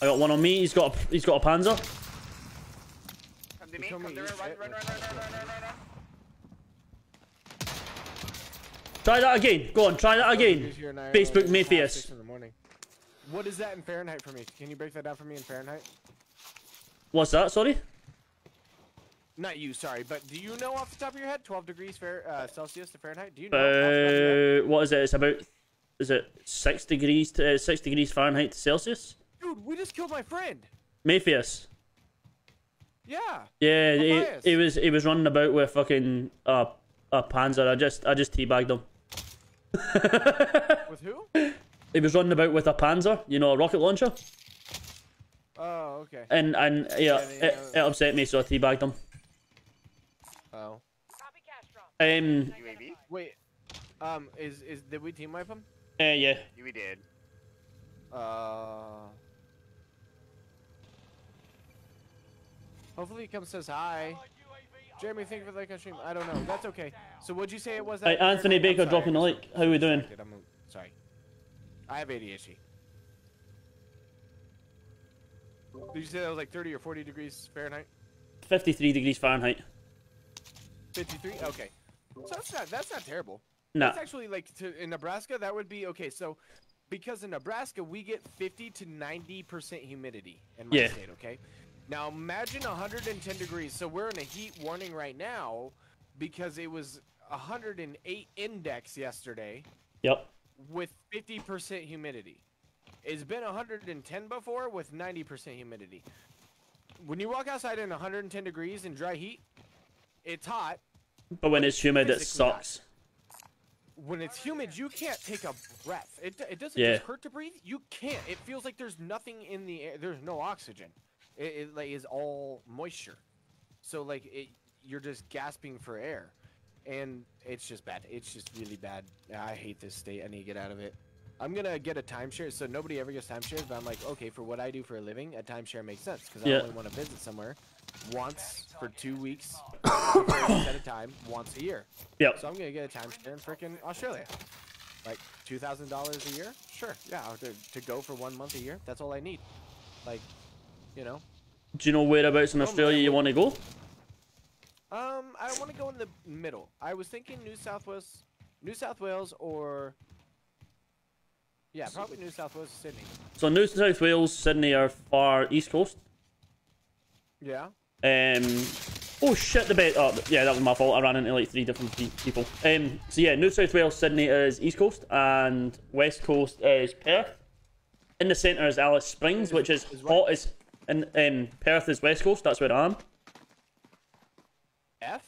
I got one on me. He's got a, he's got a Panzer. Come to me. Come to me. you Run, run, run, run, run, run, run, run. Try that again. Go on, try that again. Here's your nine- Facebook half Mayfius. six in the morning. What is that in Fahrenheit for me? Can you break that down for me in Fahrenheit? What's that? Sorry. Not you, sorry, but do you know off the top of your head 12 degrees Fair, uh, Celsius to Fahrenheit? Do you know? off the top of your head? Uh, what is it? It's about. Is it six degrees to uh, six degrees Fahrenheit to Celsius? Dude, we just killed my friend. Maypheus. Yeah. Yeah, he, he was he was running about with fucking uh, a Panzer. I just I just teabagged him. [laughs] With who? He was running about with a Panzer, you know, a rocket launcher, Oh, okay. and and yeah, Yeah, yeah, it, it upset me, so I teabagged him. Oh. Um, UAV? Wait. Um, is is did we team wipe him? uh, yeah, We did. Uh. Hopefully he comes says hi. Jeremy, thank you for the like on stream. I don't know. That's okay. So what'd you say it was? Hey, Anthony Baker sorry, dropping a like. How are we doing? I'm sorry. I have ADHD. Did you say that was like 30 or 40 degrees Fahrenheit? Fifty-three degrees Fahrenheit. 53? Okay. So that's not that's not terrible. Nah, That's actually like to, in Nebraska that would be okay. So because in Nebraska we get 50 to 90 percent humidity in my Yeah. state. Okay. Now imagine 110 degrees. So we're in a heat warning right now because it was 108 index yesterday yep. with 50 percent humidity. It's been 110 before with 90 percent humidity. When you walk outside in 110 degrees in dry heat, it's hot. But when it's humid, it sucks. when it's humid, you can't take a breath. It, it doesn't Yeah. just hurt to breathe. You can't. It feels like there's nothing in the air. There's no oxygen. It, it like is all moisture. So like it, you're just gasping for air, and it's just bad. It's just really bad. I hate this state. I need to get out of it. I'm gonna get a timeshare. So nobody ever gets timeshares, but I'm like, okay, for what I do for a living, a timeshare makes sense because I only want to visit somewhere once for two weeks, for four weeks at a time, once a year. Yep. So I'm gonna get a timeshare in freaking Australia. Like two thousand dollars a year? Sure. Yeah, to, to go for one month a year. That's all I need. Like, you know. Do you know whereabouts in Australia you want to go? Um, I want to go in the middle. I was thinking New South Wales, New South Wales, or yeah, probably New South Wales, or Sydney. So New South Wales, Sydney are far east coast. Yeah. Um, oh shit, the bed. Oh, yeah, that was my fault. I ran into like three different people. Um, so yeah, New South Wales, Sydney is east coast, and west coast is Perth. In the centre is Alice Springs, which is is hot as. And um, Perth is west coast. That's where I am. F.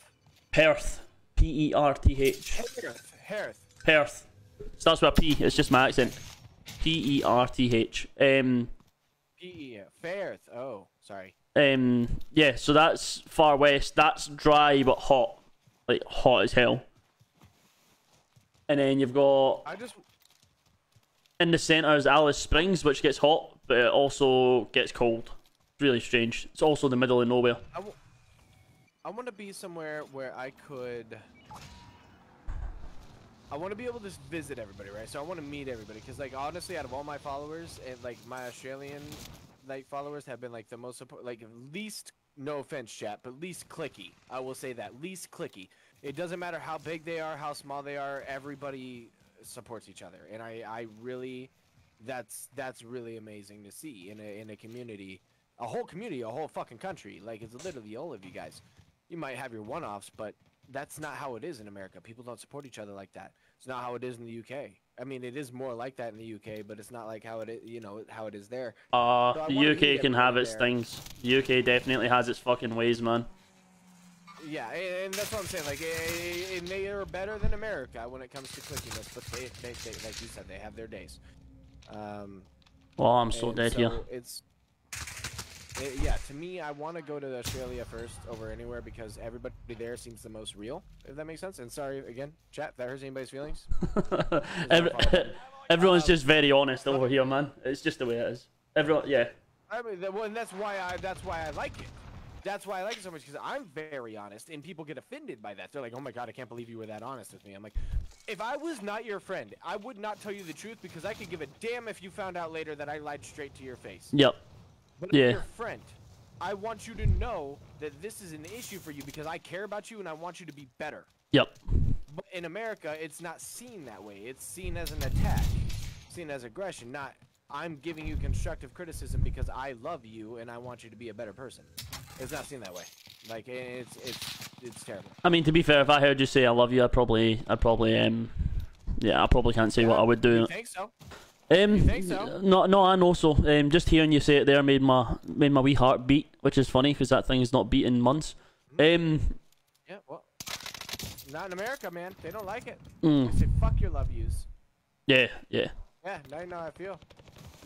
Perth, P E R T H. Perth. Perth. Perth. Starts with a P. It's just my accent. P E R T H. Um, P E. Fairth. Oh, sorry. um, yeah. So that's far west. That's dry but hot, like hot as hell. And then you've got I just in the centre is Alice Springs, which gets hot, but it also gets cold. Really strange. It's also in the middle of nowhere. I, I want to be somewhere where I could. I want to be able to visit everybody, right? So I want to meet everybody, because like honestly, out of all my followers and like my Australian like followers have been like the most support, like least. No offense, chat, but least clicky. I will say that least clicky. It doesn't matter how big they are, how small they are. Everybody supports each other, and I, I really, that's that's really amazing to see in a in a community, a whole community, a whole fucking country. Like it's literally all of you guys. You might have your one-offs, but that's not how it is in America. People don't support each other like that. It's not how it is in the UK. I mean, it is more like that in the UK, but it's not like how it is, you know, how it is there. Uh, So the UK can have its there. things. The UK definitely has its fucking ways, man. Yeah, and, that's what I'm saying. Like, eh, and they are better than America when it comes to clickiness, but they, they, they, like you said, they have their days. Um, Well, I'm so dead here. It's it- yeah. To me, I want to go to Australia first over anywhere because everybody there seems the most real. If that makes sense. And sorry again, chat. That hurts anybody's feelings. [laughs] Every, [laughs] everyone's just very honest over here, man. It's just the way it is. Everyone, yeah. I mean, well, and that's why I that's why I like it. That's why I like it so much because I'm very honest, and people get offended by that. They're like, "Oh my god, I can't believe you were that honest with me." I'm like, if I was not your friend, I would not tell you the truth because I could give a damn if you found out later that I lied straight to your face. Yep. But Yeah. Your friend. I want you to know that this is an issue for you because I care about you and I want you to be better. Yep. But in America, it's not seen that way. It's seen as an attack, seen as aggression. Not I'm giving you constructive criticism because I love you and I want you to be a better person. It's not seen that way. Like it's it's it's terrible. I mean, to be fair, if I heard you say I love you, I probably, I probably, um, yeah, I probably can't say what I would do. Think so? Um, You think so? No, no, I know so. Um, just hearing you say it there made my made my wee heart beat, which is funny because that thing's not beat in months. Um, Yeah. Well, not in America, man. They don't like it. Mm. They say fuck your love yous. yeah, yeah. Yeah, now you know how I feel.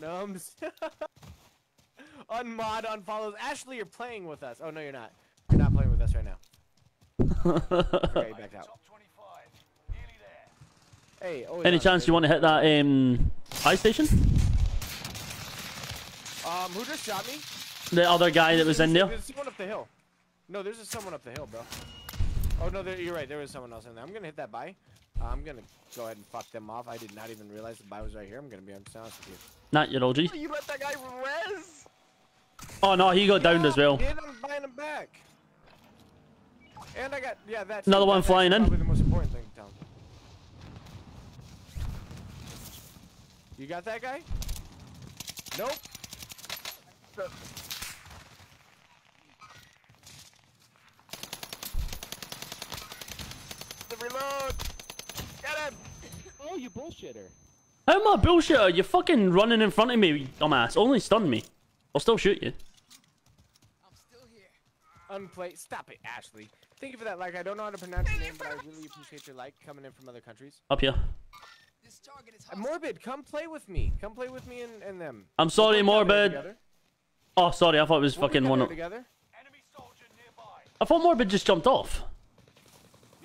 Gnomes. [laughs] Unmod, unfollows. Ashley, you're playing with us. Oh, no, you're not. You're not playing with us right now. [laughs] Okay, backed out. Top 25. Nearly there. Hey, always Any on chance you want to hit that um high station? Um, who just shot me? The other guy that was in there. There's someone up the hill. No, there's someone up the hill, bro. Oh, no, there, you're right. There was someone else in there. I'm going to hit that buy. Uh, I'm going to go ahead and fuck them off. I did not even realize the buy was right here. I'm going to be honest with you. Not your OG. You let that guy res? Oh no, he got downed as well. Yeah, and I'm buying them back. And I got, yeah, that's Another one flying in. Probably the most important thing to tell him. You got that guy? Nope. The reload. Get him. Oh, you bullshitter. How am I bullshitter? You're fucking running in front of me, you dumbass. Only stun me. I'll still shoot you. I'm still here. Unplay. Stop it, Ashley. Thank you for that like. I don't know how to pronounce your name, but I really appreciate your like coming in from other countries. Up here. Uh, Morbid, come play with me. Come play with me and, and them. I'm sorry, We'll play down there Morbid. Oh, sorry, I thought it was We'll fucking one. Of... together. Enemy soldier nearby. I thought Morbid just jumped off.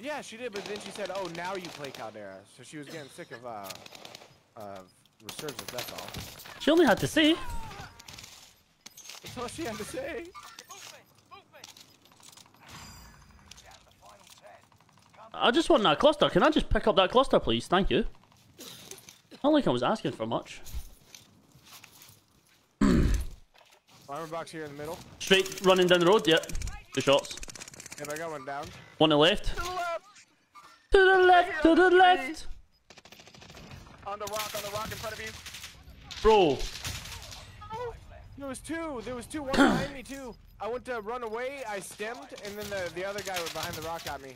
Yeah, she did, but then she said, "Oh, now you play Caldera." So she was getting sick of uh, uh, resurgence. That's all. She only had to say. That's all she had to say. Move me. Move me. Down to the final 10. Come I just want that cluster. Can I just pick up that cluster, please? Thank you. Not like I was asking for much. [clears throat] Armor box here in the middle. Straight running down the road. Yep. Two shots. Yep, I got one down. One to the left. To the left. To the left. To the left. On the rock. On the rock in front of you. Bro. There was two. There was two. [clears throat] One behind me too. I went to run away. I stemmed, and then the the other guy was behind the rock at me.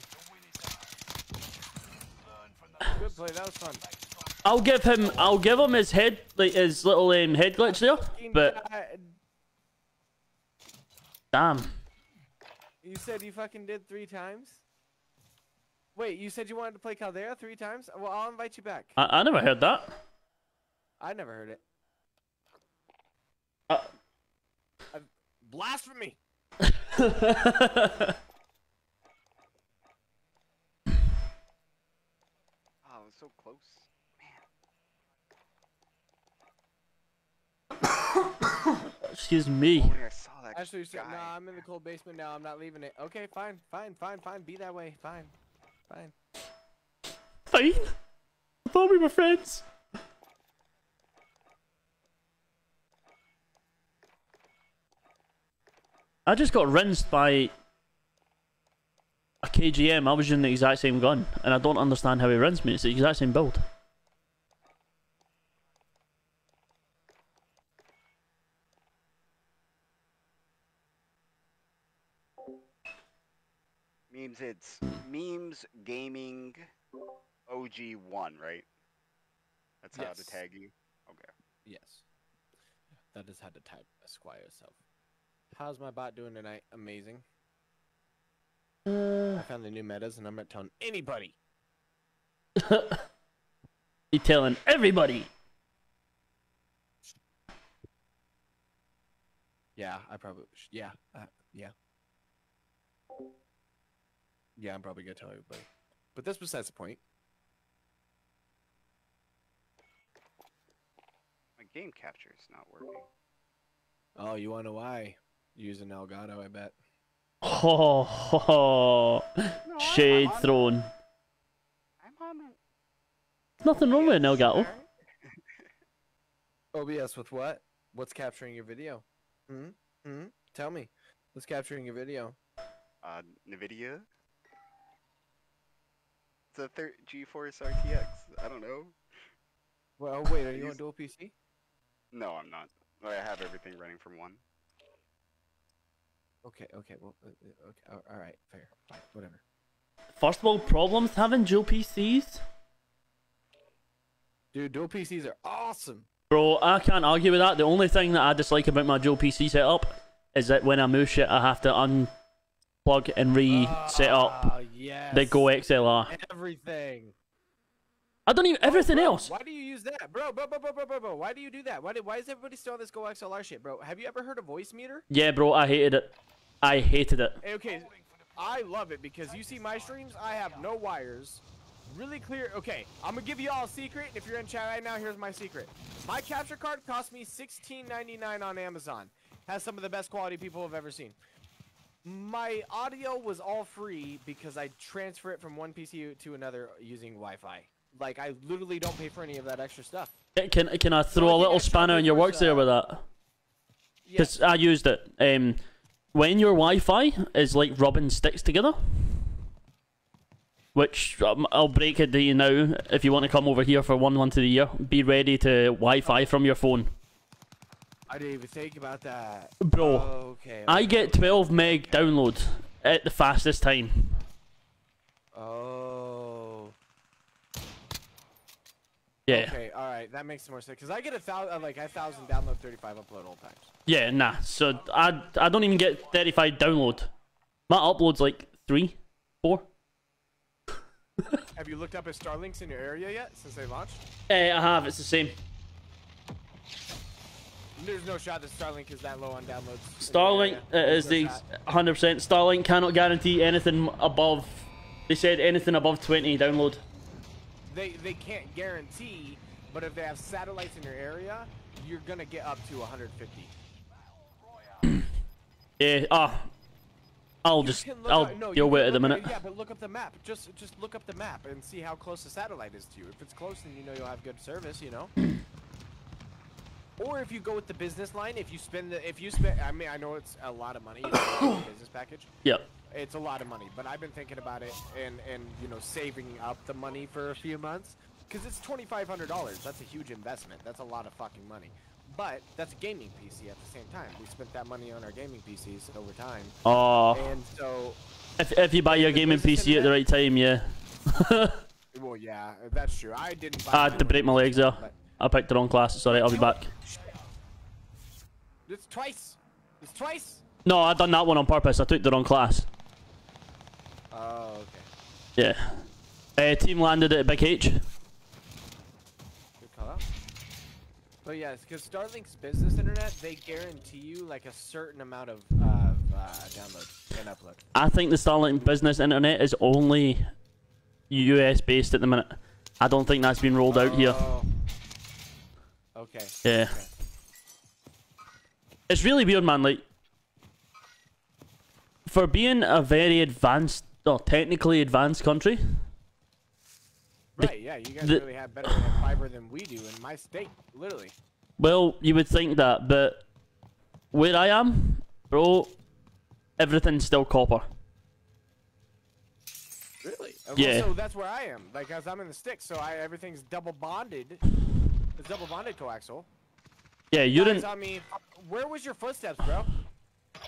Good play. That was fun. I'll give him. I'll give him his head, like his little um, head glitch there. But Uh, damn. you said you fucking did three times. Wait, you said you wanted to play Caldera three times? Well, I'll invite you back. I, I never heard that. I never heard it. Uh, Blasphemy! [laughs] Oh, it was so close. [coughs] excuse me. Oh, Only I saw that Ashley said, guy. "No, I'm in the cold basement now. I'm not leaving it." Okay, fine, fine, fine, fine. Be that way. Fine, fine. Fine. I thought we were friends. I just got rinsed by a KGM. I was using the exact same gun, and I don't understand how he rinsed me. It's the exact same build. Memes, it's memes gaming OG one, right? That's how to tag you. Okay. Yes. That is how to type Esquire self. How's my bot doing tonight? Amazing. Uh, I found the new metas, and I'm not telling anybody. [laughs] he telling everybody. Yeah, I probably. Sh- yeah, uh, yeah. Yeah, I'm probably gonna tell everybody. But that's besides the point. My game capture is not working. Oh, you wanna know why? Using Elgato, I bet. Oh, ho, ho. No, shade I'm on- thrown. I'm on it. Nothing wrong with an Elgato. OBS [laughs] with what? What's capturing your video? Hmm? Hmm? Tell me. What's capturing your video? Uh, Nvidia. It's a thir- GeForce RTX. I don't know. Well, wait, are you on Use- dual PC? No, I'm not. I have everything running from one. Okay, okay, well, uh, uh, okay, all right, fair, fine, whatever. First of all, problems having dual PCs? Dude, dual PCs are awesome. Bro, I can't argue with that. The only thing that I dislike about my dual PC setup is that when I move shit, I have to unplug and reset up Ah, yes. the GoXLR. Everything. I don't even everything Bro, else. Why do you use that, bro? Bro, bro, bro, bro, bro, bro. Why do you do that? Why, do, why is everybody still on this GoXLR shit, bro? Have you ever heard of Voicemeeter? Yeah, bro, I hated it. I hated it. Okay, I love it because you see my streams, I have no wires. Really clear. Okay, I'm gonna give you all a secret. If you're in chat right now, here's my secret. My capture card cost me $16.99 on Amazon. Has some of the best quality people have ever seen. My audio was all free because I transfer it from one PC to another using Wi-Fi. Like I literally don't pay for any of that extra stuff. Can can I throw a think little spanner in your works there uh, with that? Yeah. Because I used it. Um, when your Wi-Fi is like rubbing sticks together, which um, I'll break it to you now. If you want to come over here for one month of the year, be ready to Wi-Fi from your phone, I didn't even think about that. bro. Okay. I get 12 meg download at the fastest time. Oh. Yeah, Okay, all right, that makes more sense. Cause I get a thousand, like a thousand download, thirty-five upload all times. yeah, nah. So I I don't even get 35 download. My upload's like three, four. [laughs] Have you looked up at Starlinks in your area yet since they launched? Eh, I have. It's the same. There's no shot that Starlink is that low on downloads. Starlink uh, is no the shot. 100%. Starlink cannot guarantee anything above. They said anything above 20 download. They they can't guarantee, but if they have satellites in your area, you're gonna get up to 150. [clears throat] Yeah. Ah. I'll You just I'll up- no, deal with it at the minute. Yeah, but look up the map. Just just look up the map and see how close the satellite is to you. If it's close, then you know you'll have good service. You know. [clears throat] or if you go with the business line, if you spend the if you spend, I mean, I know it's a lot of money. You know, the [coughs] business package. Yep. It's a lot of money, but I've been thinking about it and and you know saving up the money for a few months because it's twenty five hundred dollars. That's a huge investment. That's a lot of fucking money. But that's a gaming PC at the same time. We spent that money on our gaming PCs over time, Oh. and so If if you buy your gaming PC at the right time, yeah. [laughs] well, yeah, that's true. I didn't. Buy I had to break my legs there. I picked the wrong class. Sorry, I'll be back. It's twice. It's twice. No, I done that one on purpose. I took the wrong class. Oh, okay. Yeah. Uh, team landed at Big H. Good call. But yes, because Starlink's business internet, they guarantee you like a certain amount of uh, uh, download and upload. I think the Starlink business internet is only US based at the minute. I don't think that's been rolled out here. Okay. Yeah. okay. It's really weird, man. Like, for being a very advanced, or technically advanced country, The- Right, yeah, you guys the- really have better fiber than we do in my state, literally. well, you would think that, but where I am, bro, everything's still copper. Really? Well, Yeah. So that's where I am. Like, as I'm in the sticks, so I everything's double bonded. It's double bonded coaxial. Yeah, you're Guys, in I mean, where was your footsteps, bro?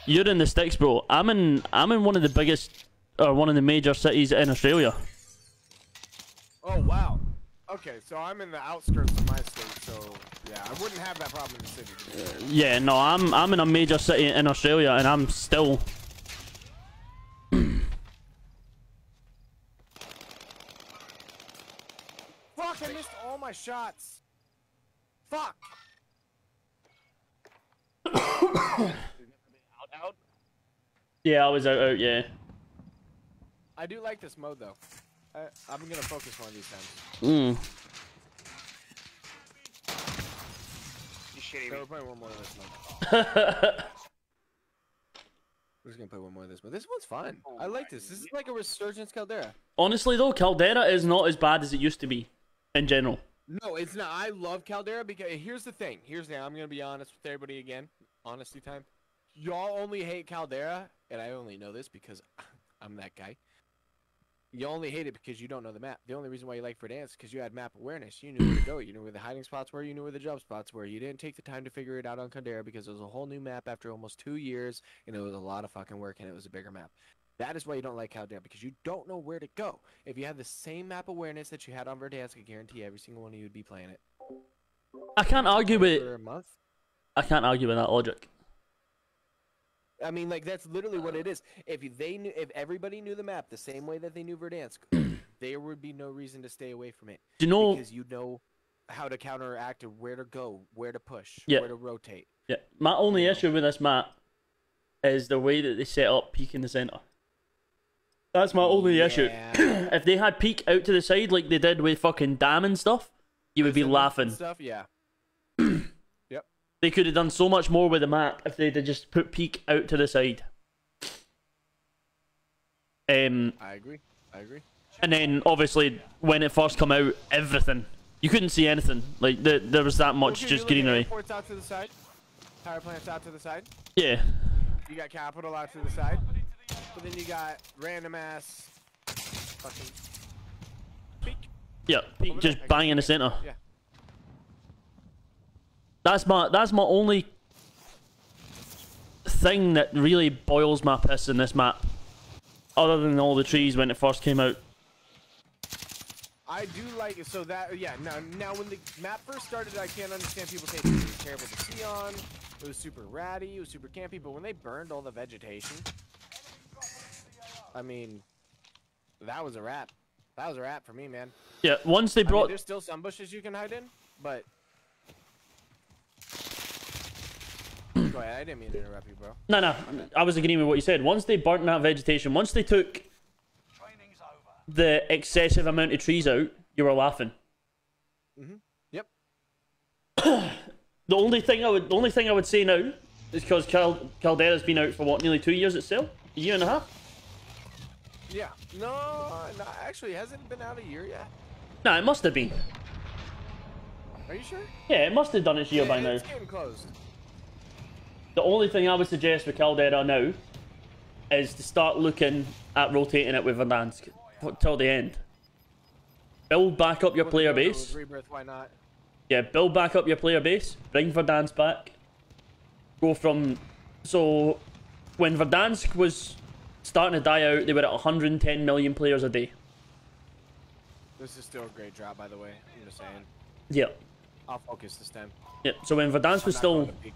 you're in the sticks, bro. I'm in I'm in one of the biggest or one of the major cities in Australia. Oh wow. Okay, so I'm in the outskirts of my state, so yeah, I wouldn't have that problem in the city. Uh, yeah, no, I'm I'm in a major city in Australia, and I'm still. Fuck! I missed all my shots. Fuck. Out, out. Yeah, I was out, out. Yeah. I do like this mode though. I, I'm gonna focus one of these times. Mm. You shitty So me. we're playing one more of this mode. [laughs] We're just gonna play one more of this mode. This one's fun. I like this. This is like a resurgence Caldera. Honestly, though, Caldera is not as bad as it used to be, in general. No, it's not. I love Caldera because here's the thing. Here's the. thing. I'm gonna be honest with everybody again. Honesty time. Y'all only hate Caldera, and I only know this because [laughs] I'm that guy. You only hate it because you don't know the map. The only reason why you like Verdansk is because you had map awareness. You knew where to go. You knew where the hiding spots were. You knew where the jump spots were. You didn't take the time to figure it out on Caldera because it was a whole new map after almost two years, and it was a lot of fucking work, and it was a bigger map. That is why you don't like Caldera because you don't know where to go. If you had the same map awareness that you had on Verdansk, I guarantee every single one of you would be playing it. I can't argue with for a month. I can't argue with that logic. I mean, like that's literally what it is. If they knew, if everybody knew the map the same way that they knew Verdansk, [clears throat] there would be no reason to stay away from it Do you know? because you know how to counteract and where to go, where to push, Yeah. where to rotate. Yeah, my only issue with this map is the way that they set up peak in the center. That's my only issue. [clears throat] If they had peak out to the side like they did with fucking dam and stuff, you would be laughing. Stuff, yeah. [clears throat] yep. They could have done so much more with the map if they'd have just put peak out to the side. Um, I agree. I agree. and then obviously when it first come out, everything you couldn't see anything. Like the, there was that much just greenery. Airports out to the side. Power plants out to the side. Yeah, You got capital out to the side. But then you got random ass fucking peak. yeah, peak just there, bang in the center. Yeah. That's my that's my only thing that really boils my piss in this map. Other than all the trees when it first came out. I do like it. So that yeah. Now now when the map first started, I can't understand people saying it was terrible to see on. It was super ratty. It was super campy. But when they burned all the vegetation, I mean, that was a wrap. That was a wrap for me, man. Yeah, once they I mean, brought there's still some bushes you can hide in, but. [clears throat] Go ahead. I didn't mean to interrupt you, bro. no no, I was agreeing with what you said. Once they burnt that vegetation, once they took Training's over. the excessive amount of trees out, you were laughing. Mhm. Yep. [coughs] The only thing I would the only thing I would say now is because Cal- Caldera's been out for what nearly two years itself, a year and a half. Yeah. No, no. Actually, hasn't been out a year yet? No, it must have been. Are you sure? Yeah, it must have done its year by now. It's getting closed. The only thing I would suggest for Caldera now is to start looking at rotating it with Verdansk till the end. Build back up your player they go to base. Rebirth, why not? Yeah, build back up your player base. Bring Verdansk back. Go from so when Verdansk was starting to die out, they were at 110 million players a day. This is still a great drop, by the way. I'm just saying. Yeah, I'll focus this time. yeah. So when Verdansk was still peak,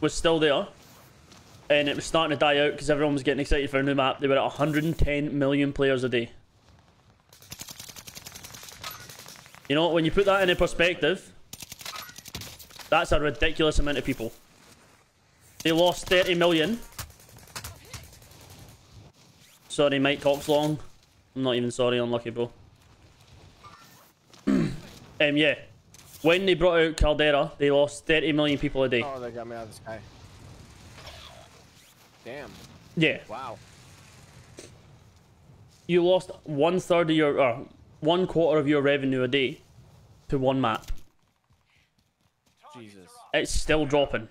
was still there, and it was starting to die out because everyone was getting excited for a new map. They were at 110 million players a day. You know, when you put that into perspective, that's a ridiculous amount of people. They lost 30 million. Sorry, Mike Coxlong. I'm not even sorry, unlucky bro. [clears throat] um, yeah. When they brought out Caldera, they lost 30 million people a day. Oh, they got me out of the sky. Damn. Yeah. Wow. you lost one third of your, or one quarter of your revenue a day to one map. Jesus. It's still dropping.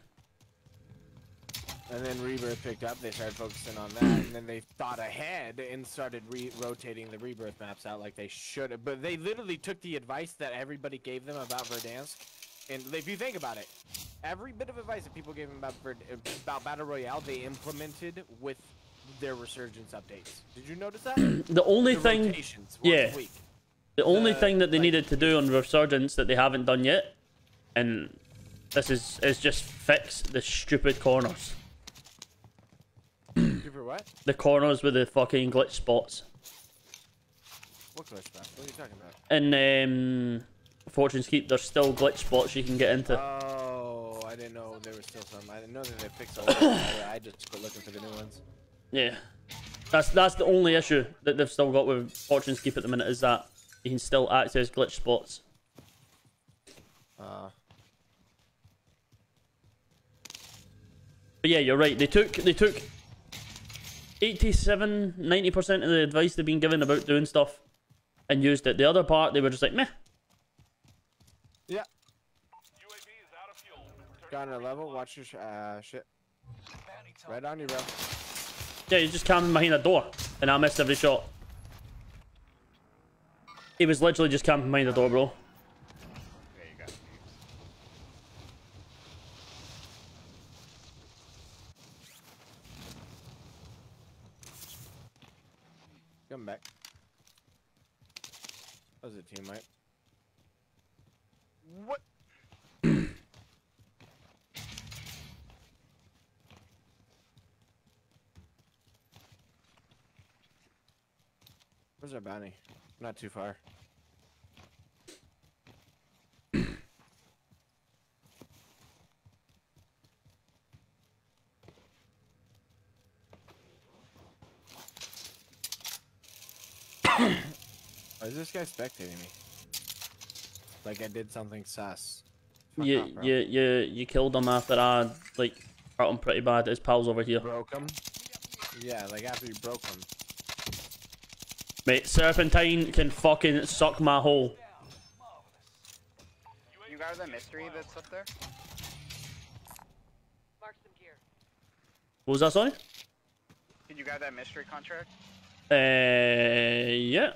And then Rebirth picked up. They started focusing on that, and then they thought ahead and started re- rotating the Rebirth maps out like they should have. But they literally took the advice that everybody gave them about Verdansk, and if you think about it, every bit of advice that people gave them about Verd- about Battle Royale, they implemented with their Resurgence updates. Did you notice that? [clears throat] The only The thing, yeah. the only the, thing that they like- needed to do on Resurgence that they haven't done yet, and this is is just fix the stupid corners. Super what? The corners with the fucking glitch spots. What glitch map? What are you talking about? In um, Fortune's Keep, there's still glitch spots you can get into. Oh, I didn't know there were still some. I didn't know that they fixed all of them. I I just quit looking for the new ones. Yeah, that's that's the only issue that they've still got with Fortune's Keep at the minute is that you can still access glitch spots. Uh, But yeah, you're right. They took they took 87, 90 percent of the advice they've been given about doing stuff and used it. The other part they were just like meh. yeah. UAV is out of fuel. Got a level. Watch your sh- uh, shit. Right on you, bro. Yeah, you just camping behind a door, and I missed every shot. He was literally just camping behind the door, bro. There you go. Come back. That was a teammate. What? Where's our bounty? Not too far. Why is this guy spectating me? Like I did something sus. Fuck You, off, you, you, you killed him after I like hurt him pretty bad. His pals over here, broke him. Yeah, like after you broke him. Mate. Serpentine can fucking suck my hole. You got the mystery that's up there? What was that, sorry? Did you got that mystery contract? Uh, yeah.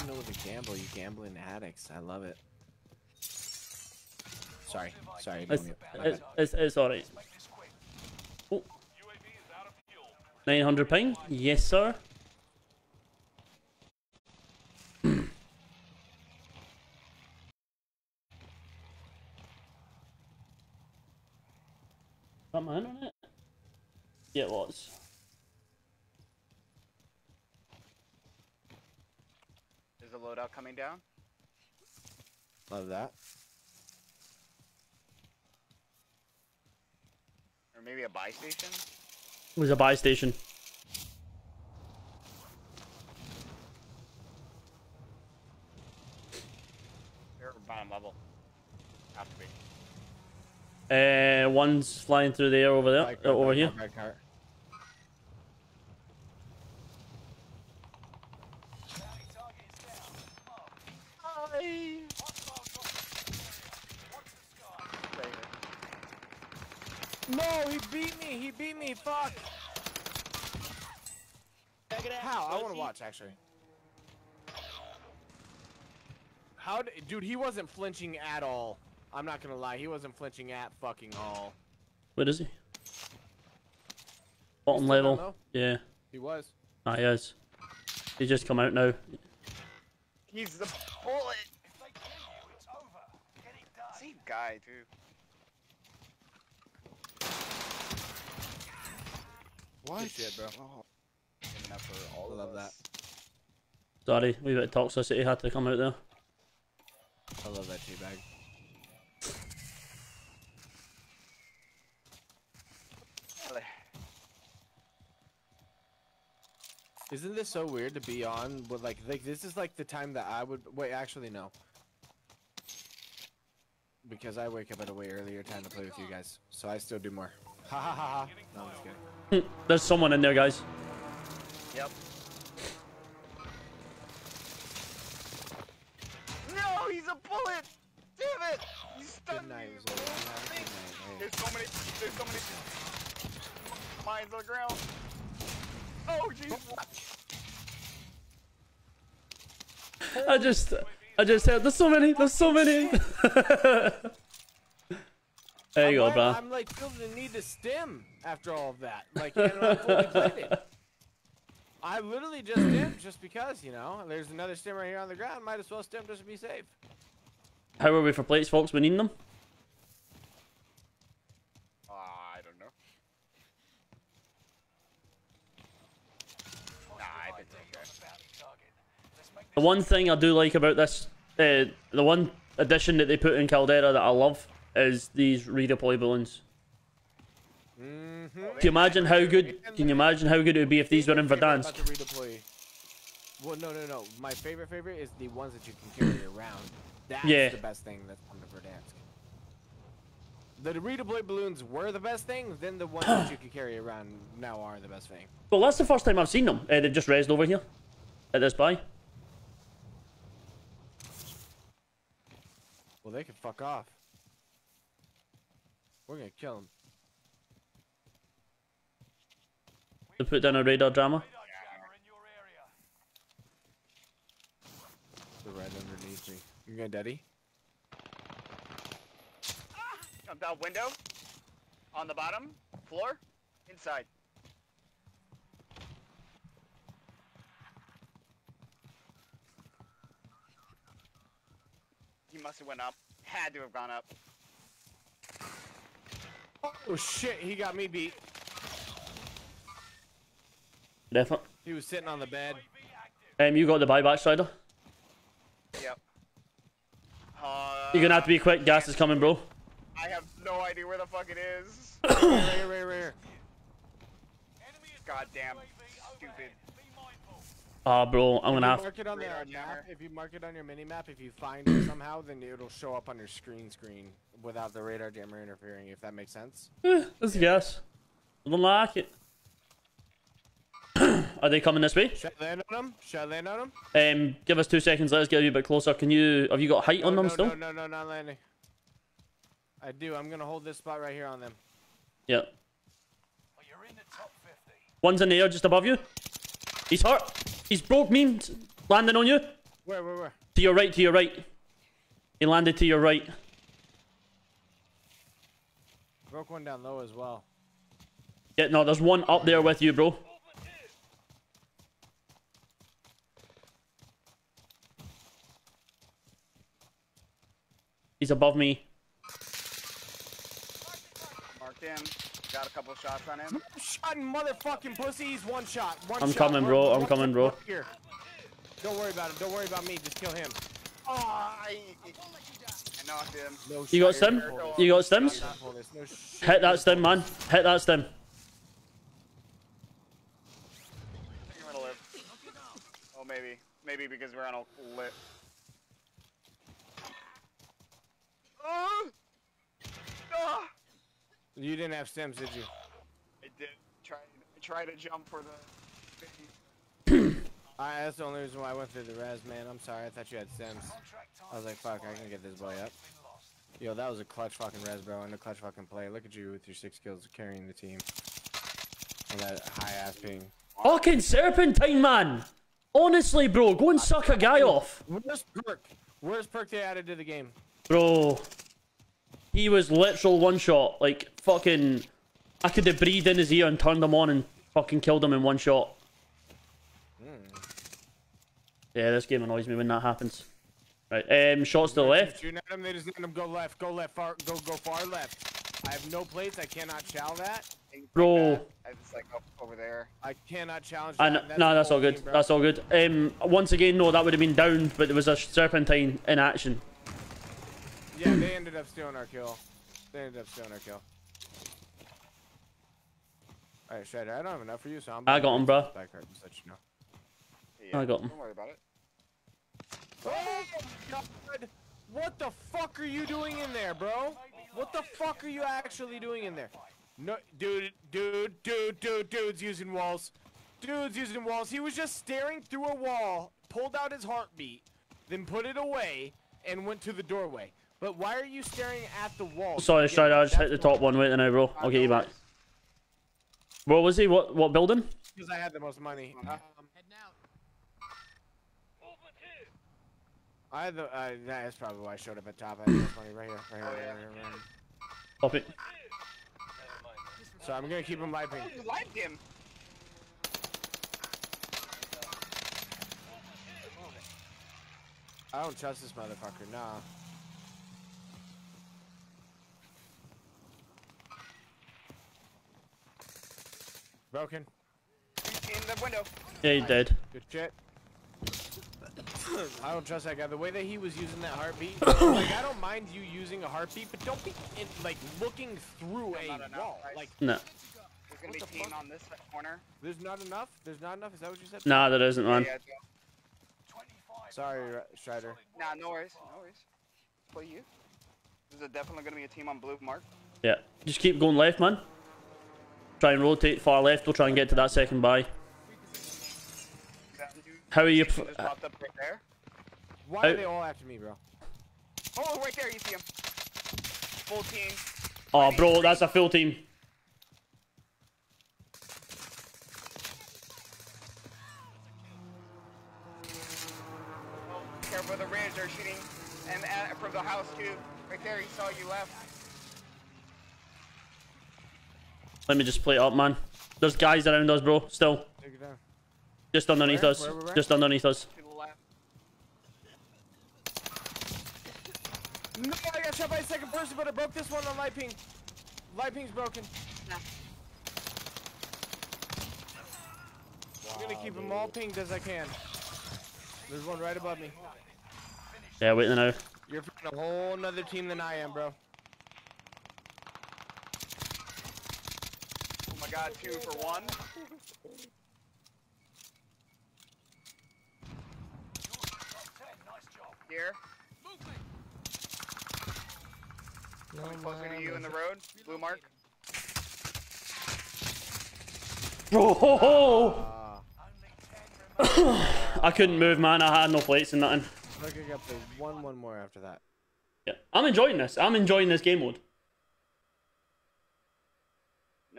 You know, with a gamble, you gambling addicts. I love it. Sorry, sorry. It's, it's, it's, it's alright. Make this quick. Oh, UAV is out of fuel. 900 ping? Yes, sir. Hmm. Got my internet? Yeah, it was. Is the loadout coming down? Love that. Or maybe a buy station? It was a buy station. They're bottom level. Have to be. Uh, one's flying through the air over there, uh, over here bike cart. Bounty target is down. Mark. Hostile dropping into the area. Watch the sky. No, he beat me. He beat me. Fuck. How? I want to watch actually. How, d- dude? He wasn't flinching at all. I'm not gonna lie. He wasn't flinching at fucking all. What is he? Bottom still down level. Yeah. He was. Ah, he is. He's just come out now. He's the bullet! If they kill you, it's over. Get it done. Same guy, too. What? Good shit, bro. Giving up for all I of love us. Sorry, wee bit of toxicity had to come out there. I love that teabag. Ele- Isn't this so weird to be on with like like this is like the time that I would wait actually no. Because I wake up at a way earlier time to play with you guys. So I still do more. Ha ha ha ha. No, I'm just kidding. There's someone in there, guys. Yep. No, he's a bullet! Damn it! He Good stunned me! night, Zoe. Have a good night. There's so many, there's so many mines on the ground. Oh, jeez. I just, I just said, there's so many, there's so many. [laughs] there you go, I'm, bro. I'm like feeling the need to stim after all of that. Like, you know, I'm fully plated. I literally just stimmed just because, you know. There's another stim right here on the ground. Might as well stim just to be safe. How are we for plates, folks? We need them. Uh, I don't know. Nah, I think it's okay. Bounty target. Let's make The one thing I do like about this, uh, the one addition that they put in Caldera that I love is these redeploy balloons. Mm-hmm. Can you imagine how good? Can you imagine how good it would be if these were in Verdansk? About to redeploy. Well, no, no, no. My favorite favorite is the ones that you can carry [coughs] around. That's Yeah. the best thing that's on the Verdansk. The redeploy balloons were the best thing. Then the ones that you can carry around now are the best thing. Well, that's the first time I've seen them. Uh, they've just raised over here at this buy. Well, they can fuck off. We're gonna kill him. They put down a radar drama. radar jammer in your area. They're right underneath me. You going, Daddy? Jumped out window. On the bottom. Floor. Inside. He must have went up. Had to have gone up. Oh shit! He got me beat. Definitely. He was sitting on the bed. Um, you got the buyback, Strider. Yep. Uh, You're gonna have to be quick. Gas is coming, bro. I have no idea where the fuck it is. [coughs] right here, right here, right here. Enemy is Goddamn stupid. Overhead. Be mindful. Ah, bro, I'm If gonna you have. mark it on the Radar map. If you mark it on your mini map, if you find it somehow, then it'll show up on your screen screen without the radar jammer interfering. If that makes sense. Eh, Let's guess. I don't like it. [clears throat] Are they coming this way? Should I land on them? Should I land on them? Um, give us two seconds. Let us get a wee bit closer. Can you? Have you got height on no, them no, still? No, no, no, not landing. I do. I'm gonna hold this spot right here on them. Yeah. Well, you're in the top 50. One's in the air just above you. He's hurt. He's broke me. Landing on you. Where, where, where? To your right. To your right. He landed to your right. Broke one down low as well. Yeah. No, there's one up there with you, bro. He's above me. Marked him. Got a couple shots on him. Shot motherfucking pussies. One shot. One I'm shot. coming, One- bro, I'm one coming, bro. Here. Don't worry about it. Don't worry about me. Just kill him. Oh, I, I knocked him. No You got shit. stim? You got stims? Pull this. No. Hit that stem, man. Hit that stem. I think gonna live. Oh, maybe. Maybe because we're on a lit. Ah! Ah! You didn't have stems, did you? I did try try to jump for the. [clears throat] I, that's the only reason why I went through the res, man. I'm sorry. I thought you had stems. I was like, fuck, I can get this boy up. Yo, that was a clutch fucking res, bro, and a clutch fucking play. Look at you with your six kills carrying the team. And that high ass ping. Fucking serpentine, man. Honestly, bro, go and suck a guy off. Where's perk? Where's perk they added to the game? Bro. He was literal one shot. Like, fucking. I could have breathed in his ear and turned him on and fucking killed him in one shot. Yeah, this game annoys me when that happens. Right, um, shots to the left. Shooting at him, they just let him go left, go left, far, go go far left. I have no plates. I cannot chow that. things like Bro. that. It's like up over there. I cannot challenge that. no, the that's all good. bro. That's all good. Um, once again, no, that would have been down, but there was a serpentine in action. Yeah, they ended up stealing our kill. They ended up stealing our kill. Alright, Shredder, I don't have enough for you, so I'm. I got him, bro. Back card, just let you know. Yeah, I got him. Don't worry about it. Oh God! What the fuck are you doing in there, bro? What the fuck are you actually doing in there? No, dude, dude, dude, dude, dude's using walls. Dude's using walls. He was just staring through a wall, pulled out his heartbeat, then put it away, and went to the doorway. But why are you staring at the wall? Sorry, Yeah, Strider, I just hit the top one. Wait now, bro. I'll get you back. Where was he? What what building? Because I had the most money. Um, I had the. Uh, that's probably why I showed up at top. I had the most money right here, right here, right here, right here. Stop it. So I'm gonna keep him live ping. You liked him. I don't trust this motherfucker. Nah. Broken. In the window. Yeah, he did. Good shit. [coughs] I don't trust that guy. The way that he was using that heartbeat, [coughs] like I don't mind you using a heartbeat, but don't be in, like looking through a not enough, wall. right? Like No. There's gonna What be the team fuck? on this corner. there's not enough. There's not enough. Is that what you said? Nah, there isn't, one. Yeah, Sorry, Ri- Strider. Nah, no worries. No worries. Play you. There's definitely gonna be a team on blue mark. Yeah. Just keep going left, man. Try and rotate far left. We'll try and get to that second buy. How are you? just F- popped up right there. Why I- are they all after me, bro? Oh, right there, you see him. Full team. oh, bro, that's a full team. Careful the ridge, they're shooting. And uh, from the house too. Right there, he saw you left. Let me just play it up, man. There's guys around us, bro. Still. Take it down. Just underneath Where? us. Where, where, where? Just underneath us. To the left. No, I got shot by a second person, but I broke this one on light ping. Light ping's broken. I'm gonna keep them all pinged as I can. There's one right above me. Yeah, wait now. You're from a whole nother team than I am, bro. Oh my god, two for one. Here. Coming closer to you in the road. Blue mark. Bro, ho, ho. Uh, I couldn't move, man. I had no plates and nothing. look, I got the one, one more after that. Yeah. I'm enjoying this. I'm enjoying this game mode.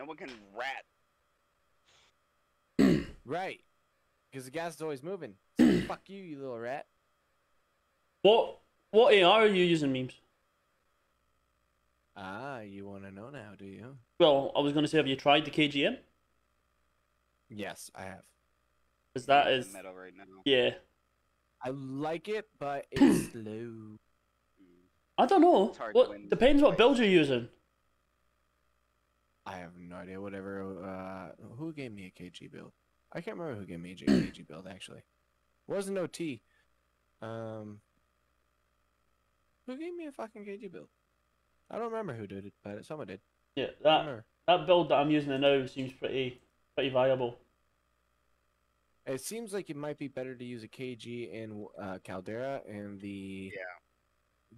No one can rat. [clears throat] Right. Because the gas is always moving. [clears throat] So fuck you, you little rat. What what AR are you using, memes? Ah, you want to know now, do you? Well, I was gonna say, have you tried the KGM? Yes, I have. Because that In is, the right now. yeah. I like it, but [clears throat] it's slow. I don't know. It's hard to What depends what fights. build you're using. I have no idea. Whatever. Uh, who gave me a KG build? I can't remember who gave me a KG [clears throat] build actually. It wasn't OT. Um, who gave me a fucking KG build? I don't remember who did it, but someone did. Yeah, that that build that I'm using now seems pretty pretty viable. It seems like it might be better to use a KG in uh, Caldera and the Yeah.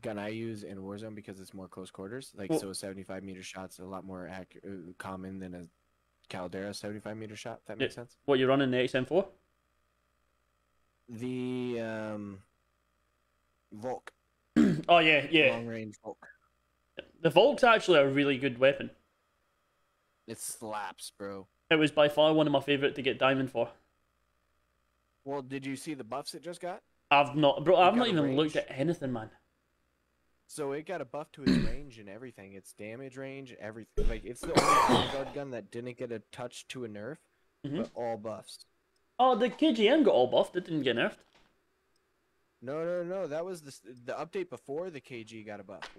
Gun I use in Warzone because it's more close quarters. Like Well- so, a 75 meter shot's a lot more ac- uh, common than a Caldera 75 meter shot. If that makes sense. What you're running the XM4? The um, Volk [clears throat] Oh yeah, yeah. long range Volk. The Volk's actually a really good weapon. It slaps, bro. It was by far one of my favorite to get diamond for. Well, did you see the buffs it just got? I've not, bro. I've not even looked at anything, man. So it got a buff to its [clears throat] range and everything. Its damage range, everything. Like it's the only [clears throat] Vanguard gun that didn't get a touch to a nerf, Mhm. but all buffs. Oh, the KGM got all buffed. It didn't get nerfed. No, no, no. That was the the update before the KG got a buff.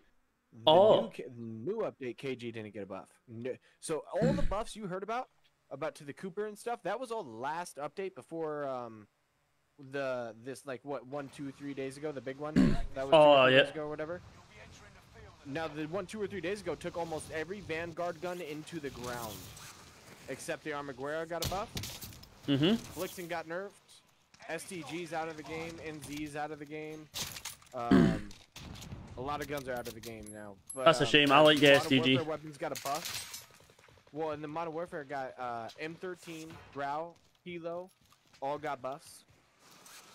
The Oh. new, new update KG didn't get a buff. So all the [clears throat] buffs you heard about, about to the Cooper and stuff, that was all the last update before um the this like what one two three days ago the big one that was two Oh, three yeah. days ago or whatever. Now the one two or three days ago took almost every Vanguard gun into the ground, except the Armaguerra got a buff. Mm-hmm. Blixen got nerfed. STG's out of the game. NZ's out of the game. Um, a lot of guns are out of the game now. But, That's a um, shame. I like the STG. Warfare weapons got a buff. Well, in the Modern Warfare got uh, M13, Grau, Kilo, all got buffs.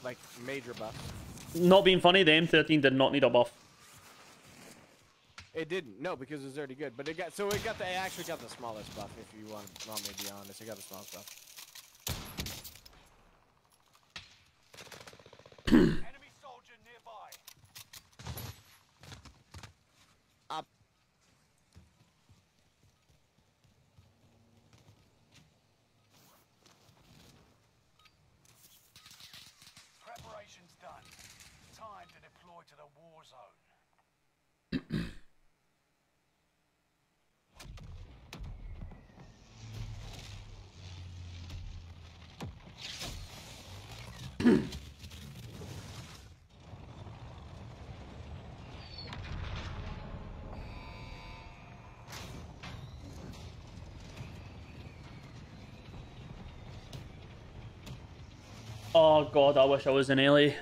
Like major buffs. Not being funny, the M13 did not need a buff. It didn't, no, because it was already good. But it got so it got the it actually got the smallest buff. If you want, want me to be honest, it got the smallest buff. Oh god, I wish I was in LA.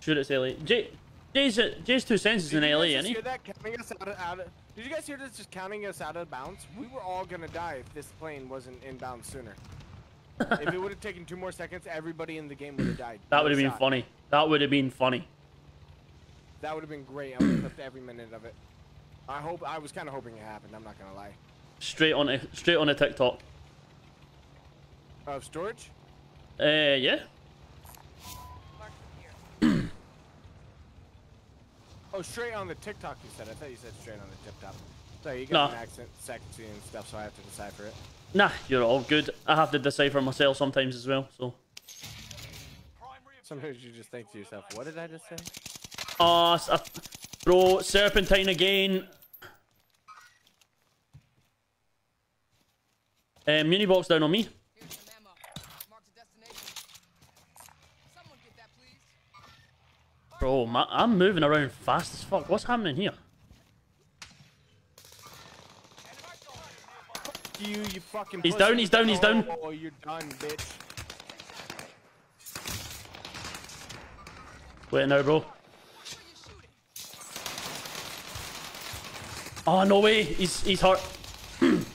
Shoot, it's LA. Jay, Jay's, JayzTwoCents is in Did you LA, guys isn't he? hear that counting us out of, out of- Did you guys hear this just counting us out of bounds? We were all gonna die if this plane wasn't inbound sooner. if it would have taken two more seconds, everybody in the game would have died. That would have been shot. funny. That would have been funny. That would have been great. I would have clipped every minute of it. I hope. I was kind of hoping it happened. I'm not gonna lie. Straight on a straight on a TikTok. Of storage? Uh, yeah. Oh, straight on the TikTok. You said. I thought you said straight on the TikTok. So you got No. an accent, sexy and stuff, so I have to decipher it. Nah, you're all good. I have to decipher myself sometimes as well. So, Sometimes you just think to yourself, "What did I just say?" ah, uh, bro, serpentine again. Uh, muni box down on me. Here's some ammo. Mark the destination. Someone get that, please. Bro, ma I'm moving around fast as fuck. What's happening here? You, you fucking. He's down, he's down, he's down. Oh, you're done, bitch. Wait now, bro. Who are you shooting? Oh no way, he's he's hurt. [clears throat]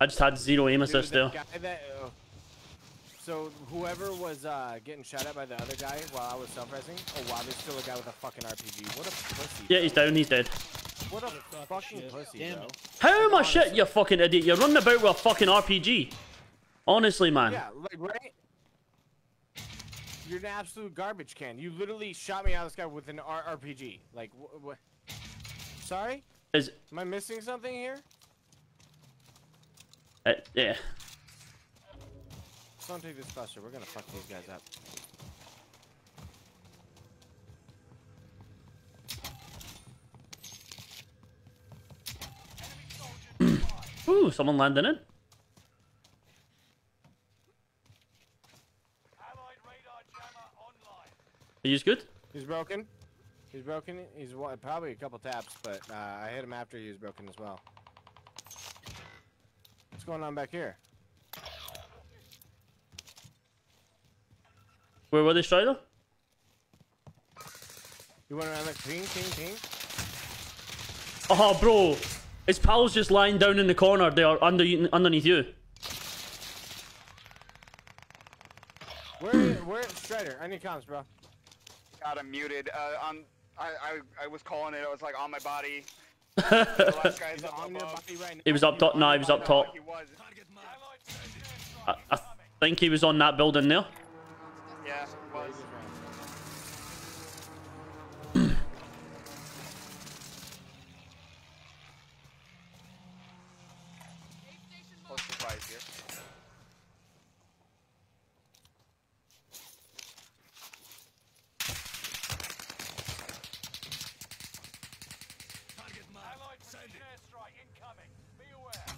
I just had zero aim Dude, assist that there. that, uh, so whoever was uh, getting shot at by the other guy while I was self-resing. Oh wow, there's still a guy with a fucking RPG. What a pussy. Yeah, he's down, he's dead. What a fucking pussy, Damn bro. How am I shit, you fucking idiot? You're running about with a fucking RPG. Honestly, man. Yeah, like right. You're an absolute garbage can. You literally shot me out of the sky with an R RPG. Like, wh- what? Sorry? Is Am I missing something here? Uh, yeah. Don't take this cluster. We're gonna fuck these guys up. [clears throat] Ooh, someone landing it. Allied radar jammer online. Are you good? He's broken. He's broken. He's probably a couple taps, but uh, I hit him after he was broken as well. What's going on back here? Where were they, Strider? You went around like ping, ping, ping. Oh, bro. His pal's just lying down in the corner there under underneath you. Where, where, Strider? I need comms, bro. Got him muted. Uh, on, I, I, I was calling it. I was like on my body. He was up top. No, he was up top. I, I think he was on that building there. Yeah, was. Aid station Close to five here. Allied precision airstrike incoming. Be aware.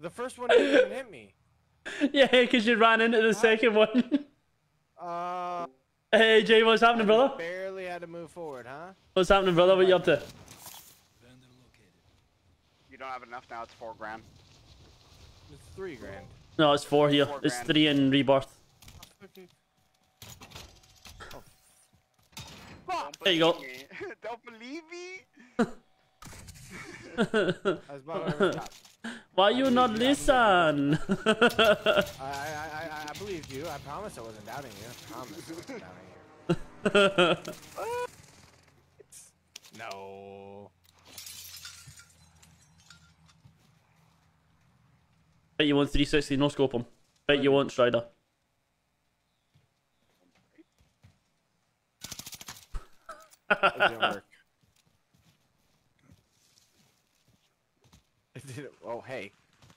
The first one didn't even hit me. [laughs] yeah, because you ran into the second one. [laughs] Uh, hey, Jay, what's happening, brother? barely had to move forward, huh? What's happening, brother? What you up to? You you don't have enough now, it's four grand. It's three grand. No, it's four here. Four It's three in rebirth. Don't There you go. believe me. [laughs] don't believe me? Why you not listen? I, I, I, I, believed you. I promise I wasn't doubting you. I promise I wasn't doubting you. [laughs] No. Bet you want 360 no scope him. Bet you want Strider. It didn't work. It didn't. [laughs] Oh, hey.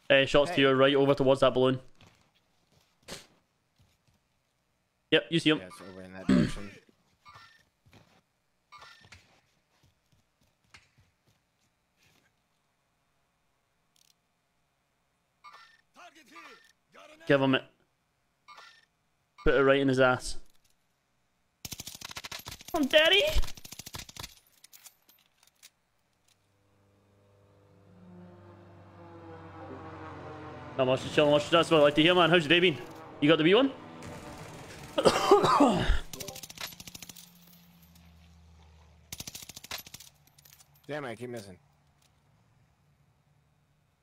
Uh, shots to Hey. your right over towards that balloon. Yep, you see him. Yeah, it's over in that direction. Give him it. Put it right in his ass. I'm daddy. Not much, just chilling, much. That's what I like to hear, man. How's your day been? You got the wee one? [coughs] Damn, I keep missing.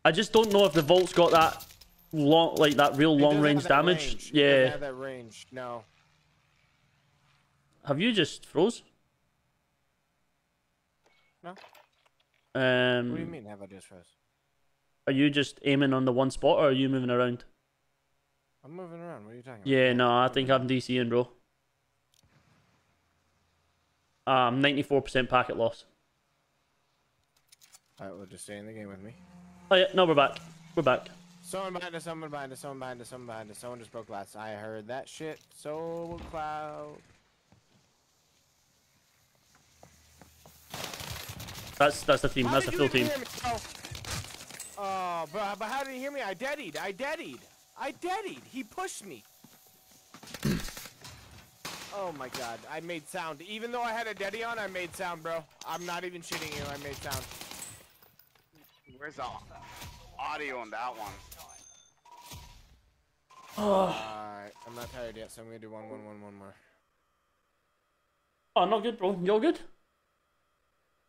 I just don't know if the Volk's got that long, like that real It long range damage. range. Yeah. have that range. No. Have you just froze? No. Um, What do you mean? Have I just froze? Are you just aiming on the one spot, or are you moving around? I'm moving around. What are you talking about? Yeah, no, I think I'm DCing, bro. Um, 94% packet loss. Alright, we'll just stay in the game with me. Oh yeah, no, we're back. We're back. Someone behind us, someone behind us, someone behind us, someone behind us. Someone just broke glass. I heard that shit. Soul Cloud. That's that's the team. How That's the full team. Hear me? Oh, but, but how did he hear me? I deadied. I deadied. I deadied. He pushed me. oh my god. I made sound. Even though I had a deady on, I made sound, bro. I'm not even shitting you. I made sound. Where's the audio on that one? Alright. I'm not tired yet, so I'm gonna do one, one, one, one more. Oh, not good, bro. You all good?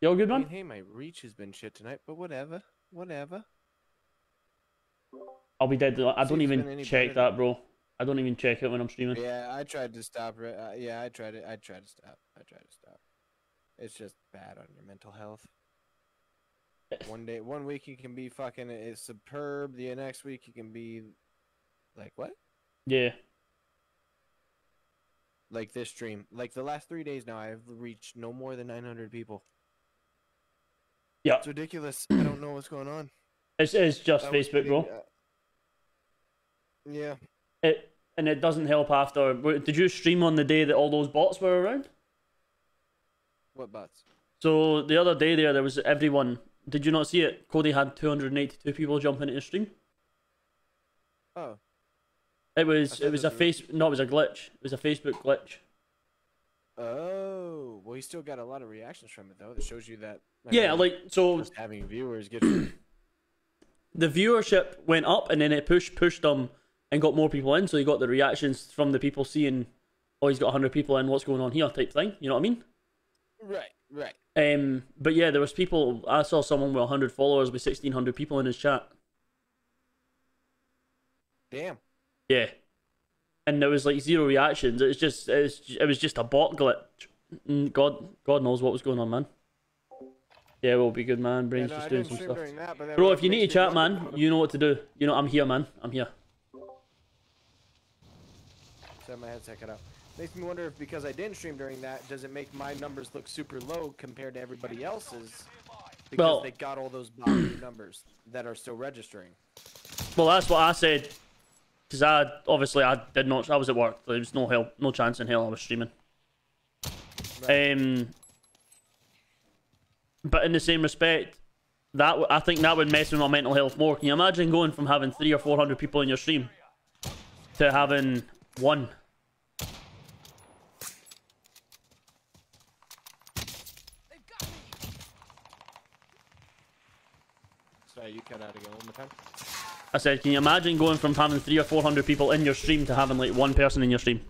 You all good, I mean, hey, my reach has been shit tonight, but whatever. Whatever. I'll be dead. I don't if it's been even check that, bro. I don't even check it when I'm streaming. Yeah, I tried to stop it. Uh, yeah, I tried it. I tried to stop. I tried to stop. It's just bad on your mental health. One day, one week you can be fucking it's superb. The next week you can be like what? Yeah. Like this stream. Like the last three days now, I've reached no more than 900 people. Yeah. It's ridiculous. I don't know what's going on. It's, it's just That Facebook, bro. yeah. It and it doesn't help after. Did you stream on the day that all those bots were around? What bots? So the other day there, there was everyone. Did you not see it? Cody had 282 people jump into the stream. Oh, It was it was a face. No, it was a glitch. It was a Facebook glitch. oh. Well, he still got a lot of reactions from it though. That shows you that. I Yeah, like so just having viewers you the viewership went up and then it pushed pushed them and got more people in. So you got the reactions from the people seeing, oh, he's got 100 people in. What's going on here? Type thing. You know what I mean? right, right. Um, but yeah, there was people. I saw someone with 100 followers with 1,600 people in his chat. Damn. Yeah, and there was like zero reactions. It was just it was, it was just a bot glitch. Mm, God God knows what was going on, man. Yeah, we'll be good, man. Yeah, Brain's no, just doing some stuff. that, Bro, if you need to chat, man, you know what to do. You know, I'm here, man. I'm here. Set my headset cut out. Makes me wonder if because I didn't stream during that, does it make my numbers look super low compared to everybody else's? Because Well- they got all those [coughs] numbers that are still registering. Well, that's what I said. Because I obviously I did not. I was at work. There was no help, no chance in hell I was streaming. Um, but in the same respect, that I think that would mess with my mental health more. Can you imagine going from having three or four hundred people in your stream to having one? They've got me. So cut out again one more time. I said, can you imagine going from having three or four hundred people in your stream to having like one person in your stream?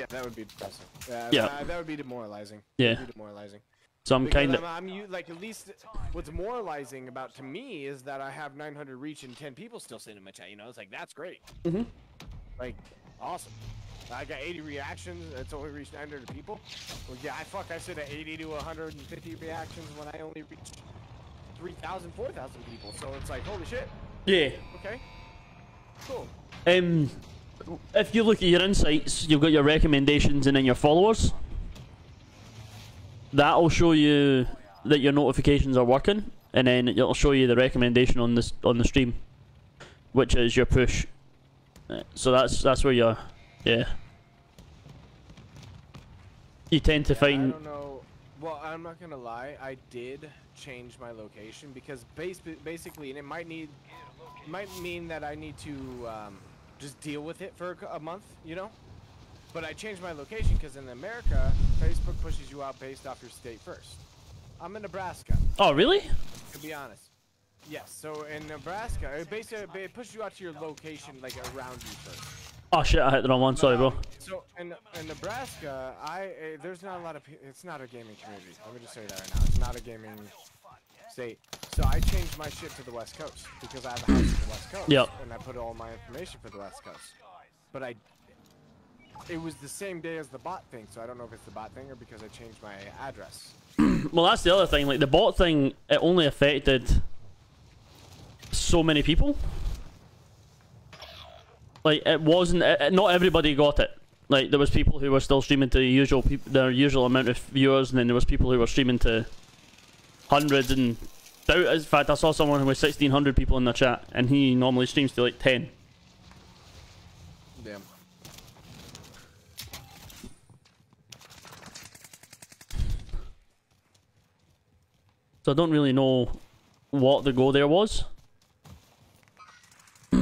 Yeah, that would be depressing. Uh, yeah, Yeah. That, that would be demoralizing. Yeah. That'd be demoralizing. So I'm kind of. I'm, I'm like at least what's moralizing about to me is that I have 900 reach and 10 people still sitting in my chat. You know, it's like that's great. Mhm. Like, awesome. I got 80 reactions. It's only reached 900 people. Well, yeah, I fuck. I sit at 80 to 150 reactions when I only reached 3,000, 4,000 people. So it's like, holy shit. Yeah. Okay. Cool. Um, if you look at your insights, you've got your recommendations and then your followers. That'll show you that your notifications are working, and then it'll show you the recommendation on this on the stream, which is your push. So that's that's where you're, yeah. You tend to I find don't know. Well, I'm not gonna lie. I did change my location because base basically, and it might need, might mean that I need to um, just deal with it for a month, you know. But I changed my location because in America, Facebook pushes you out based off your state first. I'm in Nebraska, Oh really? to be honest. Yes. So in Nebraska, it basically it pushes you out to your location, like around you first. Oh shit! I hit the wrong one. Sorry, bro. So in, in Nebraska, I uh, there's not a lot of it's not a gaming community. Let me just say that right now. It's not a gaming state. So I changed my shit to the West Coast because I have a house in the West Coast. Yep. And I put all my information for the West Coast. But I it was the same day as the bot thing, so I don't know if it's the bot thing or because I changed my address. [clears throat] well, that's the other thing. Like the bot thing, it only affected so many people. Like it wasn't. It, not everybody got it. Like there was people who were still streaming to the usual their usual amount of viewers, and then there was people who were streaming to hundreds and. In fact, I saw someone who was 1,600 people in the chat, and he normally streams to like 10. So I don't really know what the goal there was. [clears throat]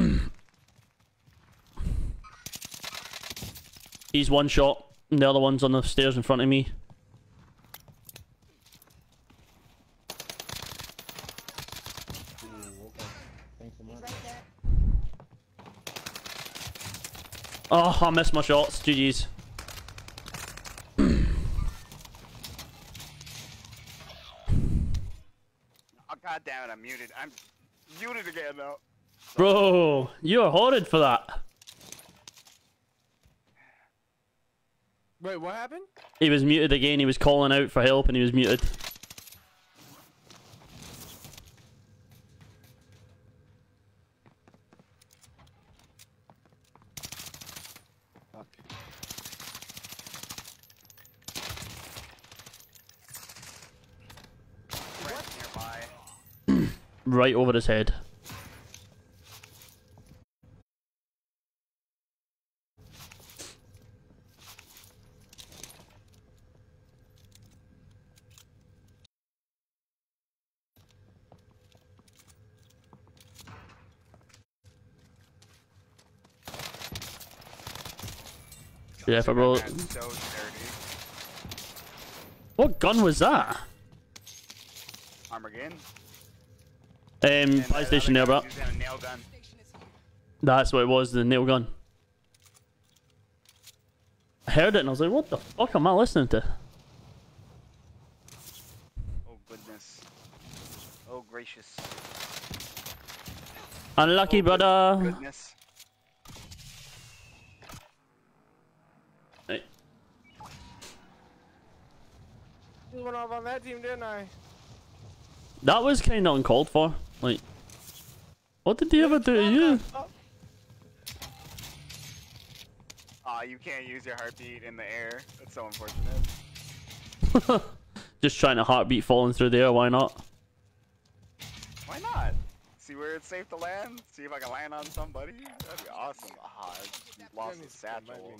He's one shot, and the other one's on the stairs in front of me. Oh, I missed my shots. GG's. Oh god damn it! I'm muted. I'm muted again though. Bro, you're horrid for that. Wait, what happened? He was muted again. He was calling out for help and he was muted. Fuck. Right nearby. Right over his head. Yeah, if I roll. So. What gun was that? Armageddon. Um, And PlayStation other there, bro. was using a nail gun. Station is here. That's what it was, the nail gun. I heard it and I was like, what the fuck am I listening to? Oh goodness. Oh gracious. Unlucky, Oh, brother. Goodness. Right. Just went off on that team, didn't I? That was kind of uncalled for. Like, what did he ever do to you? Aw, you can't use your heartbeat in the air. That's so unfortunate. [laughs] Just trying to heartbeat falling through the air, why not? Why not? See where it's safe to land? See if I can land on somebody? That'd be awesome. Ah, I lost Might the be satchel.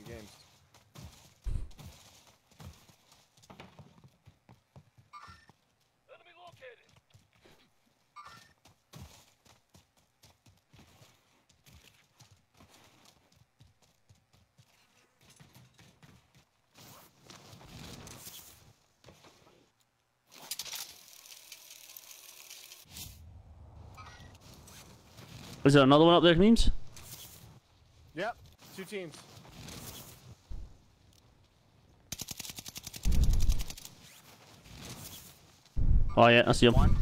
Is there another one up there, memes? Yep, two teams. Oh yeah, I see him. One.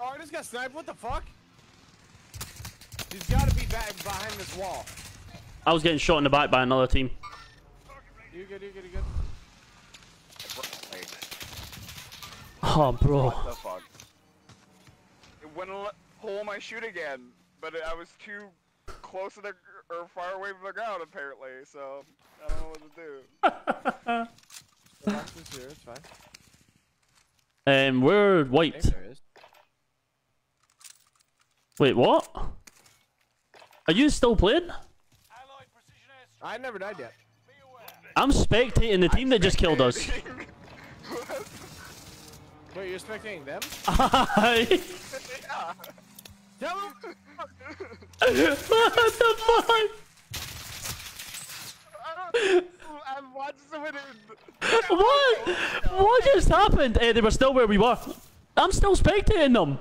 Oh, I just got sniped. What the fuck? He's got to be back behind this wall. I was getting shot in the back by another team. You good? You good? You good? Wait, Oh, bro. what the fuck? It wouldn't let pull my shoot again, but I was too close to the or far away from the ground apparently. So I don't know what to do. [laughs] Relax this here. It's fine. Um, we're Hey, white. Wait, what? Are you still playing? Allied precision airstrike. I never died yet. I'm spectating the team that just killed us. [laughs] Wait, you're spectating them? Aye. Tell what the fuck? I'm watching someone What? What just happened? Eh, they were still where we were. I'm still spectating them.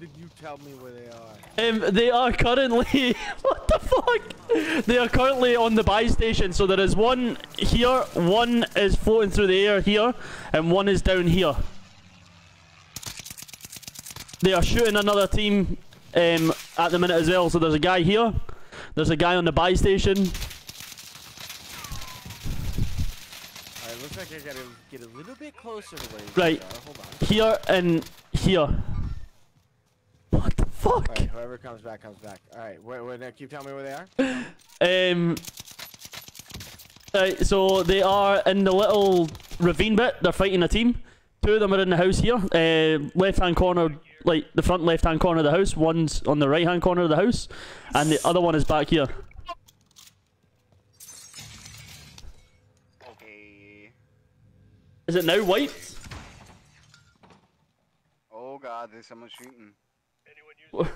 Did you tell me where they are? Um, they are currently. [laughs] what the fuck? They are currently on the buy station. So there is one here, one is floating through the air here, and one is down here. They are shooting another team um, at the minute as well. So there's a guy here. There's a guy on the buy station. Alright, looks like I gotta get a little bit closer to where Right. are. Hold on. Here and here. What the fuck? Alright, whoever comes back comes back. Alright, wait, wait, now keep telling me where they are. [laughs] Um. Right, so they are in the little ravine bit. They're fighting a team. Two of them are in the house here. Uh, left hand corner, like the front left hand corner of the house. One's on the right hand corner of the house, and the other one is back here. Okay. Is it now white? Oh god, there's someone shooting. [laughs]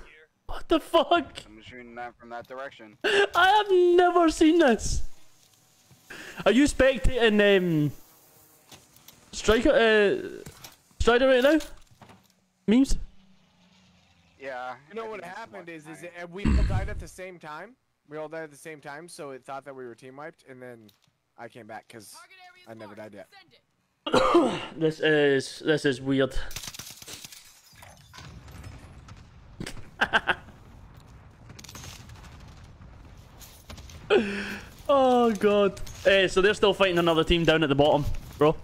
What the fuck? I'm shooting that from that direction. [laughs] I have never seen this. Are you spectating um Striker uh Strider right now? Memes? Yeah. You know what happened is, is it, we all died at the same time. We all died at the same time, so it thought that we were team wiped, and then I came back because I never died yet. [coughs] This is this is weird. [laughs] oh god. Eh, so they're still fighting another team down at the bottom, bro.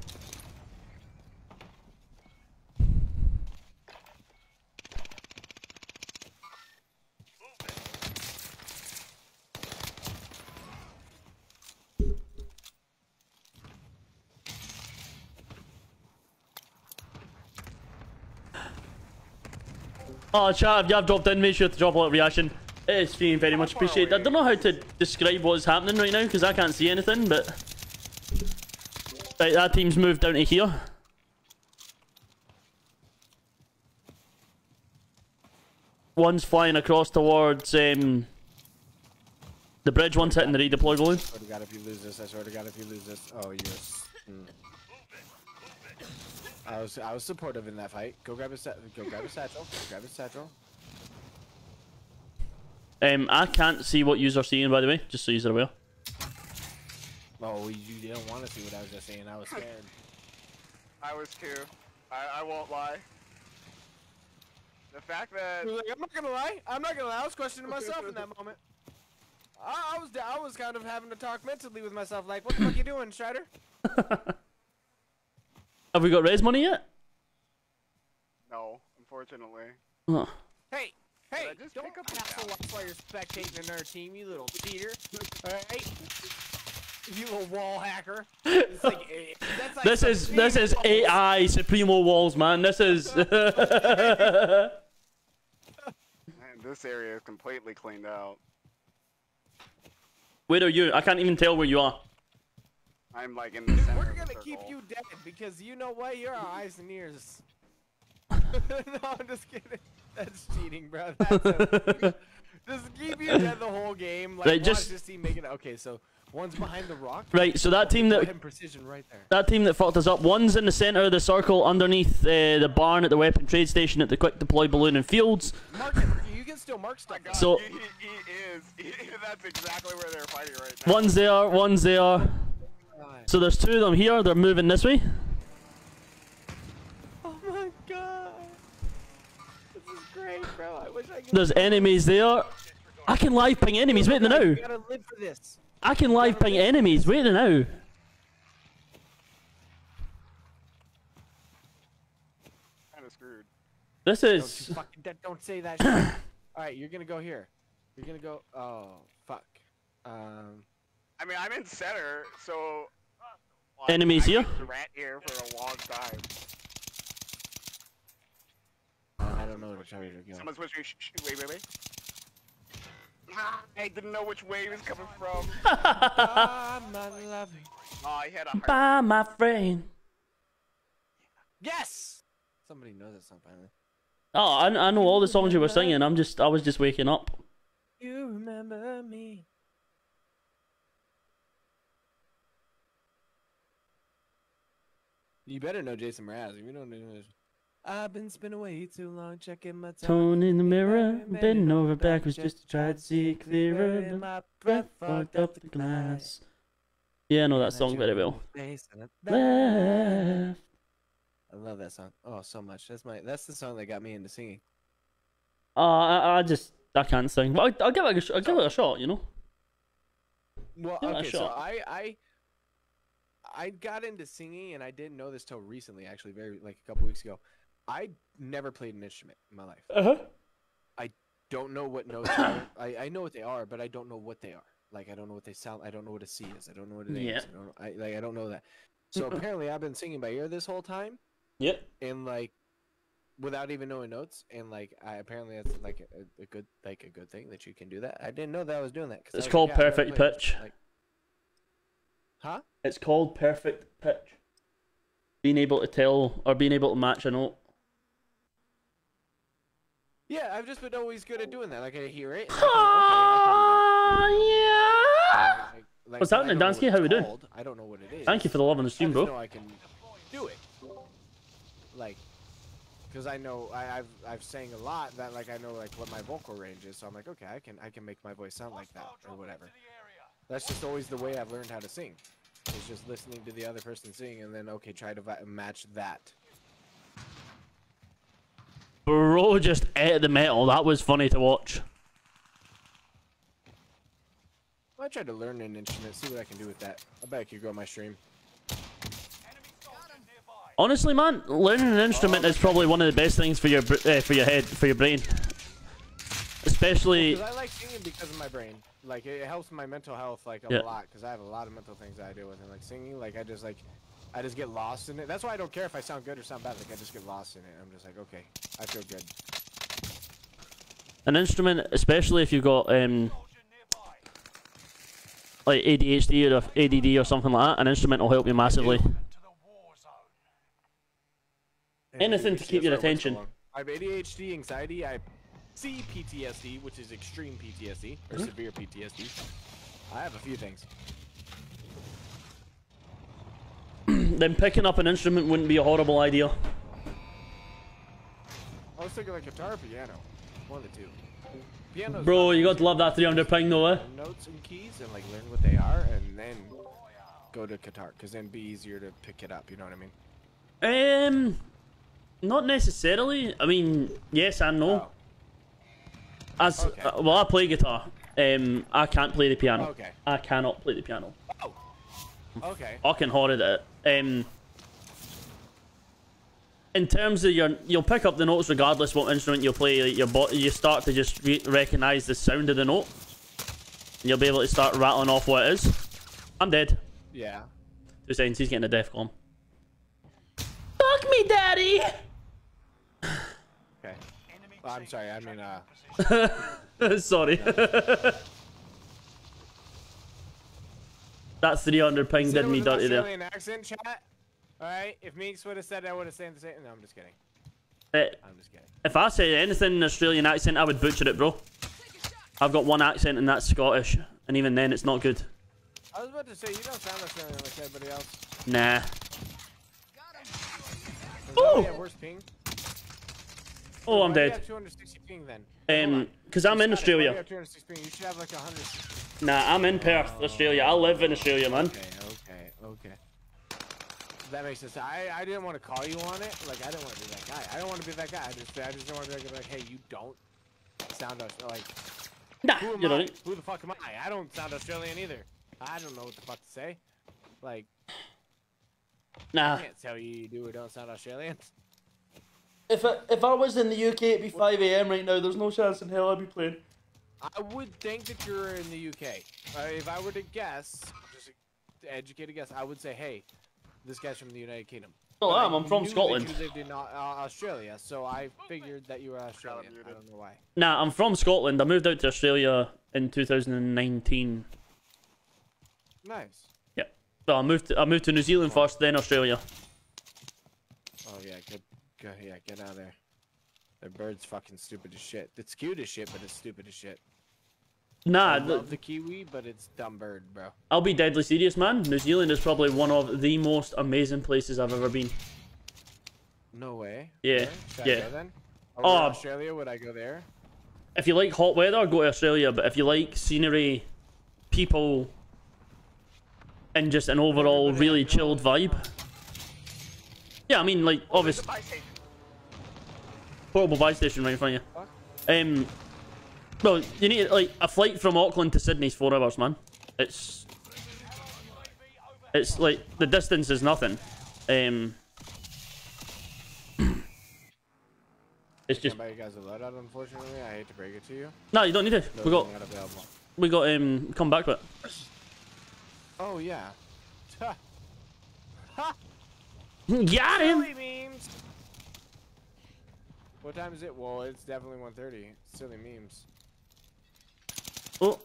Oh, chat, if you have dropped in, make sure to drop a little reaction. It is being very much appreciated. I don't know how to describe what's happening right now because I can't see anything, but. Right, that team's moved down to here. One's flying across towards um, the bridge, one's hitting the redeploy balloon. I swear to God, if you lose this, I swear to God, if you lose this, oh, you're. mm. I was I was supportive in that fight. Go grab a set. Go grab a satchel. Go grab a satchel. Um, I can't see what you're seeing, by the way, just so you're aware. Oh, you didn't want to see what I was just saying. I was scared. I was too. I, I won't lie. The fact that I was like, I'm not gonna lie. I'm not gonna lie. I was questioning myself in that moment. I, I was I was kind of having to talk mentally with myself, like, what the fuck you doing, Strider? [laughs] Have we got raise money yet? no, unfortunately. Oh. Hey, hey, I just don't pick up the hassle sound? us while you're spectating another team, you little cheater. Alright? You little wall hacker. It's like, eh, that's like This is this is big balls. AI Supremo walls, man. This is. [laughs] Man, this area is completely cleaned out. where are you? I can't even tell where you are. I'm like in the center We're gonna circle. keep you dead because you know what? You're our eyes and ears. [laughs] no, I'm just kidding. That's cheating, bro. [laughs] That's a, [laughs] just keep you dead the whole game. Like, Right, watch just- this team make it. Okay, so One's behind the rock. Right, so that team Go that precision right there. that team that fucked us up. One's in the center of the circle, underneath uh, the barn at the weapon trade station at the quick deploy balloon and fields. Mark it. You can still mark stuff. God, So- he, he, he is. He, that's exactly where they're fighting right now. One's there, one's there. So there's two of them here. They're moving this way. Oh my god. This is great, bro. I wish I could. There's enemies there. I can live ping enemies. Wait a You now. gotta live for this. I can live ping enemies. Wait a now. Kind of screwed. This Don't, is. fucking, that- don't say that. [coughs] All right, you're gonna go here. You're gonna go. Oh fuck. Um. I mean, I'm in center, so. Well, Enemies here? Rat here for a long time. I don't know which way to go. Someone's whispering. Sh- sh- wait, wait, wait. Ah, I didn't know which way he was coming from. Ah, my loving. Oh, I had a heart. By my friend. Yes. Somebody knows that song finally. Oh, I, I know all the songs you were singing. I'm just I was just waking up. You remember me. You better know Jason Mraz. If you don't know this. I've been spinning way too long checking my Tone in the mirror, bending over backwards just to try to see clearer. in But my breath fogged up the glass. Yeah, I know that song very well. Face and it- Left. I love that song. Oh, so much. That's my. That's the song that got me into singing. Uh, I, I just I can't sing, but I, I'll give it a, sh- I'll give it a shot. You know. Well, Give it a okay, so. I, I, I got into singing, and I didn't know this till recently. Actually, very like a couple weeks ago. I never played an instrument in my life. Uh huh. I don't know what notes are. [coughs] I, I know what they are, but I don't know what they are. Like I don't know what they sound. I don't know what a C is. I don't know what A Yeah. is. I don't. I like. I don't know that. [laughs] So apparently, I've been singing by ear this whole time, Yep. and like, without even knowing notes, and like, I apparently that's like a, a good like a good thing that you can do that. I didn't know that I was doing that. It's was called like, yeah, perfect pitch. Like, huh? It's called perfect pitch. Being able to tell or being able to match a note. Yeah, I've just been always good at doing that. Like I hear it. and I [laughs] okay, I can. Like- like, What's but I happening, Dansky? what How it's we doing? I don't know what it is. Thank you for the love on the I stream, just bro. know I can do it. Like, because I know I, I've I've sang a lot that like I know like what my vocal range is. So I'm like, okay, I can I can make my voice sound like that or whatever. That's just always the way I've learned how to sing. Is just listening to the other person sing and then okay, try to match that. Bro just ate the metal. That was funny to watch. I tried to learn an instrument, see what I can do with that. I bet I could grow my stream. Honestly, man, learning an instrument is probably one of the best things for your uh, for your head, for your brain. Especially, Because I like singing because of my brain. Like it helps my mental health like a Yeah. lot. Because I have a lot of mental things that I deal with, and like singing, like I just like, I just get lost in it. That's why I don't care if I sound good or sound bad. Like I just get lost in it. I'm just like, okay, I feel good. an instrument, especially if you've got um, like ADHD or ADD or something like that, an instrument will help you massively. Anything to keep your That's why I work so attention. I have ADHD, anxiety. I have C PTSD, which is extreme PTSD or Mm-hmm. severe PTSD. I have a few things. [clears throat] then picking up an instrument wouldn't be a horrible idea. I was thinking like guitar, or piano, one of the two. Piano. Bro, you got to love that 300 ping though, eh? notes and keys and like learn what they are, and then go to guitar, because then it'd be easier to pick it up. You know what I mean? Um, not necessarily. I mean, yes and no. Oh. As Okay. uh, well, I play guitar. Um, I can't play the piano. Okay. I cannot play the piano. Okay. Fucking horrid at it. Um, in terms of your, you'll pick up the notes regardless what instrument you play. Like your bo- you start to just re- recognize the sound of the note. You'll be able to start rattling off what it is. I'm dead. Yeah. Two seconds. He's getting a defcon. Fuck me, daddy. I'm sorry. I mean, uh, [laughs] Sorry. [laughs] That 300 ping did me an dirty there. Australian accent, chat. All right. If Meeks would have said, I would have said the same. No, I'm just kidding. Uh, I'm just kidding. if I say anything in Australian accent, I would butcher it, bro. I've got one accent and that's Scottish, and even then, it's not good. I was about to say you don't sound Australian like everybody else. Nah. Got him. Is Oh! yeah, worse ping? Oh, I'm Why do you dead. ping. Um, because I'm in Scotty, why do you Australia. have 260 ping? You should have like Nah, I'm in Perth, Australia. I live in Australia, man. Okay, okay, okay. That makes sense. I, I didn't want to call you on it. Like, I didn't want to be that guy. I don't want to be that guy. I just, I just don't want to be like, hey, you don't sound like. Nah, Who am you I? know. Who the fuck am I? I don't sound Australian either. I don't know what the fuck to say. Like, Nah. I can't tell you you do or don't sound Australian. [laughs] If I, if I was in the UK, it'd be 5 a.m. right now. There's no chance in hell I'd be playing. I would think that you're in the UK. Uh, if I were to guess, just to educate a guess, I would say, hey, this guy's from the United Kingdom. Well, I I'm, I'm from Scotland. You lived in uh, uh, Australia, so I figured that you were Australian. I don't know why. Nah, I'm from Scotland. I moved out to Australia in 2019. Nice. Yep. So I moved. To, I moved to New Zealand first, then Australia. Oh yeah, good, good. Yeah, get out of there. The bird's fucking stupid as shit. It's cute as shit, but it's stupid as shit. Nah, I love the kiwi, but it's dumb bird, bro. I'll be deadly serious, man. New Zealand is probably one of the most amazing places I've ever been. No way. Yeah, Really? Yeah. I go then? Over Oh. Australia, would I go there? If you like hot weather, go to Australia. But if you like scenery, people, and just an overall really has their own chilled vibe. Yeah, I mean, like obviously, a buy station. Portable buy station right in front of you. Um, well, you need like a flight from Auckland to Sydney's four hours, man. It's it's like the distance is nothing. Um, [clears throat] it's just you guys a loadout, unfortunately. I hate to break it to you. no, you don't need it. No, We got they're not available. we got um come back to it. Oh yeah. [laughs] Got him. What time is it? Well, it's definitely 1:30. Silly memes. Oh,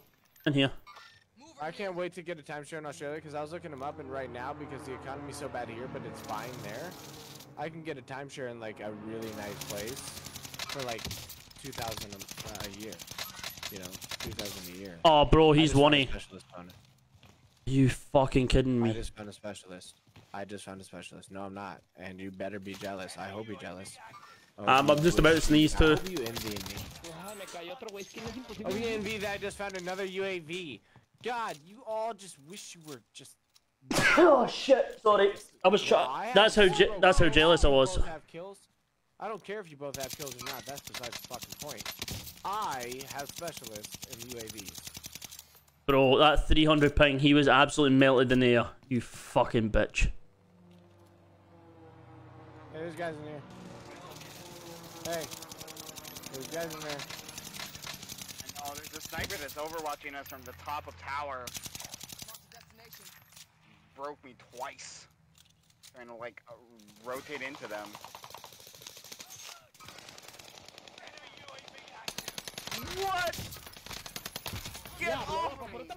in here. I can't wait to get a timeshare in Australia because I was looking them up, and right now, because the economy's so bad here, but it's fine there, I can get a timeshare in like a really nice place for like 2,000 a, a year. You know, 2,000 a year. Oh, bro, he's a one specialist. You fucking kidding me? I just found a specialist. I just found a specialist. No, I'm not. And you better be jealous. I hope you're jealous. Oh, Um, I'm just about to sneeze I too. hope you envy me. Oh, you envy that I just found another UAV. God, you all just wish you were just. [laughs] Oh shit! Sorry, I was trying. That's how je- that's how jealous I was. have kills. I don't care if you both have kills or not. That's besides the fucking point. I have specialists in UAVs. Bro, that 300 ping, he was absolutely melted in the air. You fucking bitch. Hey, there's guys in here. Hey, there's guys in there. Oh, there's a sniper that's overwatching us from the top of tower. Mark the destination. Broke me twice. Trying to like uh, rotate into them. What? Get off me!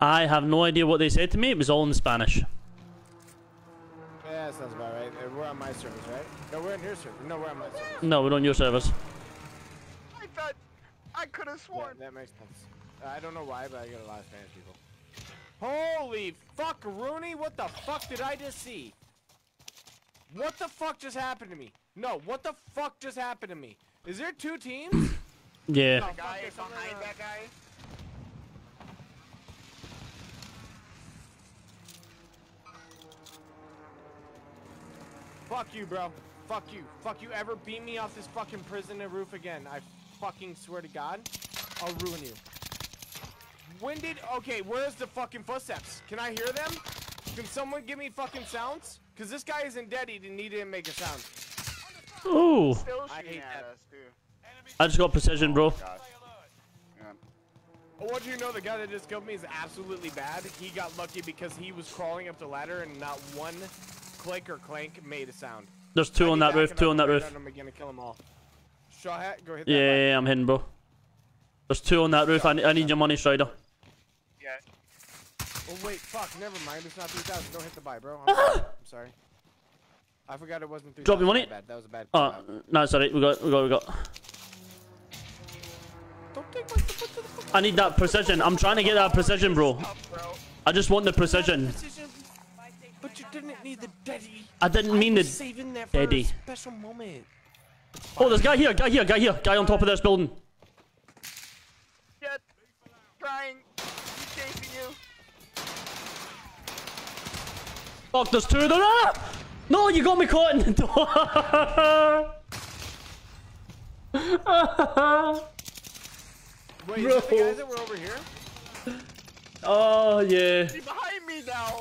I have no idea what they said to me. It was all in Spanish. Yeah, that sounds about right. Uh, We're on my service, right? No, we're on your service. No, we're on my service. No, we're on your service. I thought I could have Yeah, sworn. that makes sense. I don't know why, but I get a lot of Spanish people. Holy fuck, Rooney! What the fuck did I just see? What the fuck just happened to me? No, what the fuck just happened to me? Is there two teams? Yeah. The guy behind that guy. Fuck you, bro. Fuck you. Fuck you. Ever beam me off this fucking prison roof again? I fucking swear to God, I'll ruin you. When did? Okay, where's the fucking footsteps? Can I hear them? Can someone give me fucking sounds? Cause this guy isn't dead. He didn't need to make a sound. Ooh. I hate that. too. I just got precision, bro. Oh, God. Yeah. Oh, what do you know? The guy that just killed me is absolutely bad. He got lucky because he was crawling up the ladder and not one click or clank made a sound. There's two I on that roof, two on that roof. on him again to kill them all. Straw hat, go hit that Yeah, button. yeah, yeah, I'm hitting, bro. There's two on that roof. I, I need your money, Strider. Yeah. Oh wait, fuck, never mind. It's not 3,000. Don't hit the buy, bro. I'm ah! sorry. I'm sorry. I forgot it wasn't 3,000. Drop your money. Bad. That was a bad. Oh, call-out. no, sorry. We got, we got, we got. Don't take my foot to the fucking I need that precision. I'm trying to get that precision, bro. I just want the precision. Precision. But you didn't need the daddy. I didn't mean I was the. saving for daddy. a special moment. Oh, there's a guy here, guy here, guy here, guy on top of this building. Get trying. He's chasing you. Fuck, there's two of them. Ah! No, you got me caught in the door. Wait, is that the guys that were over here? oh yeah. He's behind me now.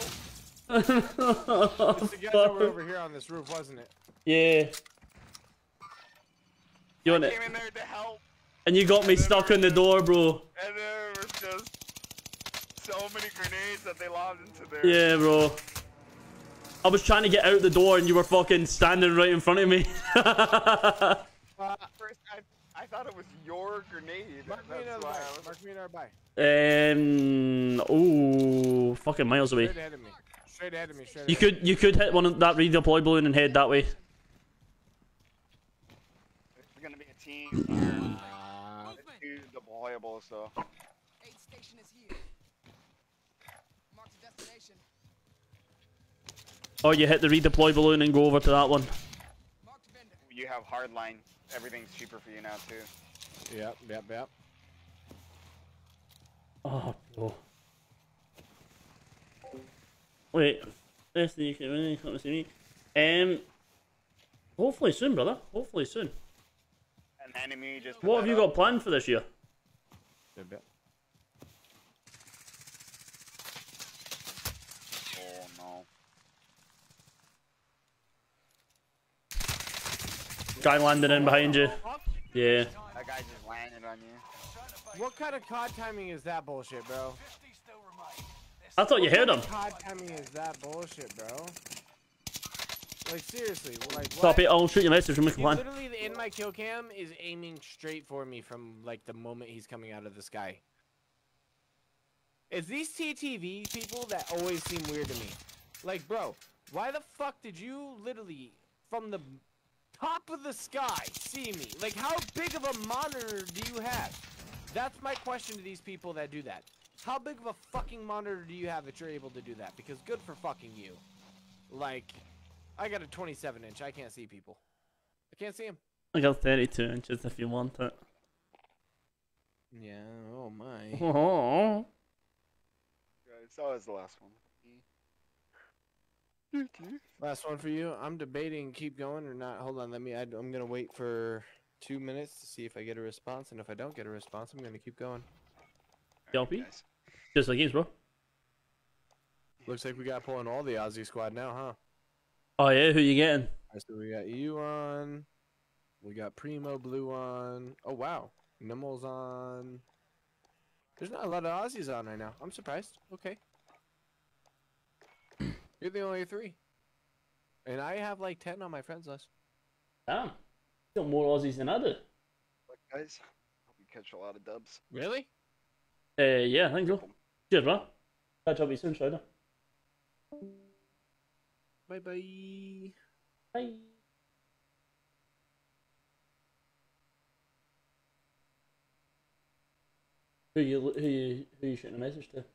It's the guys that were over [laughs] here on this roof, wasn't it? yeah. You want it? Came in there to help, And you got me stuck in the door, bro. and there was just so many grenades that they lobbed into there. Yeah, bro. I was trying to get out the door and you were fucking standing right in front of me. [laughs] Uh, first, I, I thought it was your grenade. Mark me another buy. Mark me another buy. um. Ooh, fucking miles away. Straight ahead of me. Straight ahead of me. Straight You could you could hit one of that redeploy balloon and head that way. It's gonna be a team uh, here. It's two deployable, so. Aid station is here. Mark the destination. Or you hit the redeploy balloon and go over to that one. You have hardline. Everything's cheaper for you now too. Yep, yep, yep. Oh, bro. Wait, this you can really come to see me. Um, hopefully soon, brother. Hopefully soon. An enemy just. What have you up. got planned for this year? Yep, yep. Oh no. Guy landing in behind you. Yeah. That guy just landed on you. What kind of COD timing is that bullshit, bro? 50 still remain. I thought you heard him. COD timing is that bullshit, bro? Like seriously, like Stop what? it. I'll shoot your message from Mr. He Plan. literally in my kill cam is aiming straight for me from like the moment he's coming out of the sky. It's these TTV people that always seem weird to me. Like, bro, why the fuck did you literally from the top of the sky see me? Like, how big of a monitor do you have? That's my question to these people that do that. How big of a fucking monitor do you have that you're able to do that? Because good for fucking you. Like, I got a 27 inch. I can't see people. I can't see them. I got 32 inches if you want it. Yeah. Oh my. Oh. [laughs] Guys, that was the last one. Last one for you. I'm debating keep going or not. Hold on. Let me. I, I'm gonna wait for two minutes to see if I get a response, and if I don't get a response, I'm gonna keep going. Delpy? Guys. Just like games, bro. Looks like we got pulling all the Aussie squad now, huh? Oh yeah, who you getting? Alright, so we got you on. We got Primo Blue on. Oh wow, Nimmel's on. There's not a lot of Aussies on right now. I'm surprised. Okay. [clears throat] You're the only three. And I have like ten on my friends list. Damn. Got more Aussies than I do. Look, guys. Hope you catch a lot of dubs. Really? Uh, yeah, I think so. Cheers, bro. Catch up with you soon, Strider. Bye bye. Bye. Who you who you who you shooting a message to?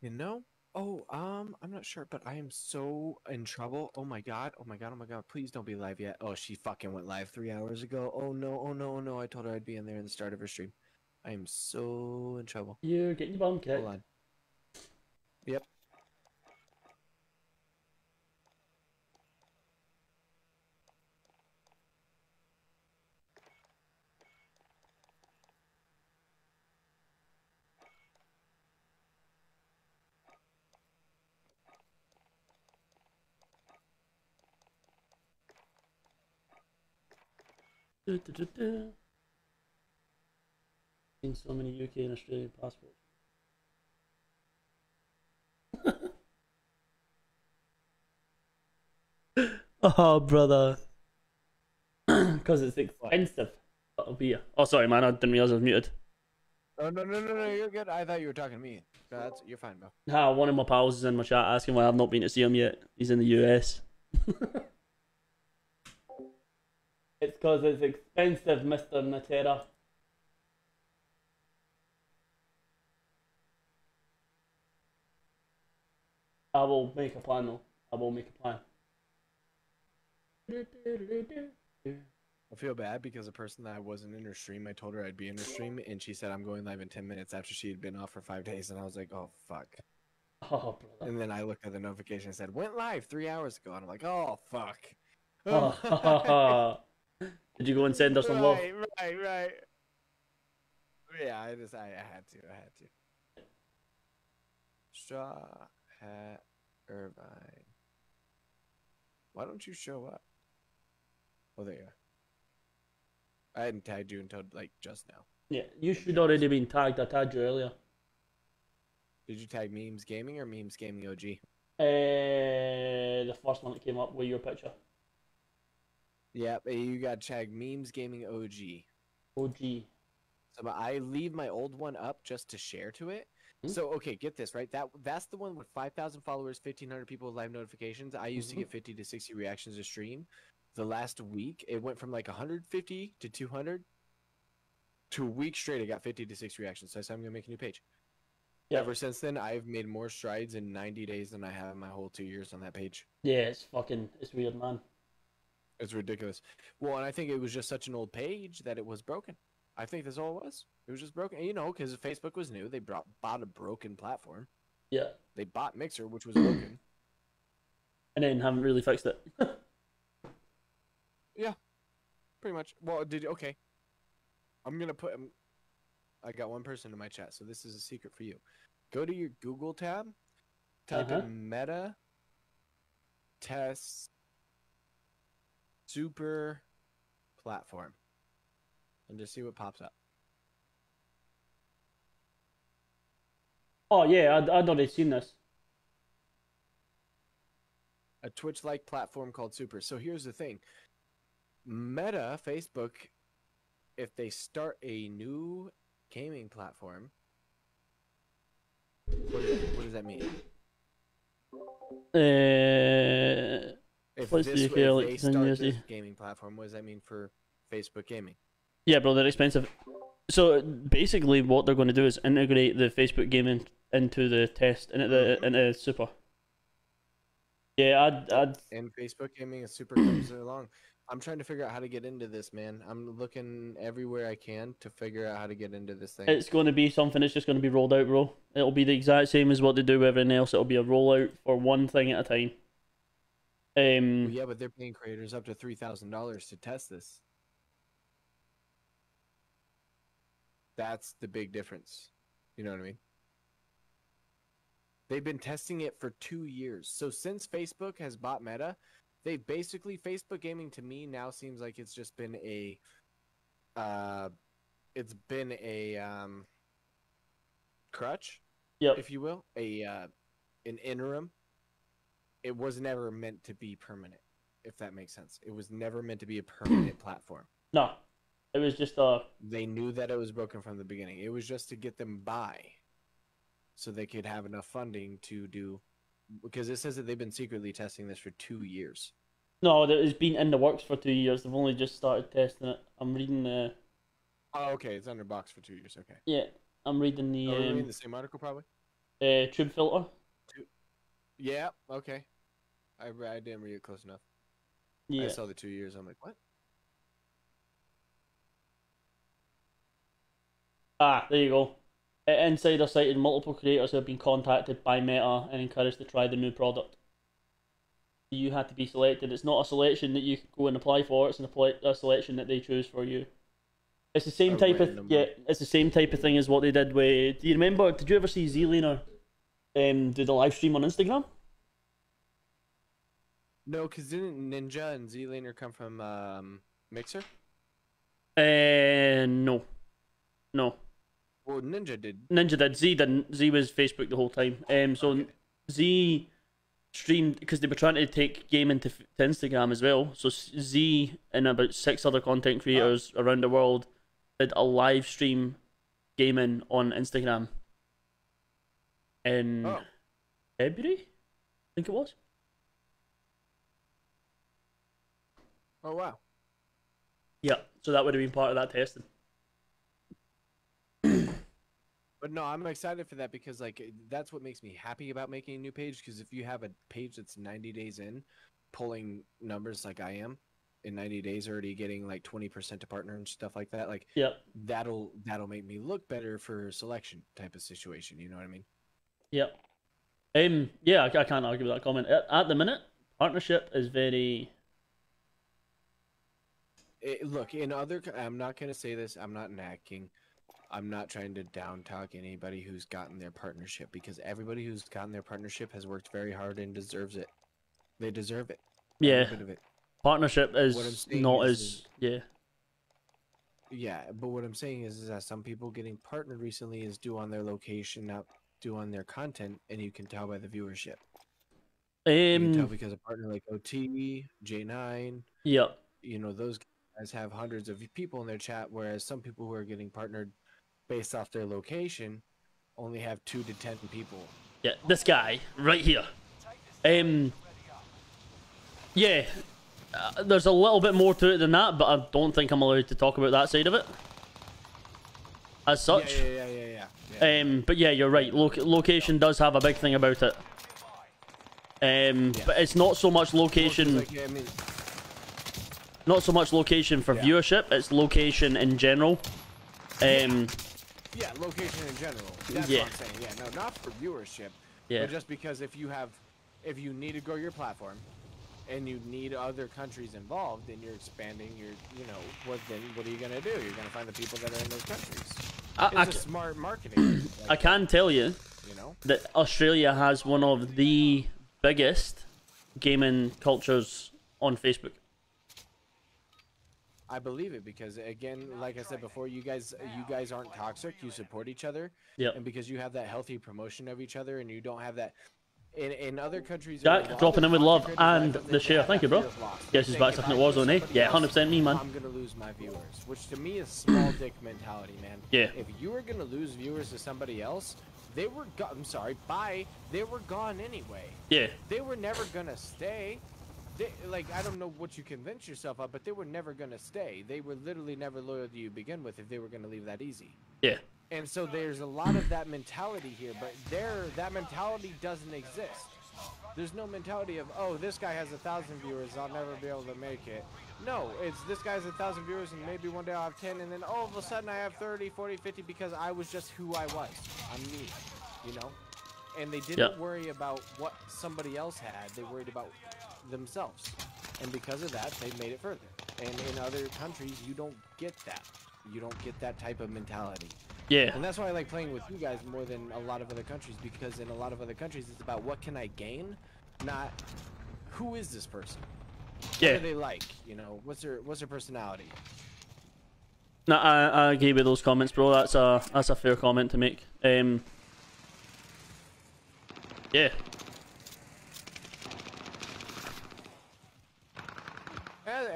You know? Oh, um, I'm not sure, but I am so in trouble. Oh my god, oh my god, oh my god, please don't be live yet. Oh, she fucking went live three hours ago. Oh no, oh no, oh no, I told her I'd be in there in the start of her stream. I am so in trouble. You're getting your bum kicked. Hold on. Yep. Du, du, du, du. Seen so many UK and Australian passports. [laughs] [laughs] oh, brother. [clears throat] Because it's expensive. That'll be. Oh, sorry, man. I didn't realize I was muted. Oh no no no no, you're good. I thought you were talking to me. No, that's you're fine, bro. Ah, one of my pals is in my chat asking why I've not been to see him yet. He's in the US. [laughs] It's because it's expensive, Mr. Natera. I will make a plan though. I will make a plan. I feel bad because the person that I wasn't in her stream, I told her I'd be in her stream, and she said I'm going live in ten minutes after she had been off for five days, and I was like, oh fuck. [laughs] Oh, brother. And then I looked at the notification and said went live three hours ago, and I'm like, oh fuck. [laughs] Oh. [laughs] Did you go and send us some love? right, right, right. Yeah, I just I, I had to, I had to. Straw Hat Irvine. Why don't you show up? Oh, there you are. I hadn't tagged you until like just now. Yeah, you should already been tagged. I tagged you earlier. Did you tag Memes Gaming or Memes Gaming OG? Uh, the first one that came up with your picture. Yep, eh, you got tagged Memes Gaming OG. OG. So but I leave my old one up just to share to it. Hmm. So okay, get this right. That that's the one with five thousand followers, fifteen hundred people with live notifications. I used Mhm. to get fifty to sixty reactions a stream. The last week, it went from like one hundred fifty to two hundred. To a week straight, I got fifty to sixty reactions. So I said I'm gonna make a new page. Yeah. Ever since then, I've made more strides in ninety days than I have in my whole two years on that page. Yeah, it's fucking, it's weird, man. It's ridiculous. Well, and I think it was just such an old page that it was broken. I think that's all it was. It was just broken. And, you know, because Facebook was new, they brought bought a broken platform. Yeah, They bought Mixer, which was broken. and then haven't really fixed it. [laughs] Yeah. Pretty much. Well, did okay. I'm gonna put. Um, I got one person in my chat, so this is a secret for you. Go to your Google tab, type Uh-huh. in Meta Test Super Platform, and just see what pops up. oh yeah, I'd, I'd already seen this. a Twitch like platform called Super. So here's the thing Meta, Facebook, if they start a new gaming platform, what, is, what does that mean? Uh, If, this, if they start this gaming platform, what does that mean for Facebook gaming? Yeah, bro, they're expensive. So basically, what they're going to do is integrate the Facebook gaming into the test and the into Super. Yeah, I'd, I'd And Facebook gaming is super comes along. I'm trying to figure out how to get into this, man. I'm looking everywhere I can to figure out how to get into this thing. It's going to be something that's just going to be rolled out, bro. It'll be the exact same as what they do with everything else. It'll be a rollout for one thing at a time. Um, Well, yeah, but they're paying creators up to three thousand dollars to test this. That's the big difference. You know what I mean? They've been testing it for two years. So since Facebook has bought Meta, they basically Facebook gaming to me now seems like it's just been a, uh, it's been a um, crutch, yep. if you will, a uh, an interim. It was never meant to be permanent, if that makes sense. It was never meant to be a permanent [clears throat] platform. No, it was just uh They knew that it was broken from the beginning. It was just to get them by, so they could have enough funding to do. Because it says that they've been secretly testing this for two years. no, it's been in the works for two years. They've only just started testing it. I'm reading the Oh, okay, it's under box for two years. Okay, yeah, I'm reading the oh, we're reading um, the same article probably. uh, Tubefilter. Yeah, okay. I I didn't read it close enough. Yeah. I saw the two years. I'm like, what? Ah, there you go. Uh, Insider cited multiple creators who have been contacted by Meta and encouraged to try the new product. You had to be selected. It's not a selection that you can go and apply for. It's an apply- a selection that they choose for you. It's the same A type of yeah. It's the same type of thing as what they did with. Do you remember? Did you ever see Zlaner um do the live stream on Instagram? No, because didn't Ninja and Z Laner come from um, Mixer? Uh, no, no. Well, Ninja did. Ninja did. Z didn't. Z was Facebook the whole time. Um, so Okay. Z streamed because they were trying to take gaming to, to Instagram as well. So Z and about six other content creators around the world did a live stream gaming on Instagram in Oh, February, I think it was. oh wow. Yeah, so that would have been part of that testing. But no, I'm excited for that because like that's what makes me happy about making a new page. Because if you have a page that's 90 days in, pulling numbers like I am, in 90 days already getting like 20% to partner and stuff like that, like Yep. that'll that'll make me look better for selection type of situation. You know what I mean? Yep. Um. Yeah, I, I can't argue with that comment. At, at the minute, partnership is very. It, look, in other, I'm not gonna say this. I'm not knacking. I'm not trying to down talk anybody who's gotten their partnership because everybody who's gotten their partnership has worked very hard and deserves it. They deserve it. Yeah, it. partnership is not is- as is- yeah. Yeah, but what I'm saying is, is that some people getting partnered recently is due on their location, not due on their content, and you can tell by the viewership. You can tell Um. because a partner like OT, J9, Yep. you know, those guys have hundreds of people in their chat, whereas some people who are getting partnered based off their location only have two to ten people. Yeah. This guy right here. Um. Yeah. Uh, there's a little bit more to it than that, but I don't think I'm allowed to talk about that side of it. As such. Yeah, yeah, yeah, yeah, yeah. yeah. Um, but yeah, you're right. Loc- location does have a big thing about it. Um, Yeah. but it's not so much location, like, I mean, not so much location for viewership. It's location in general. Um, yeah, location in general. That's Yeah. what I'm saying. Yeah, no, not for viewership. yeah, But just because if you have, if you need to grow your platform, and you need other countries involved, and you're expanding your, you know, what then? What are you gonna do? You're gonna find the people that are in those countries. I, I, It's a c- smart marketing. [clears throat] I like, can tell you You know. that Australia has one of the biggest gaming cultures on Facebook. I believe it because again, like I said before, you guys you guys aren't toxic. You support each other, Yep. and because you have that healthy promotion of each other, and you don't have that. In, in other countries, there are a Jack dropping in with love and the share. Thank you, bro. fear of loss. Guess who's back think, if stuffing I the lose Warzone, eh? Yeah, 100% me, man. I'm gonna lose my viewers, which to me is small dick mentality, man. [clears throat] Yeah. If you were gonna lose viewers to somebody else, they were. Go- I'm sorry, bye. They were gone anyway. Yeah, They were never gonna stay. They, like I don't know what you convince yourself of, but they were never gonna stay. They were literally never loyal to you to begin with if they were gonna leave that easy. yeah, And so there's a lot of that mentality here, but there that mentality doesn't exist. There's no mentality of oh this guy has a thousand viewers, I'll never be able to make it. No, it's this guy has a thousand viewers and maybe one day I'll have 10 and then all of a sudden I have 30, 40, 50 because I was just who I was. I'm me, you know? And they didn't Yeah. worry about what somebody else had, they worried about themselves. And because of that, they've made it further. And in other countries, you don't get that. You don't get that type of mentality. yeah, And that's why I like playing with you guys more than a lot of other countries because in a lot of other countries it's about what can I gain, not who is this person. Yeah. What are they like? You know, what's their what's their personality? No, I, I agree with those comments, bro. That's a that's a fair comment to make. Um, yeah,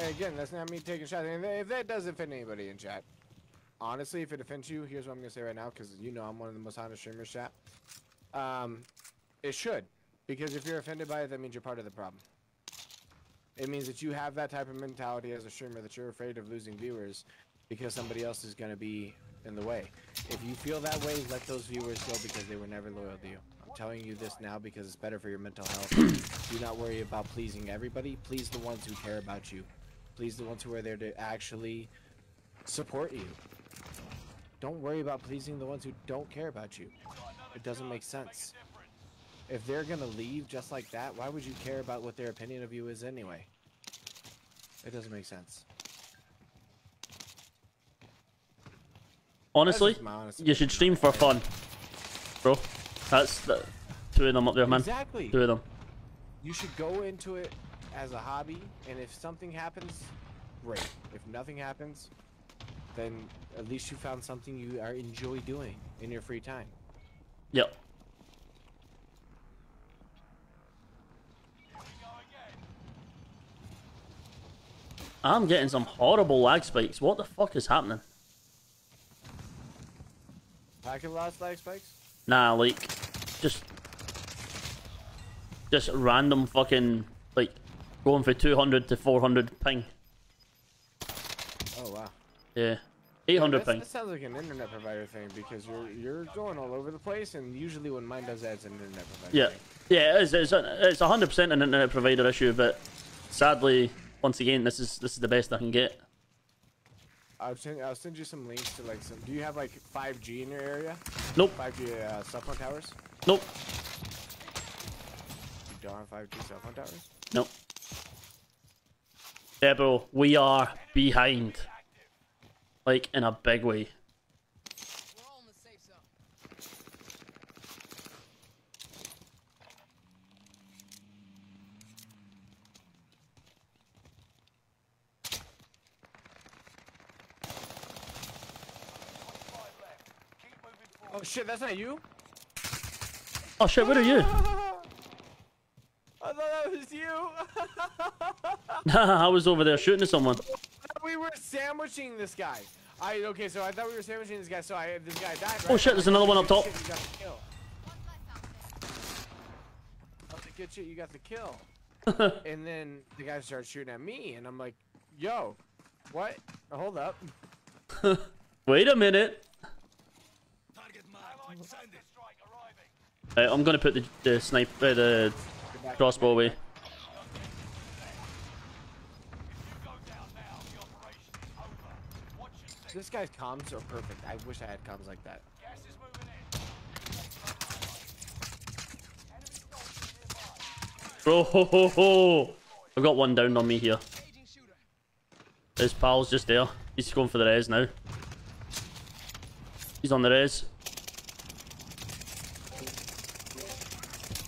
again, that's not me taking shots. And if that does offend anybody in chat, honestly, if it offends you, here's what I'm gonna say right now because you know I'm one of the most honest streamers, chat. Um, it should, because if you're offended by it, that means you're part of the problem. It means that you have that type of mentality as a streamer that you're afraid of losing viewers because somebody else is gonna be in the way. If you feel that way, let those viewers go because they were never loyal to you. I'm telling you this now because it's better for your mental health. [coughs] Do not worry about pleasing everybody. Please the ones who care about you. Please the ones who are there to actually support you. Don't worry about pleasing the ones who don't care about you. It doesn't make sense. If they're gonna leave just like that, why would you care about what their opinion of you is anyway? It doesn't make sense. honestly, honest you should stream for fun, bro. That's the two of them up there, man. Exactly. Two of them. You should go into it as a hobby, and if something happens, great. If nothing happens, then at least you found something you are enjoy doing in your free time. Yep. I'm getting some horrible lag spikes. What the fuck is happening? Packet lost lag spikes? Nah, like, just, just random fucking going for 200 to 400 ping. Oh, wow. Yeah. 800 That's- ping. That sounds like an internet provider thing because you're you're going all over the place, and usually when mine does that, it's an internet provider. Yeah. thing. Yeah, it is. It's, a, it's 100% an internet provider issue, but sadly, once again, this is this is the best I can get. I'll send I'll send you some links to like some. Do you have like 5G in your area? Nope. 5G uh, cell phone towers. Nope. You don't have 5G cell phone towers. Nope. Bro, we are behind. Like, in a big way. We're all in the safe zone. Oh shit, that's not you. Oh shit, where are you? I thought that was you. [laughs] I was over there shooting at someone. we were sandwiching this guy. I okay, so I thought we were sandwiching this guy. So I this guy died. Right? Oh, shit, there's another one up top. You got the kill. Oh, the good shit, you got the kill. [laughs] and then the guy started shooting at me, and I'm like, "Yo, what? Hold up." [laughs] Wait a minute. Right, I'm gonna put the, the snipe, uh, the crossbow away. This guy's comms are perfect. I wish I had comms like that. Bro, ho, ho, ho. I've got one down on me here. Aging. His pal's just there. He's going for the res now. He's on the res.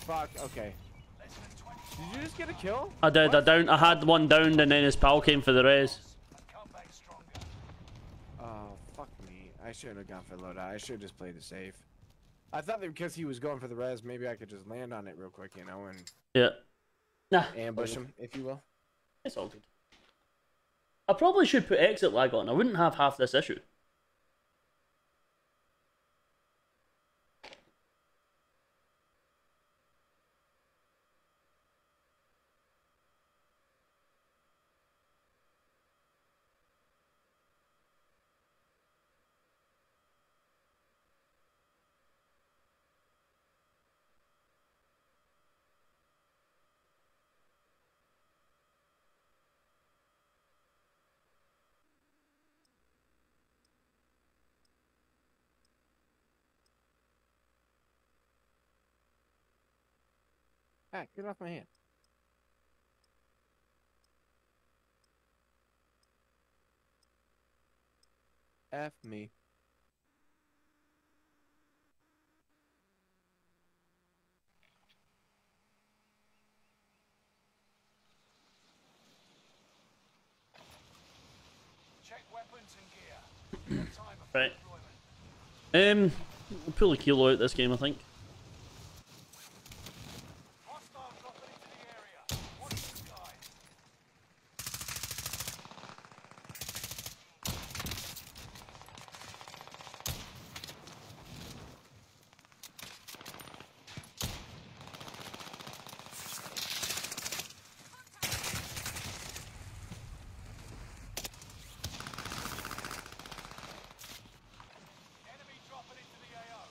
Fuck. Okay. Did you just get a kill? I did, I down. I had one down and then his pal came for the res. Oh, fuck me. I shouldn't have gone for the loadout. I should have just played it safe. I thought that because he was going for the res, maybe I could just land on it real quick, you know, and Yeah. Nah. ambush him, if you will. It's all good. I probably should put ExitLag on. I wouldn't have half this issue. Ah, get off my hand. F me. Check weapons and gear. [clears throat] Time for Right. deployment. Um, we'll pull a kilo out this game, I think. Hostiles dropping into the area. Watch the skies. Enemy dropping into the AO.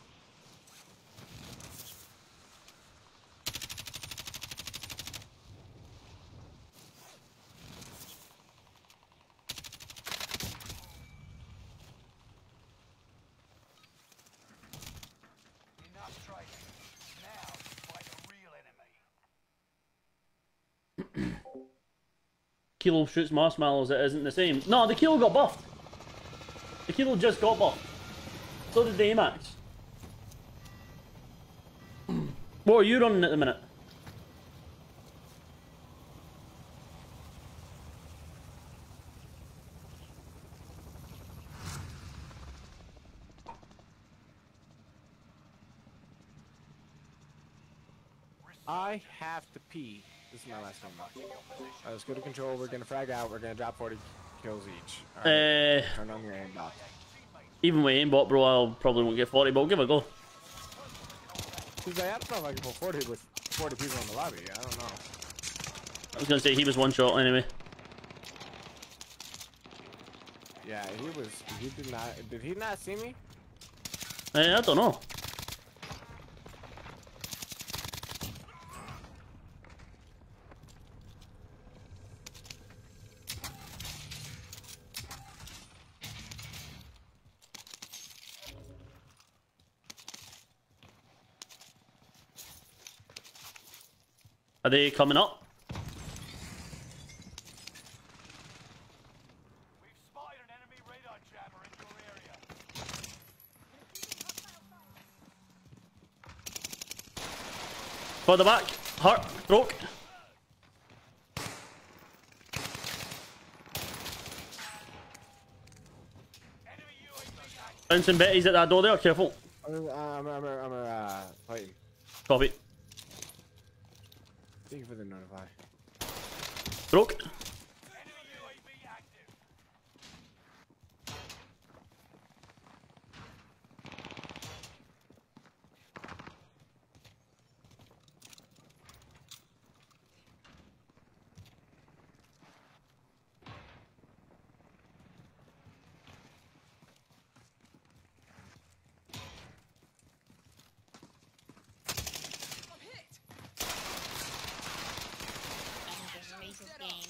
Enough training. Now to fight a real enemy. Kilo shoots marshmallows, it isn't the same. No, the kilo got buffed. The kilo just got buffed. So did the AMAX. what are you running at the minute? I have to pee. This is my last time. Alright, let's go to control. We're gonna frag out. We're gonna drop 40 kills each. Alright, Uh, turn on your aimbot. even with aimbot, bro, I probably won't get 40, but we'll give it a go. Cause I don't know if I can pull 40 with 40 people in the lobby. I don't know. I was gonna say he was one shot anyway. Yeah, he was. He did not. Did he not see me? Eh, I don't know. Are they coming up? We've spotted an enemy radar jammer in your area. Further back. Heart. Broke. Enemy UAV active. Bouncing Betty's at that door there. Careful. I'm. I'm. I'm. I'm uh, fighting. Copy. Thank you for the notify. Broke. Enemy UAV active. I'm hit. And just Mace's game.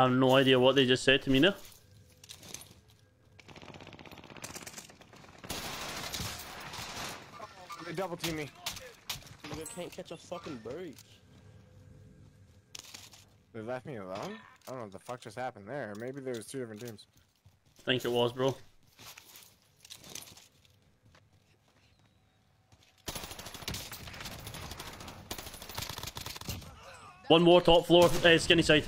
I have no idea what they just said to me now. They double team me. Nigga can't catch a fucking break. They left me alone. I don't know what the fuck just happened there. Maybe there was two different teams. I think it was, bro. One more top floor, uh, skinny side.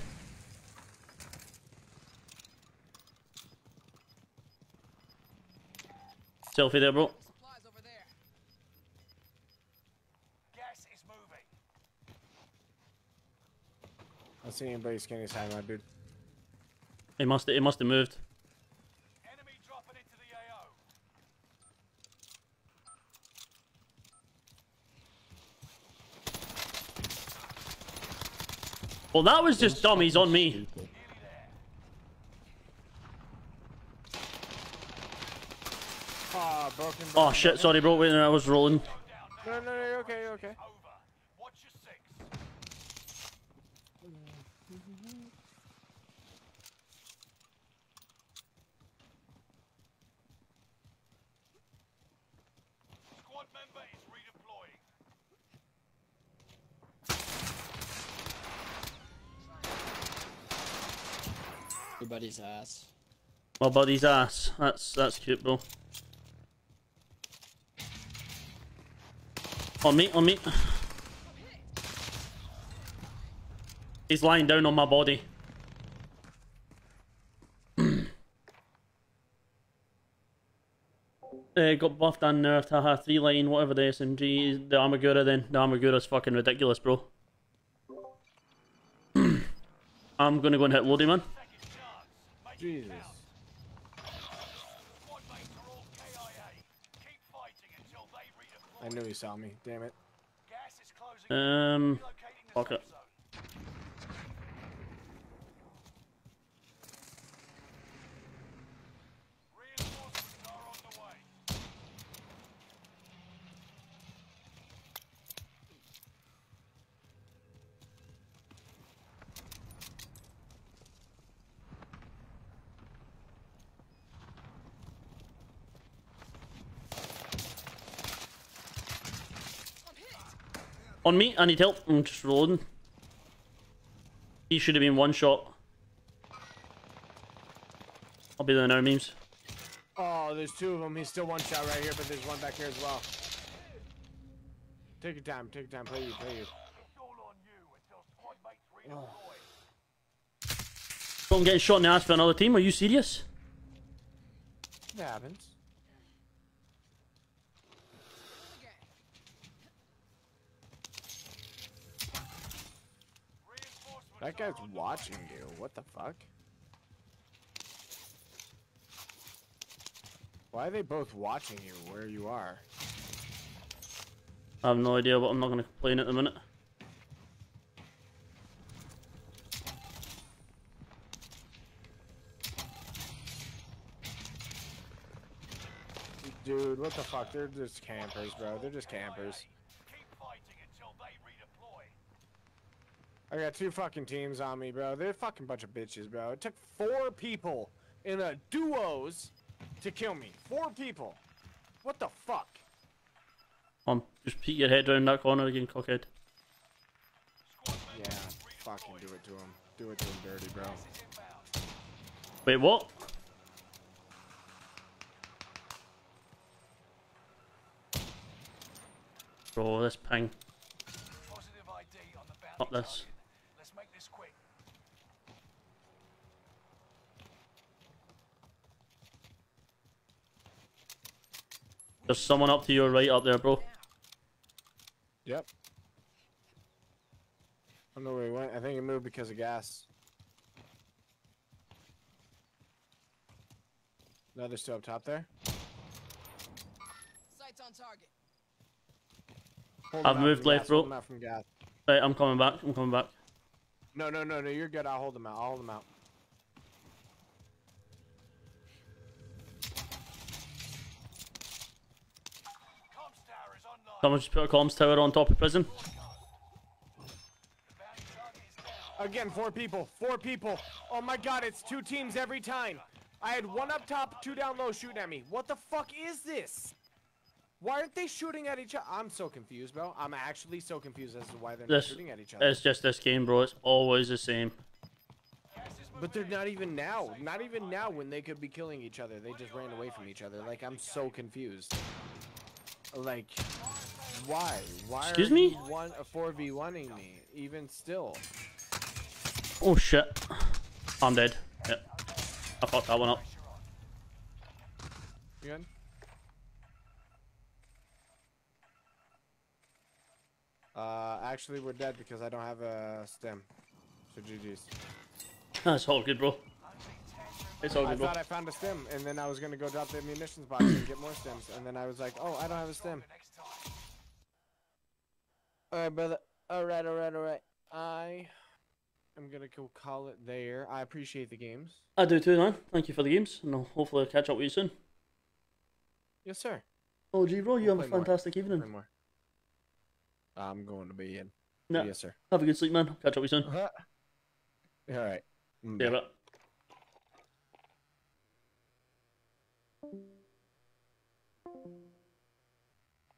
Selfie there, bro. Supplies over there. Gas is moving. I don't see anybody skinny side, my dude. He must, he must have moved. Enemy dropping into the AO. Well, that was just dummies on me. Nearly there. Ah, broken. Oh shit, broken. sorry, bro. Wait, I was rolling. Go down now. No, no, no, you're okay, you're okay. Over. Watch your six. Squad member is redeploying. Everybody's ass. My buddy's ass. That's that's cute, bro. On me, on me. He's lying down on my body. [clears throat] uh, got buffed and nerfed, haha, three line, whatever the SMG is. The Armaguerra then. The Armaguerra's fucking ridiculous, bro. [clears throat] I'm gonna go and hit Lodi, man. Jesus. count. Squad mates are all KIA. Keep fighting until they redeploy. I knew he saw me. Damn it. Um, fuck it. On me, I need help. I'm just reloading. He should have been one shot. I'll be there now, memes. Oh, there's two of them. He's still one shot right here, but there's one back here as well. Take your time. Take your time. Play you. Play you. It's all on you until squad mates redeploy. So I'm getting shot in the ass for another team. Are you serious? It happens. That guy's watching you. What the fuck? Why are they both watching you where you are? I have no idea, but I'm not going to complain at the minute. Dude, what the fuck? They're just campers, bro. They're just campers. I got two fucking teams on me, bro. They're a fucking bunch of bitches, bro. It took four people in a duos to kill me. Four people. What the fuck? Um, just peek your head around that corner again, cockhead. Yeah, fucking do it to him. Do it to him dirty, bro. Wait, what? Bro, this ping. Positive ID on Up this. target. Let's make this quick. There's someone up to your right up there, bro. Yep. I don't know where he went. I think he moved because of gas. No, they're still up top there. Sights on target. Hold I've moved left, bro. hold him out from gas. Right, I'm coming back. I'm coming back. No, no, no, no. You're good. I'll hold him out. I'll hold him out. Comms tower is online. Someone just put a comms tower on top of prison. The bounty target is down. Again, four people. Four people. Oh my god, it's two teams every time. I had one up top, two down low shooting at me. What the fuck is this? Why aren't they shooting at each other? I'm so confused, bro. I'm actually so confused as to why they're not shooting at each other. it's just this game, bro. It's always the same. But they're not even now. Not even now when they could be killing each other. They just ran away from each other. Like, I'm so confused. Like, why? Why Excuse are me? you one, a 4v1ing me? Even still. Oh shit. I'm dead. Yep. I fucked that one up. You good? Uh, actually, we're dead because I don't have a stem. So GG's. That's all good, bro. It's all I good, bro. thought I found a stem, and then I was gonna go drop the munitions box and get more stems, and then I was like, oh, I don't have a stem. Alright, brother. Alright, alright, alright. I am gonna go call it there. I appreciate the games. I do too, man. Thank you for the games, and I'll hopefully I'll catch up with you soon. Yes, sir. Oh, gee, bro, you have a play more. fantastic evening. more. I'm going to be in. No. Yes, sir. Have a good sleep, man. Catch up with you soon. Uh-huh. Alright. Yeah, but.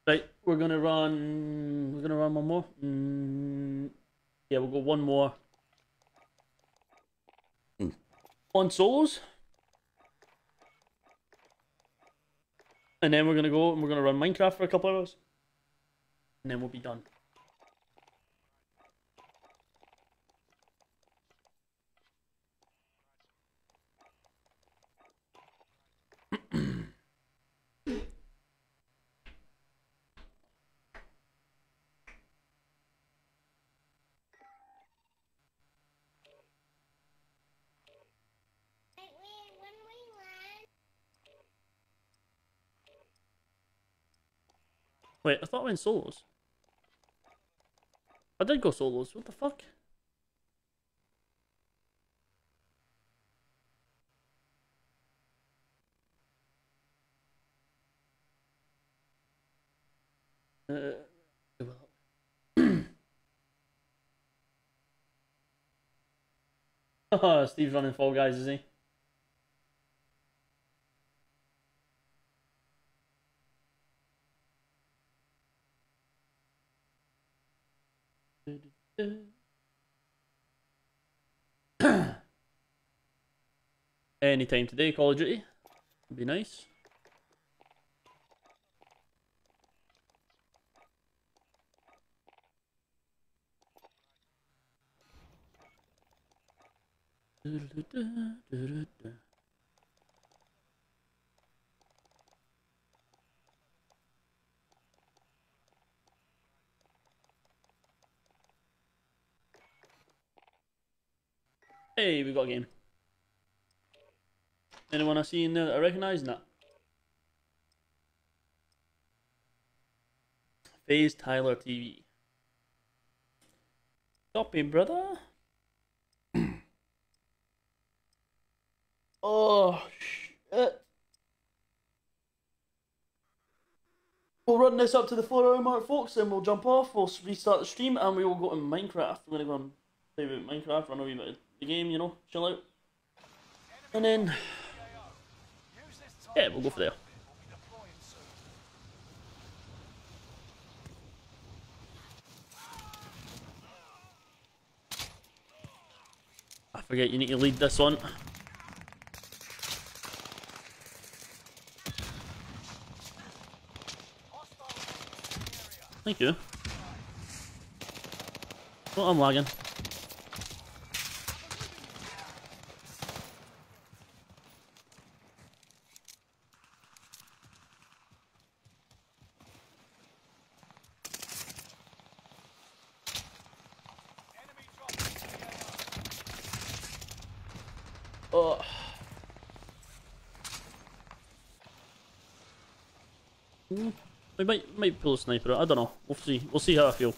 Right, we're gonna run. We're gonna run one more. Mm, yeah, we'll go one more. On solos. And then we're gonna go and we're gonna run Minecraft for a couple hours. And then we'll be done. Wait, I thought I went solos. I did go solos. What the fuck? Uh, [coughs] oh, Steve's running Fall Guys, is he? Uh. [coughs] Anytime today, Call of Duty. Be nice. Hey, we've got a game. Anyone I see in there that I recognise? Nah. Phase Tyler TV. Copy, brother. [clears throat] oh, shit. We'll run this up to the four hour mark, folks, then we'll jump off, we'll restart the stream, and we will go to Minecraft. We're gonna go and play with Minecraft, run a wee bit the game, you know, chill out. And then, yeah, we'll go for there. we'll. I forget you need to lead this one. Thank you. Oh, I'm lagging. Enemy dropping into the AO. Oh. Hmm. Might pull a sniper. out, I don't know. We'll see. We'll see how I feel.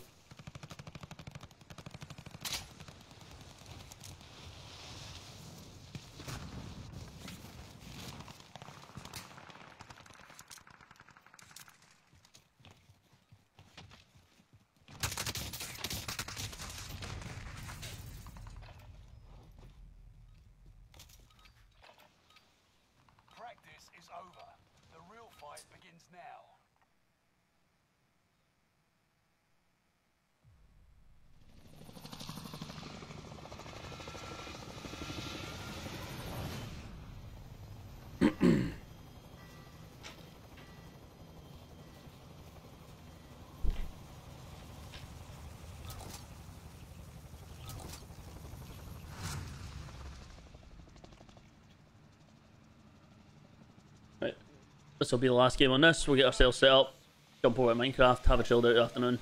This will be the last game on this. We'll get ourselves set up, jump over to Minecraft, have a chilled out afternoon.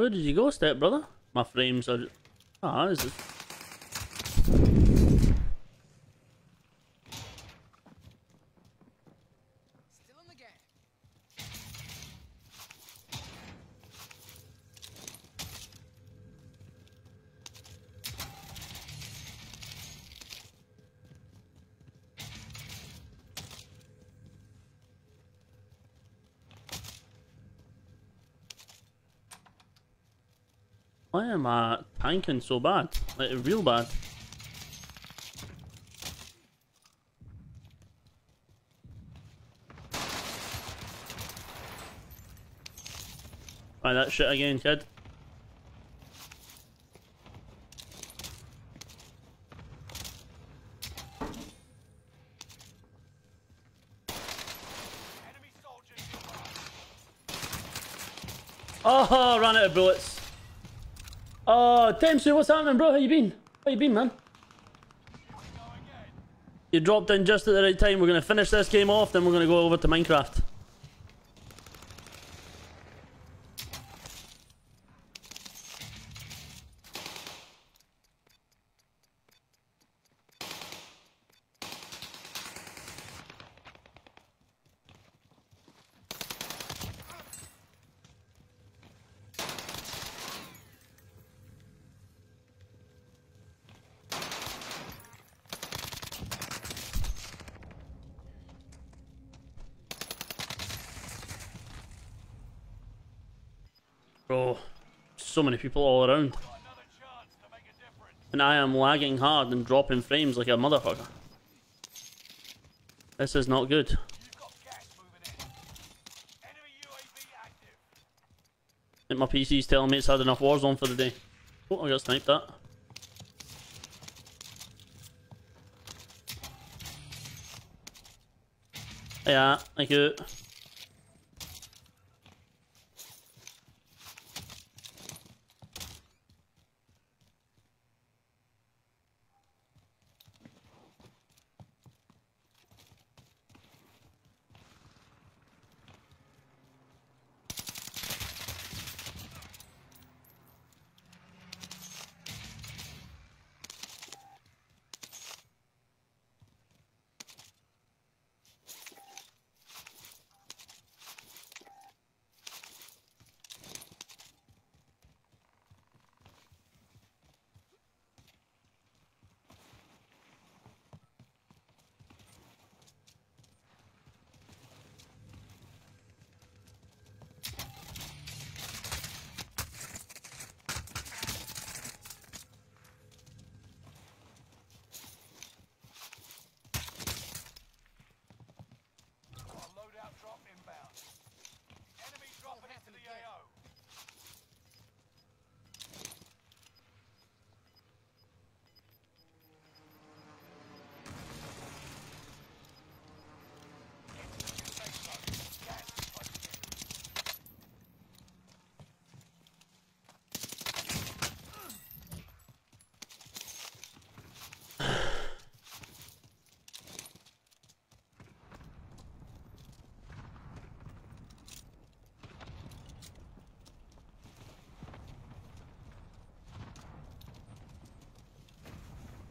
Where did you go, step brother? My frames are. Ah, is it? So bad? Like real bad. Try that shit again, kid. Enemy soldiers inbound. Oh, ran out of bullets. Temsu, what's happening, bro? How you been? How you been, man? You dropped in just at the right time. We're gonna finish this game off, then we're gonna go over to Minecraft. Bro, so many people all around. And I am lagging hard and dropping frames like a motherfucker. This is not good. Think my PC's telling me it's had enough Warzone for the day. Oh, I got sniped that. Yeah, thank you.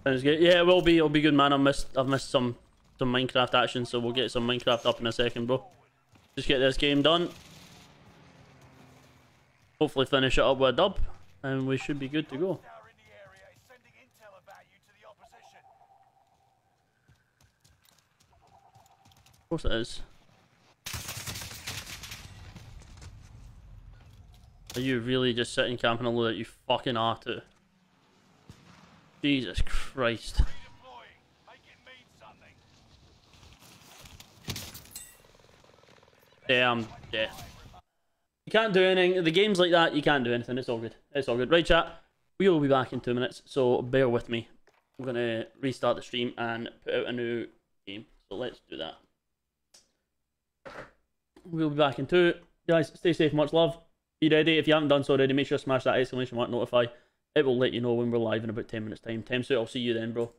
Sounds good. Yeah, it will be. It'll be good, man. I missed. I've missed some some Minecraft action, so we'll get some Minecraft up in a second, bro. Just get this game done. Hopefully, finish it up with a dub, and we should be good to go. Of course, it is. Are you really just sitting camping alone that you fucking are too? Jesus Christ. Make it. Yeah. You can't do anything. The games like that, you can't do anything. It's all good. It's all good. Right, chat. We will be back in two minutes, so bear with me. I'm gonna restart the stream and put out a new game. So let's do that. We'll be back in two. Guys, stay safe. Much love. Be ready. If you haven't done so already, make sure to smash that exclamation mark notify. It will let you know when we're live in about 10 minutes time. Suit, I'll see you then, bro.